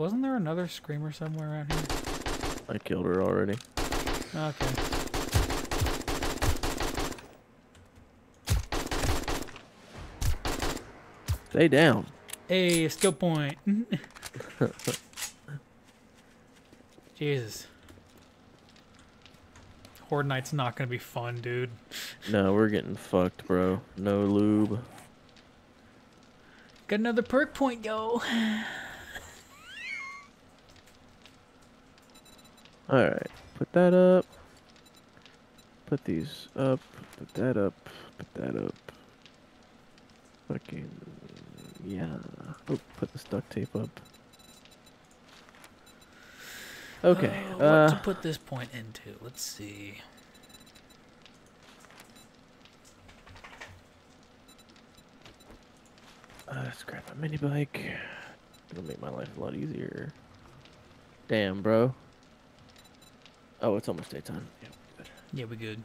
Wasn't there another screamer somewhere around here? I killed her already. Okay. Stay down. Hey, skill point. Jesus. Horde Night's not gonna be fun, dude. No, we're getting fucked, bro. No lube. Got another perk point, yo. Alright, put that up. Put these up. Put that up. Put that up. Fucking. Yeah. Oh, put this duct tape up. Okay. Uh, what Uh, to put this point into? Let's see. uh, grab a mini bike. It'll make my life a lot easier. Damn, bro. Oh, it's almost daytime. Yeah, good. Yeah, we good.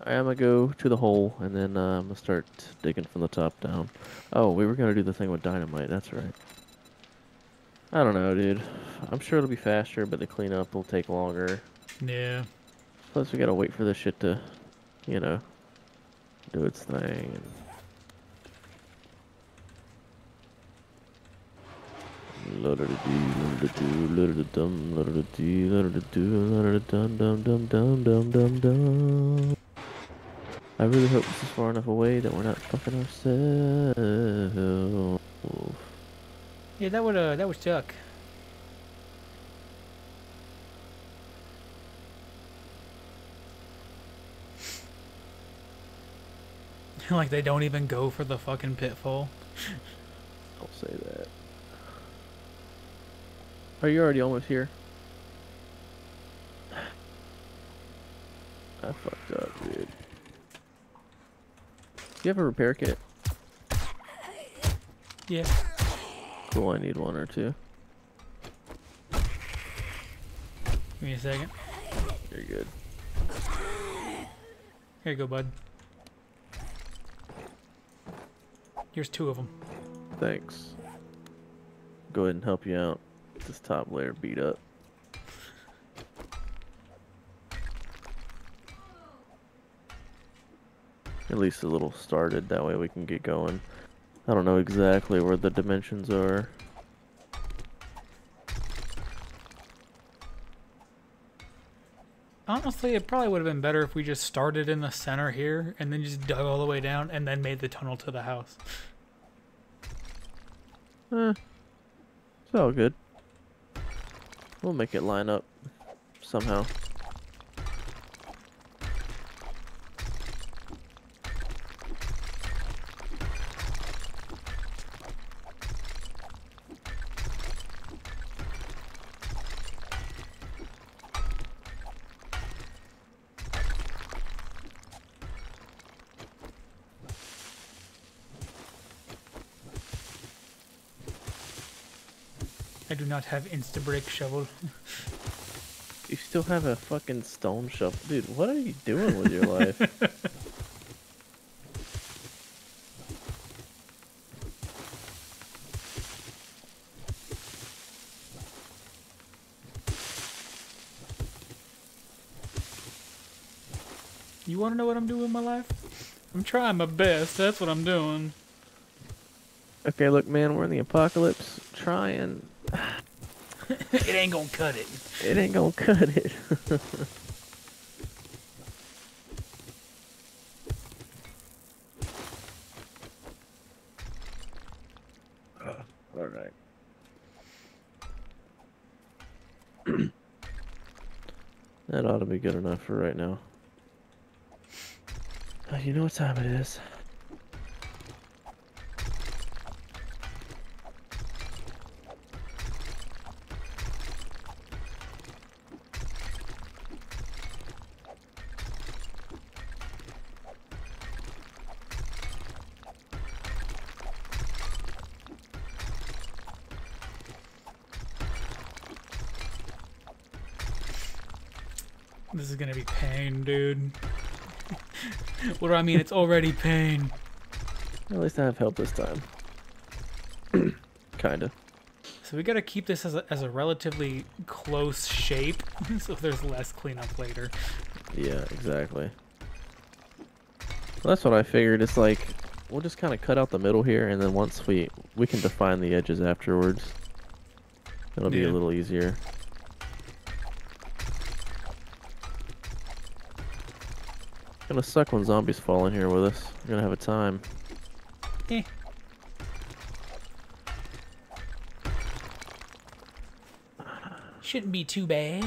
Alright, I'm gonna go to the hole and then uh, I'm gonna start digging from the top down. Oh, we were gonna do the thing with dynamite. That's right. I don't know, dude. I'm sure it'll be faster, but the cleanup will take longer. Yeah. Plus, we gotta wait for this shit to, you know, do its thing. I really hope this is far enough away that we're not fucking ourselves. Yeah, that would uh that would suck. like they don't even go for the fucking pitfall. Don't say that. Are you already almost here? I fucked up, dude. Do You have a repair kit? Yeah. Cool, I need one or two. Give me a second. You're good. Here you go, bud. Here's two of them. Thanks. Go ahead and help you out. This top layer beat up. At least a little started, that way we can get going. I don't know exactly where the dimensions are. Honestly, it probably would have been better if we just started in the center here and then just dug all the way down and then made the tunnel to the house. Eh, it's all good. We'll make it line up somehow. Not have Instabrick shovel. You still have a fucking stone shovel. Dude, what are you doing with your life? You want to know what I'm doing with my life? I'm trying my best. That's what I'm doing. Okay, look, man, we're in the apocalypse. Try and it ain't gonna cut it. it ain't gonna cut it. All right. that ought to be good enough for right now. Uh, You know what time it is. This is I mean? It's already pain. At least I have help this time. Kinda. So we gotta keep this as a, as a relatively close shape, so there's less cleanup later. Yeah, exactly. Well, that's what I figured. It's like we'll just kind of cut out the middle here, and then once we we can define the edges afterwards, it'll be Yeah. a little easier. Gonna suck when zombies fall in here with us. We're gonna have a time. Eh. Shouldn't be too bad.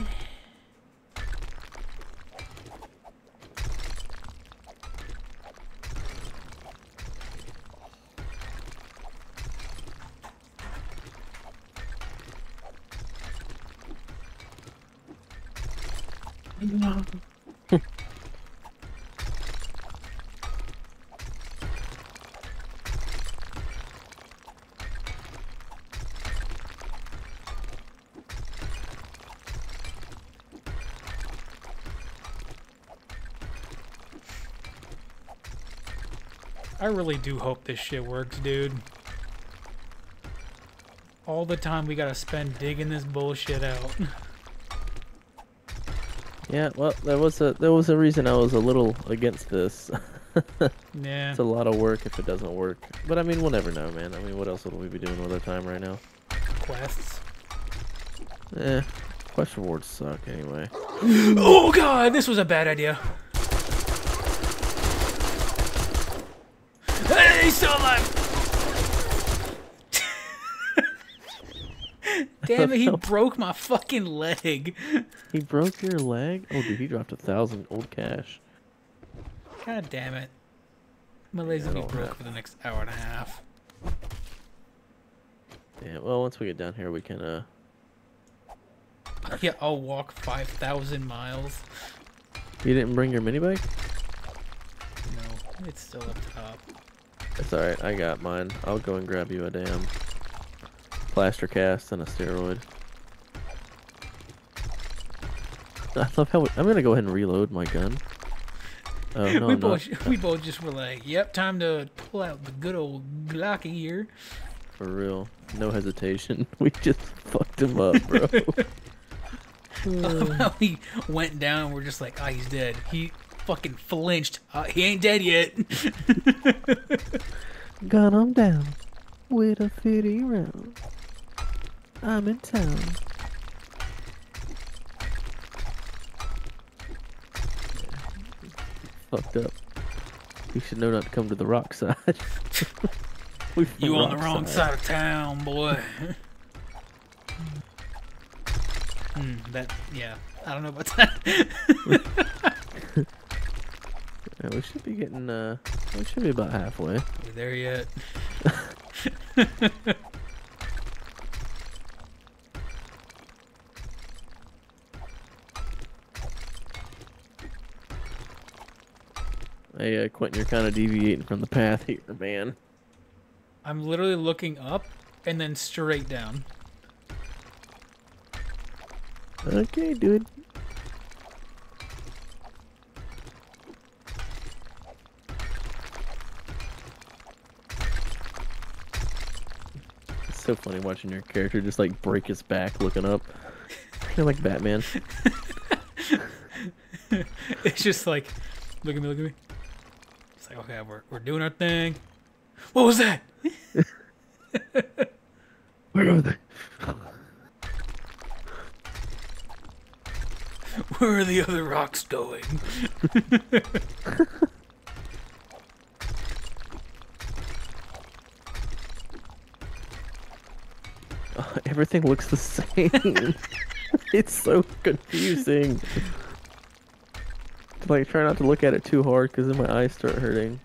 Really do hope this shit works, dude. All the time we gotta spend digging this bullshit out. Yeah, well, there was a there was a reason I was a little against this. Yeah. It's a lot of work if it doesn't work. But I mean, we'll never know, man. I mean, what else would we be doing with our time right now? Quests. Eh, quest rewards suck anyway. Oh god, this was a bad idea. Hey, he's still alive! Damn it, he broke my fucking leg. He broke your leg? Oh, dude, he dropped a thousand old cash. God damn it. My leg's gonna be don't broke have- for the next hour and a half. Yeah, well, once we get down here, we can, uh... Yeah, I'll walk 5,000 miles. You didn't bring your mini bike? No, it's still up top. It's alright, I got mine. I'll go and grab you a damn plaster cast and a steroid. I love how I'm gonna go ahead and reload my gun. Oh no, we I'm not. both we both just were like, "Yep, time to pull out the good old Glocky here." For real, no hesitation. We just fucked him up, bro. How he went down, and we're just like, "Ah, he's dead." He fucking flinched. Uh, he ain't dead yet. Gun him down with a 50 round. I'm in town. Fucked up. You should know not to come to the rock side. You on the rock wrong side of town, boy. Hmm, that yeah, I don't know about that. Yeah, we should be getting uh we should be about halfway. You there yet? Hey uh, Quentin, you're kinda deviating from the path here, man. I'm literally looking up and then straight down. Okay, dude. So funny watching your character just like break his back looking up. Of like Batman. it's just like, look at me, look at me. It's like, okay, we're we're doing our thing. What was that? Where are they? Where are the other rocks going? Everything looks the same. it's so confusing. Like, try not to look at it too hard because then my eyes start hurting.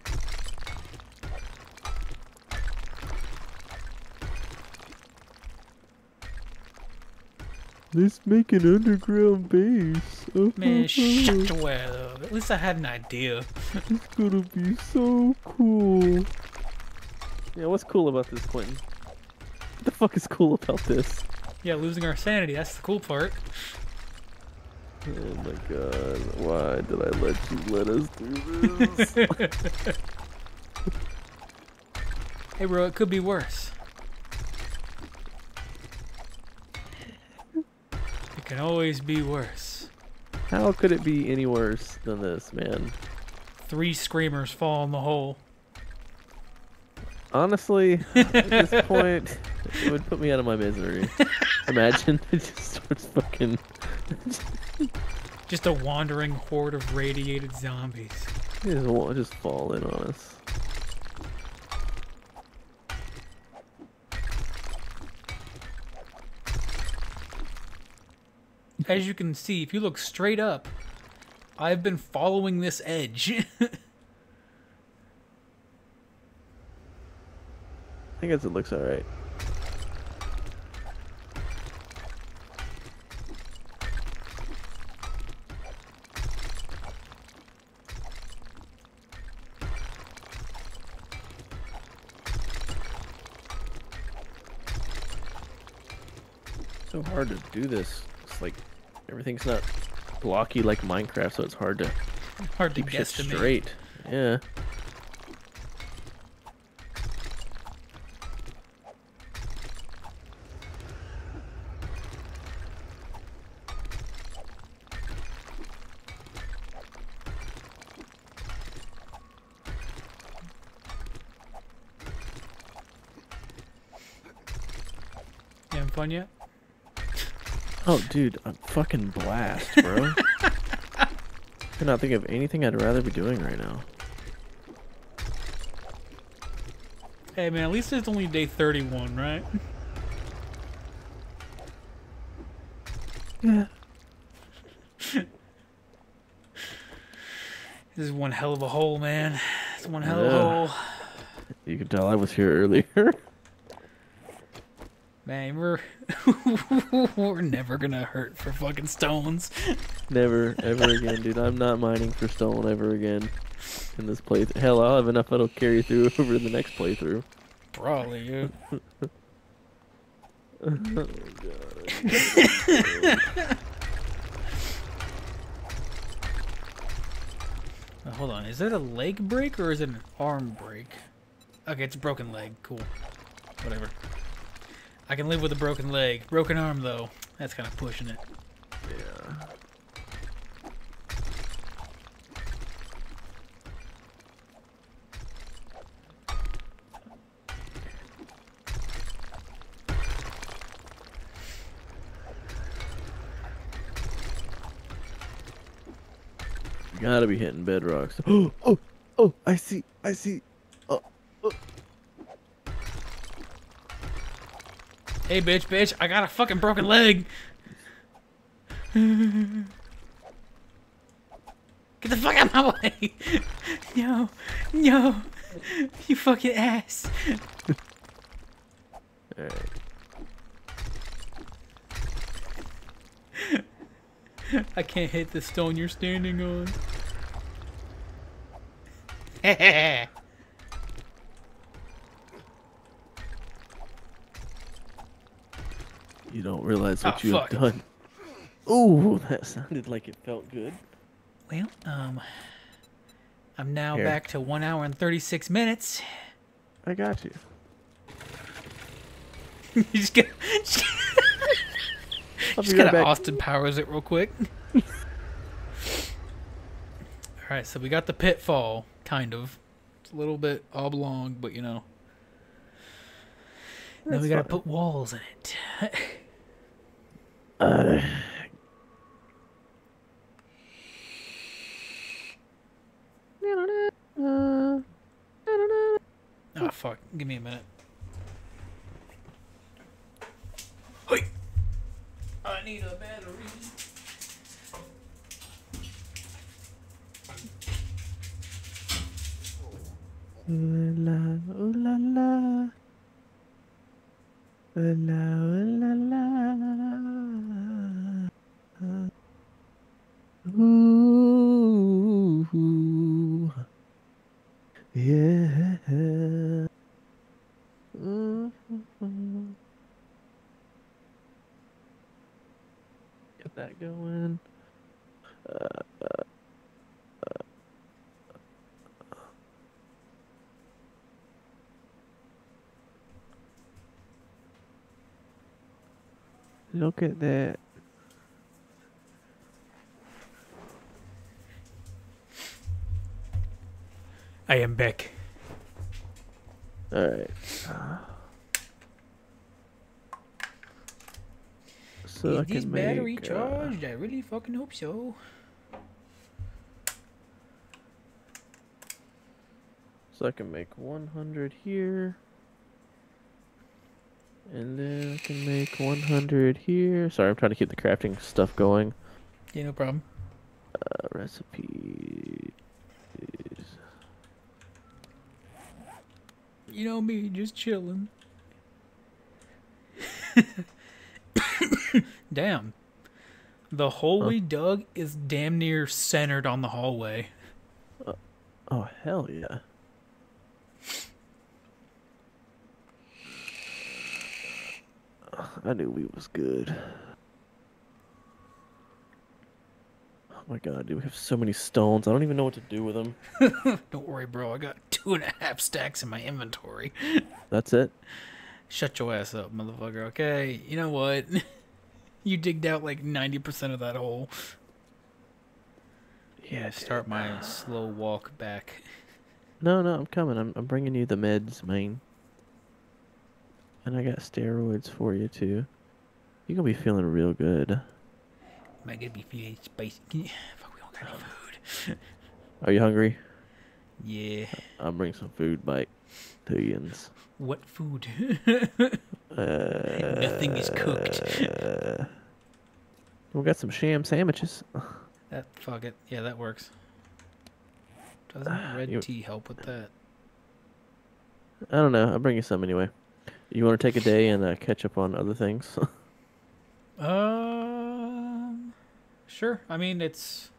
Let's make an underground base. Man, shut your ass up. At least I had an idea. It's gonna be so cool. Yeah, what's cool about this, Quentin? What the fuck is cool about this? Yeah, losing our sanity, that's the cool part. Oh my god, why did I let you let us do this? Hey bro, it could be worse. It can always be worse. How could it be any worse than this, man? Three screamers fall in the hole. Honestly, at this point, it would put me out of my misery. Imagine it just starts fucking. Just a wandering horde of radiated zombies. Just, just fall in on us. As you can see, if you look straight up, I've been following this edge. I guess it looks alright. So hard to do this. It's like everything's not blocky like Minecraft, so it's hard to Hard to keep shit straight. Yeah. You yet? Oh, dude, a fucking blast, bro. I cannot think of anything I'd rather be doing right now. Hey man, at least it's only day 31, right? Yeah. This is one hell of a hole, man. It's one hell of a hole. You can tell I was here earlier. Man, we're we're never gonna hurt for fucking stones. Never, ever again, dude. I'm not mining for stone ever again in this playthrough. Hell, I'll have enough that'll carry through over to the next playthrough. Probably, yeah. Oh, God. hold on. Is that a leg break or is it an arm break? Okay, it's a broken leg. Cool. Whatever. I can live with a broken leg. Broken arm, though. That's kind of pushing it. Yeah. Gotta be hitting bedrocks. Oh, oh, oh! I see, I see. Hey, bitch, bitch, I got a fucking broken leg. Get the fuck out of my way. No, no, you fucking ass. Alright. I can't hit the stone you're standing on. You don't realize what Oh, you fuck. have done. Ooh, that sounded like it felt good. well, um, I'm now Here. back to one hour and 36 minutes. I got you. you just get, just, just gotta. Austin Powers it real quick. All right, so we got the pitfall, kind of. It's a little bit oblong, but you know. Then we gotta fine. put walls in it. Uh, Oh fuck! Give me a minute. Hey, I need a battery. Ooh la, ooh la la. Ooh la, ooh la la. Ooh. Yeah. Mhm. Get that going. Look at that. I am back. Alright. So I this can battery make, uh, charged? I really fucking hope so. So I can make 100 here. And then I can make 100 here. Sorry, I'm trying to keep the crafting stuff going. Yeah, no problem. Uh, recipes. You know me, just chilling. Damn. The hole Huh? we dug is damn near centered on the hallway. Uh, oh, hell yeah. I knew we was good. Oh my god, dude, we have so many stones. I don't even know what to do with them. Don't worry, bro. I got two and a half stacks in my inventory. That's it? Shut your ass up, motherfucker. Okay, you know what? you digged out like 90% of that hole. Yeah, Start my slow walk back. No, no, I'm coming. I'm, I'm bringing you the meds, man. And I got steroids for you, too. You're gonna be feeling real good. I gonna be feeling spicy? Can you... Fuck, we don't got any food. Are you hungry? Yeah. I'll bring some food back to you. What food? Uh, Nothing is cooked. uh, we got some sham sandwiches. That fuck it. Yeah, that works. Doesn't red You- tea help with that? I don't know. I'll bring you some anyway. You want to take a day and uh, catch up on other things? Um, sure. I mean, it's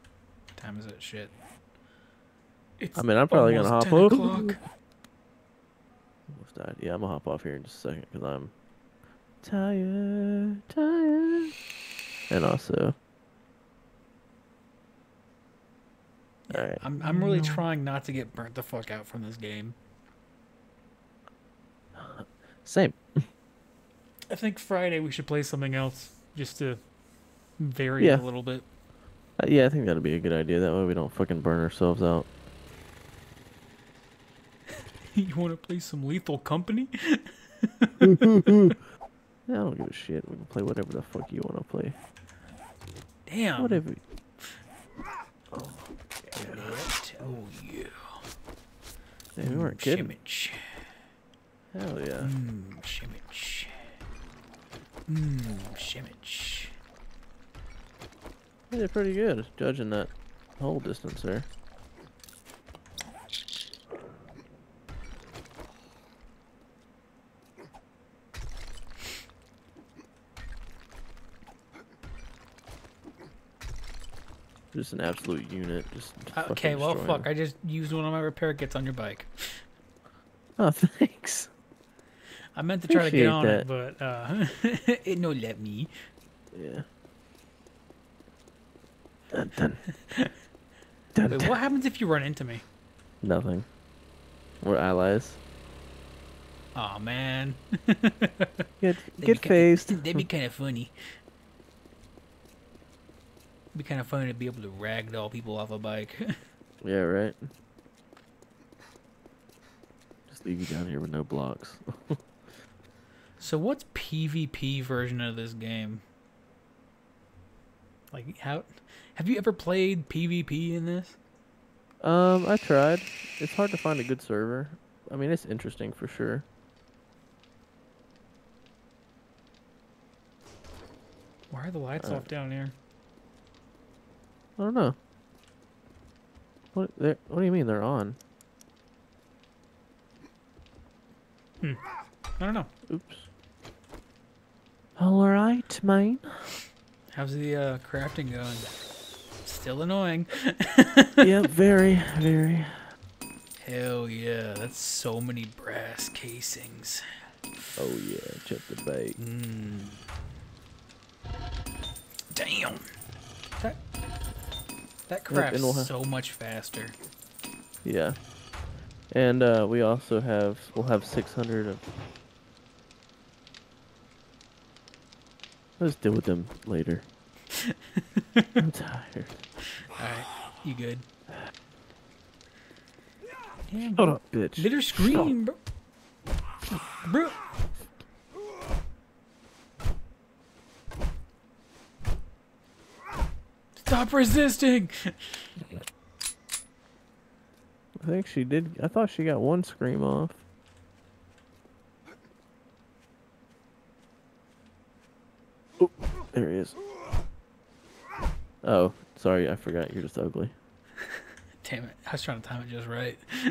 what time is it? Shit. It's I mean, I'm probably gonna hop off. o'clock. Almost died. Yeah, I'm gonna hop off here in just a second because I'm tired, tired, and also Alright. I'm I'm really trying not to get burnt the fuck out from this game. Same. I think Friday we should play something else just to vary Yeah. a little bit. Uh, yeah, I think that'd be a good idea. That way we don't fucking burn ourselves out. you want to play some Lethal Company? I don't give a shit. We can play whatever the fuck you want to play. Damn. Whatever. Oh yeah. Yeah, we weren't mm, kidding. Shimmage. Hell yeah. Mmm, shimmage. Mmm, shimmage. They did pretty good, judging that whole distance there. Just an absolute unit. Just Okay, well, fuck. I just used one of my repair kits on your bike. Oh, thanks. I meant to try to get Appreciate on it, but uh, it no let me. Yeah. Dun, dun. Dun, Wait, what happens if you run into me? Nothing. We're allies. Oh man. Get get be ki- phased. That'd be kind of funny. It'd be kind of funny to be able to ragdoll people off a bike. Yeah, right. Just leave you down here with no blocks. so what's PvP version of this game? Like how have you ever played PvP in this? um, I tried. It's hard to find a good server. I mean, it's interesting for sure. Why are the lights off down here? I don't know. What? they're- What do you mean they're on? Hmm. I don't know. Oops. All right, mine. How's the uh, crafting going? Still annoying. yep, very, very. Hell yeah, that's so many brass casings. Oh yeah, check the bait. Mm. Damn. That that and crafts we'll ha- so much faster. Yeah. And uh, we also have we'll have 600 of. Let's deal with them later. I'm tired. Alright, you good? Damn, Shut up, bitch. Let her scream, bro. Bro. Stop resisting! I think she did. I thought she got one scream off. Oh, there he is. Oh, sorry, I forgot. You're just ugly. Damn it, I was trying to time it just right.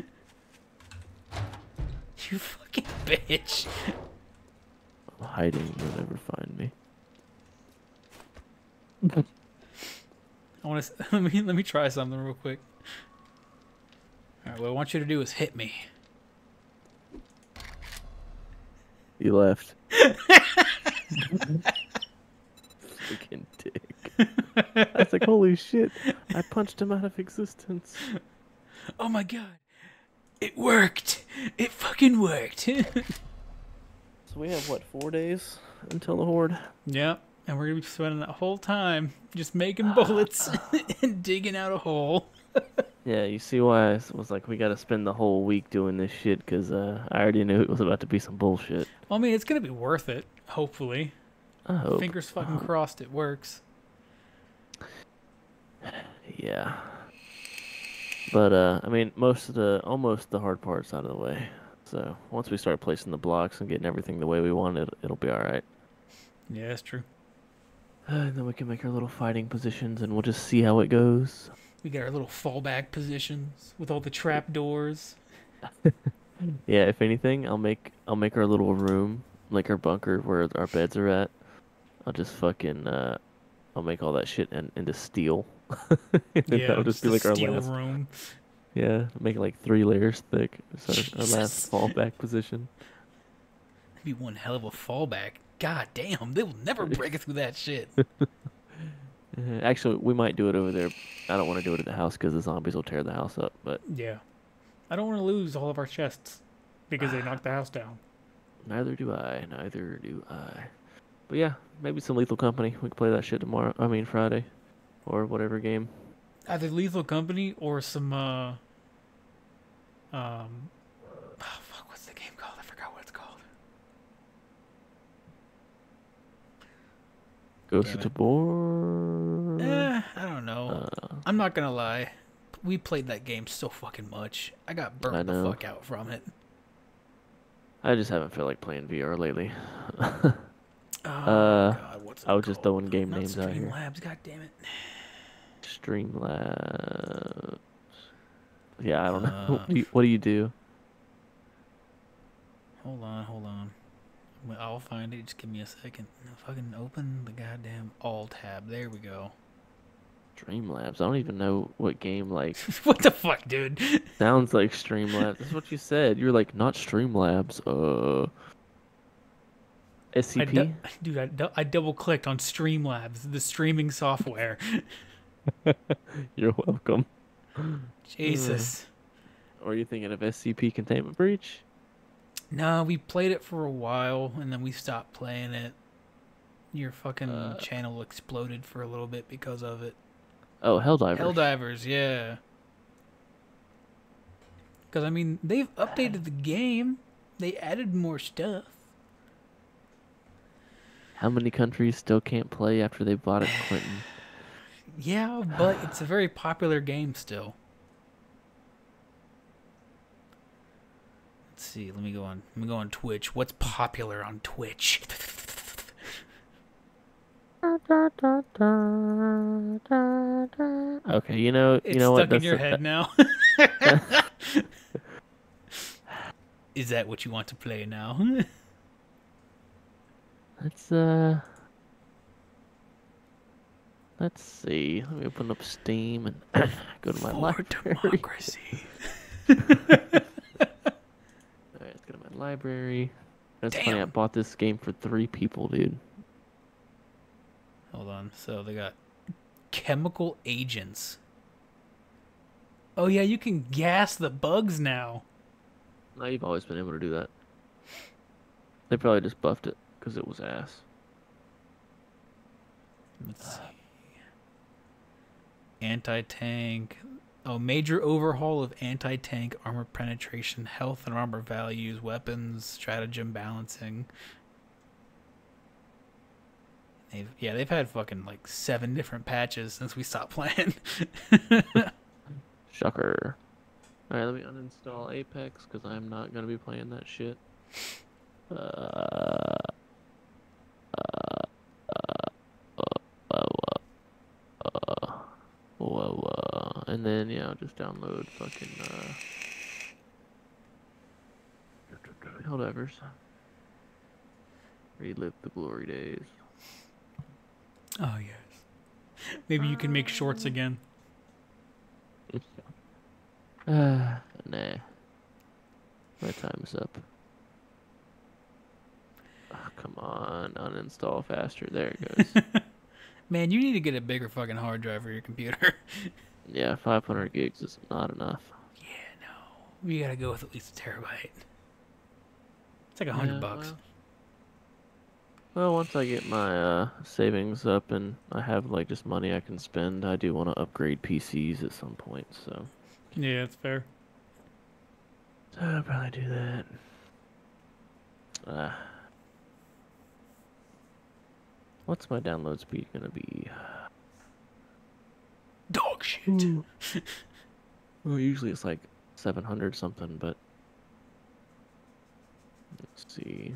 you fucking bitch. I'm hiding. You'll never find me. I want to let me let me try something real quick. All right, what I want you to do is hit me. You left. Fucking dick. I was like, holy shit. I punched him out of existence. Oh my god, it worked! It fucking worked. So we have, what, four days until the horde? yep, and we're gonna be spending that whole time just making bullets and digging out a hole. Yeah, you see why I was like, we gotta spend the whole week doing this shit, because uh, I already knew it was about to be some bullshit. Well, I mean, it's gonna be worth it. Hopefully, I hope. fingers fucking crossed it works. Yeah. But, uh, I mean, most of the, almost the hard part's out of the way. So, once we start placing the blocks and getting everything the way we want it, it'll be alright. Yeah, that's true. And then we can make our little fighting positions and we'll just see how it goes. We got our little fallback positions with all the trap doors. Yeah, if anything, I'll make I'll make our little room, like our bunker where our beds are at. I'll just fucking uh I'll make all that shit in, into steel. yeah, that'll just be like our last room. Yeah, make it like three layers thick. So our last fallback position. That'd be one hell of a fallback. God damn, they will never break it through that shit. Uh, Actually, we might do it over there. I don't want to do it at the house because the zombies will tear the house up. But Yeah. I don't want to lose all of our chests because they knocked the house down. neither do I. Neither do I. But yeah, maybe some Lethal Company. We can play that shit tomorrow. I mean Friday, or whatever game. Either Lethal Company or some uh um oh, fuck, what's the game called? I forgot what it's called. Ghost of. Tabor. Eh, I don't know. Uh, I'm not gonna lie. We played that game so fucking much. I got burnt I the fuck out from it. I just haven't felt like playing VR lately. Oh, Uh, God, I was just called? throwing game Not names out here. God damn it. Streamlabs. Yeah, I don't know. Uh, what, do you, what do you do? Hold on, hold on. I'll find it. Just give me a second. Fucking open the goddamn all tab. There we go. Streamlabs. I don't even know what game like what the fuck, dude? sounds like Streamlabs. That's what you said. You're like not Streamlabs. Uh, I SCP. du- dude, I, I double clicked on Streamlabs, the streaming software. You're welcome. Jesus. Or are you thinking of SCP Containment Breach? No, we played it for a while and then we stopped playing it. Your fucking Uh, channel exploded for a little bit because of it. Oh, Helldivers. Helldivers, yeah. Because, I mean, they've updated the game, they added more stuff. How many countries still can't play after they bought it, Clinton? Yeah, but it's a very popular game still. Let's see. Let me go on. Let me go on Twitch. What's popular on Twitch? Okay, you know, It's you know stuck in your head now. Is that what you want to play now? Let's uh Let's see. Let me open up Steam and go to my For library. democracy. Alright, let's go to my library. That's funny, I bought this game for three people, dude. Hold on. So they got chemical agents. Oh yeah, you can gas the bugs now. No, you've always been able to do that. They probably just buffed it because it was ass. Let's see. Anti-tank. Oh, major overhaul of anti-tank armor penetration, health and armor values, weapons, stratagem balancing. They've yeah, they've had fucking like seven different patches since we stopped playing. Shocker. Alright, let me uninstall Apex because I'm not gonna be playing that shit. Uh, uh, whoa, uh, and then yeah, I'll just download fucking uh, Helldivers. Relive the glory days. oh yes. Maybe you can make shorts again. Uh, nah. My time is up. Ah, come on, uninstall faster. There it goes. Man, you need to get a bigger fucking hard drive for your computer. yeah, 500 gigs is not enough. yeah, no. You gotta go with at least a terabyte. It's like a hundred Yeah, bucks. Well, well, once I get my uh, savings up and I have like just money I can spend, I do want to upgrade PCs at some point. So Yeah, it's fair. So I'll probably do that. Uh, what's my download speed gonna be? Dog shit. Well, usually it's like 700 something, but let's see.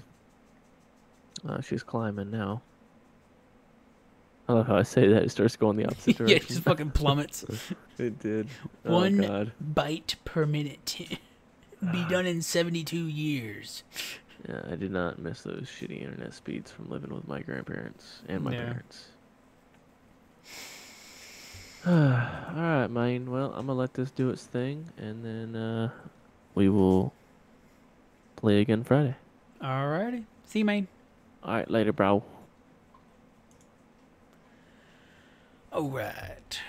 Uh, she's climbing now. I love how I say that; it starts going the opposite yeah, direction. it just fucking plummets. it did. Oh One god. byte per minute. Be done in 72 years. Yeah, I did not miss those shitty internet speeds from living with my grandparents and my Yeah. parents. All right, man. Well, I'm gonna let this do its thing, and then uh, we will play again Friday. Alrighty. See you, man. All right, later, bro. Alright.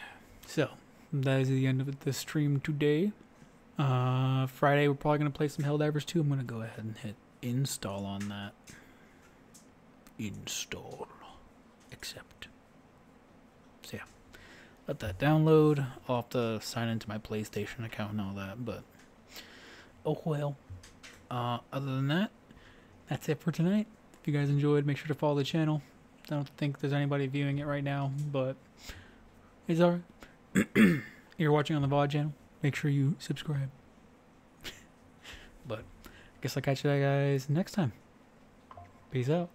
So, that is the end of the stream today. Uh, Friday, we're probably going to play some Hell Helldivers 2. I'm going to go ahead and hit install on that. Install. Accept. So, yeah. Let that download. I'll have to sign into my PlayStation account and all that, but. Oh well. Uh, other than that, that's it for tonight. If you guys enjoyed, make sure to follow the channel. I don't think there's anybody viewing it right now, but it's alright. You're watching on the VOD channel. Make sure you subscribe. but guess I'll catch you guys next time. Peace out.